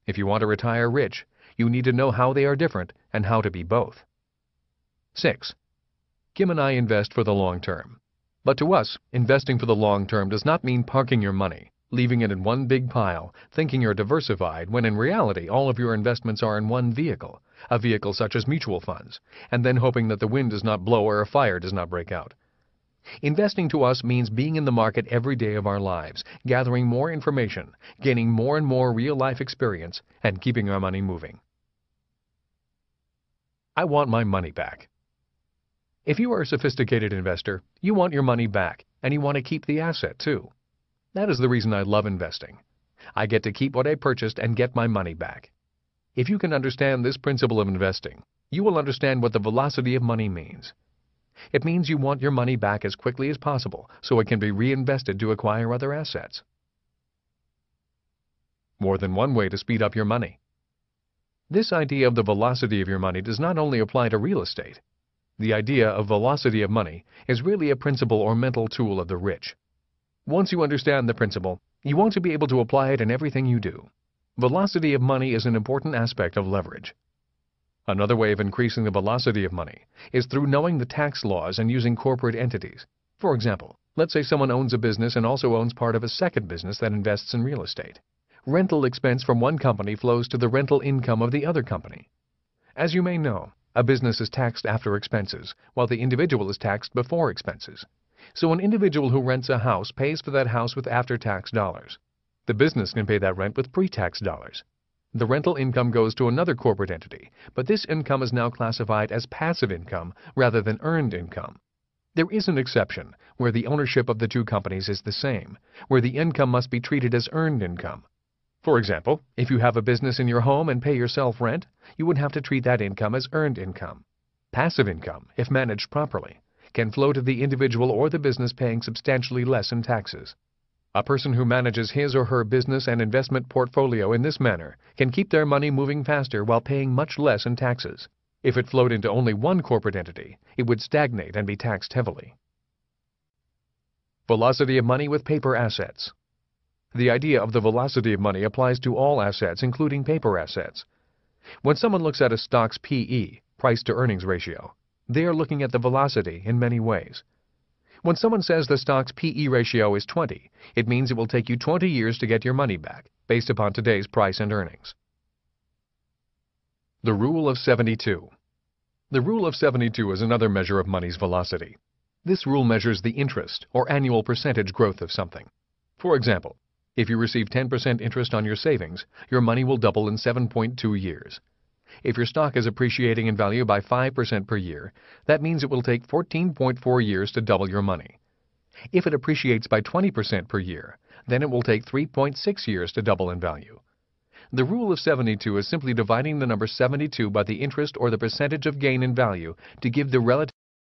If you want to retire rich, you need to know how they are different and how to be both. 6. Kim and I invest for the long term. But to us, investing for the long term does not mean parking your money, leaving it in one big pile, thinking you're diversified when in reality all of your investments are in one vehicle, a vehicle such as mutual funds, and then hoping that the wind does not blow or a fire does not break out. Investing to us means being in the market every day of our lives, gathering more information, gaining more and more real-life experience, and keeping our money moving. I want my money back. If you are a sophisticated investor, you want your money back, and you want to keep the asset too. That is the reason I love investing. I get to keep what I purchased and get my money back. If you can understand this principle of investing, you will understand what the velocity of money means. It means you want your money back as quickly as possible so it can be reinvested to acquire other assets. More than one way to speed up your money. This idea of the velocity of your money does not only apply to real estate. The idea of velocity of money is really a principle or mental tool of the rich. Once you understand the principle, you want to be able to apply it in everything you do. Velocity of money is an important aspect of leverage. Another way of increasing the velocity of money is through knowing the tax laws and using corporate entities. For example, let's say someone owns a business and also owns part of a second business that invests in real estate. Rental expense from one company flows to the rental income of the other company. As you may know, a business is taxed after expenses, while the individual is taxed before expenses. So an individual who rents a house pays for that house with after-tax dollars. The business can pay that rent with pre-tax dollars. The rental income goes to another corporate entity, but this income is now classified as passive income rather than earned income. There is an exception, where the ownership of the two companies is the same, where the income must be treated as earned income. For example, if you have a business in your home and pay yourself rent, you would have to treat that income as earned income. Passive income, if managed properly, can flow to the individual or the business paying substantially less in taxes. A person who manages his or her business and investment portfolio in this manner can keep their money moving faster while paying much less in taxes. If it flowed into only one corporate entity, it would stagnate and be taxed heavily. Velocity of money with paper assets. The idea of the velocity of money applies to all assets, including paper assets. When someone looks at a stock's PE, price to earnings ratio, they are looking at the velocity in many ways. When someone says the stock's PE ratio is 20, it means it will take you 20 years to get your money back, based upon today's price and earnings. The Rule of 72 The Rule of 72 is another measure of money's velocity. This rule measures the interest, or annual percentage growth of something. For example, if you receive 10% interest on your savings, your money will double in 7.2 years. If your stock is appreciating in value by 5% per year, that means it will take 14.4 years to double your money. If it appreciates by 20% per year, then it will take 3.6 years to double in value. The rule of 72 is simply dividing the number 72 by the interest or the percentage of gain in value to give the relative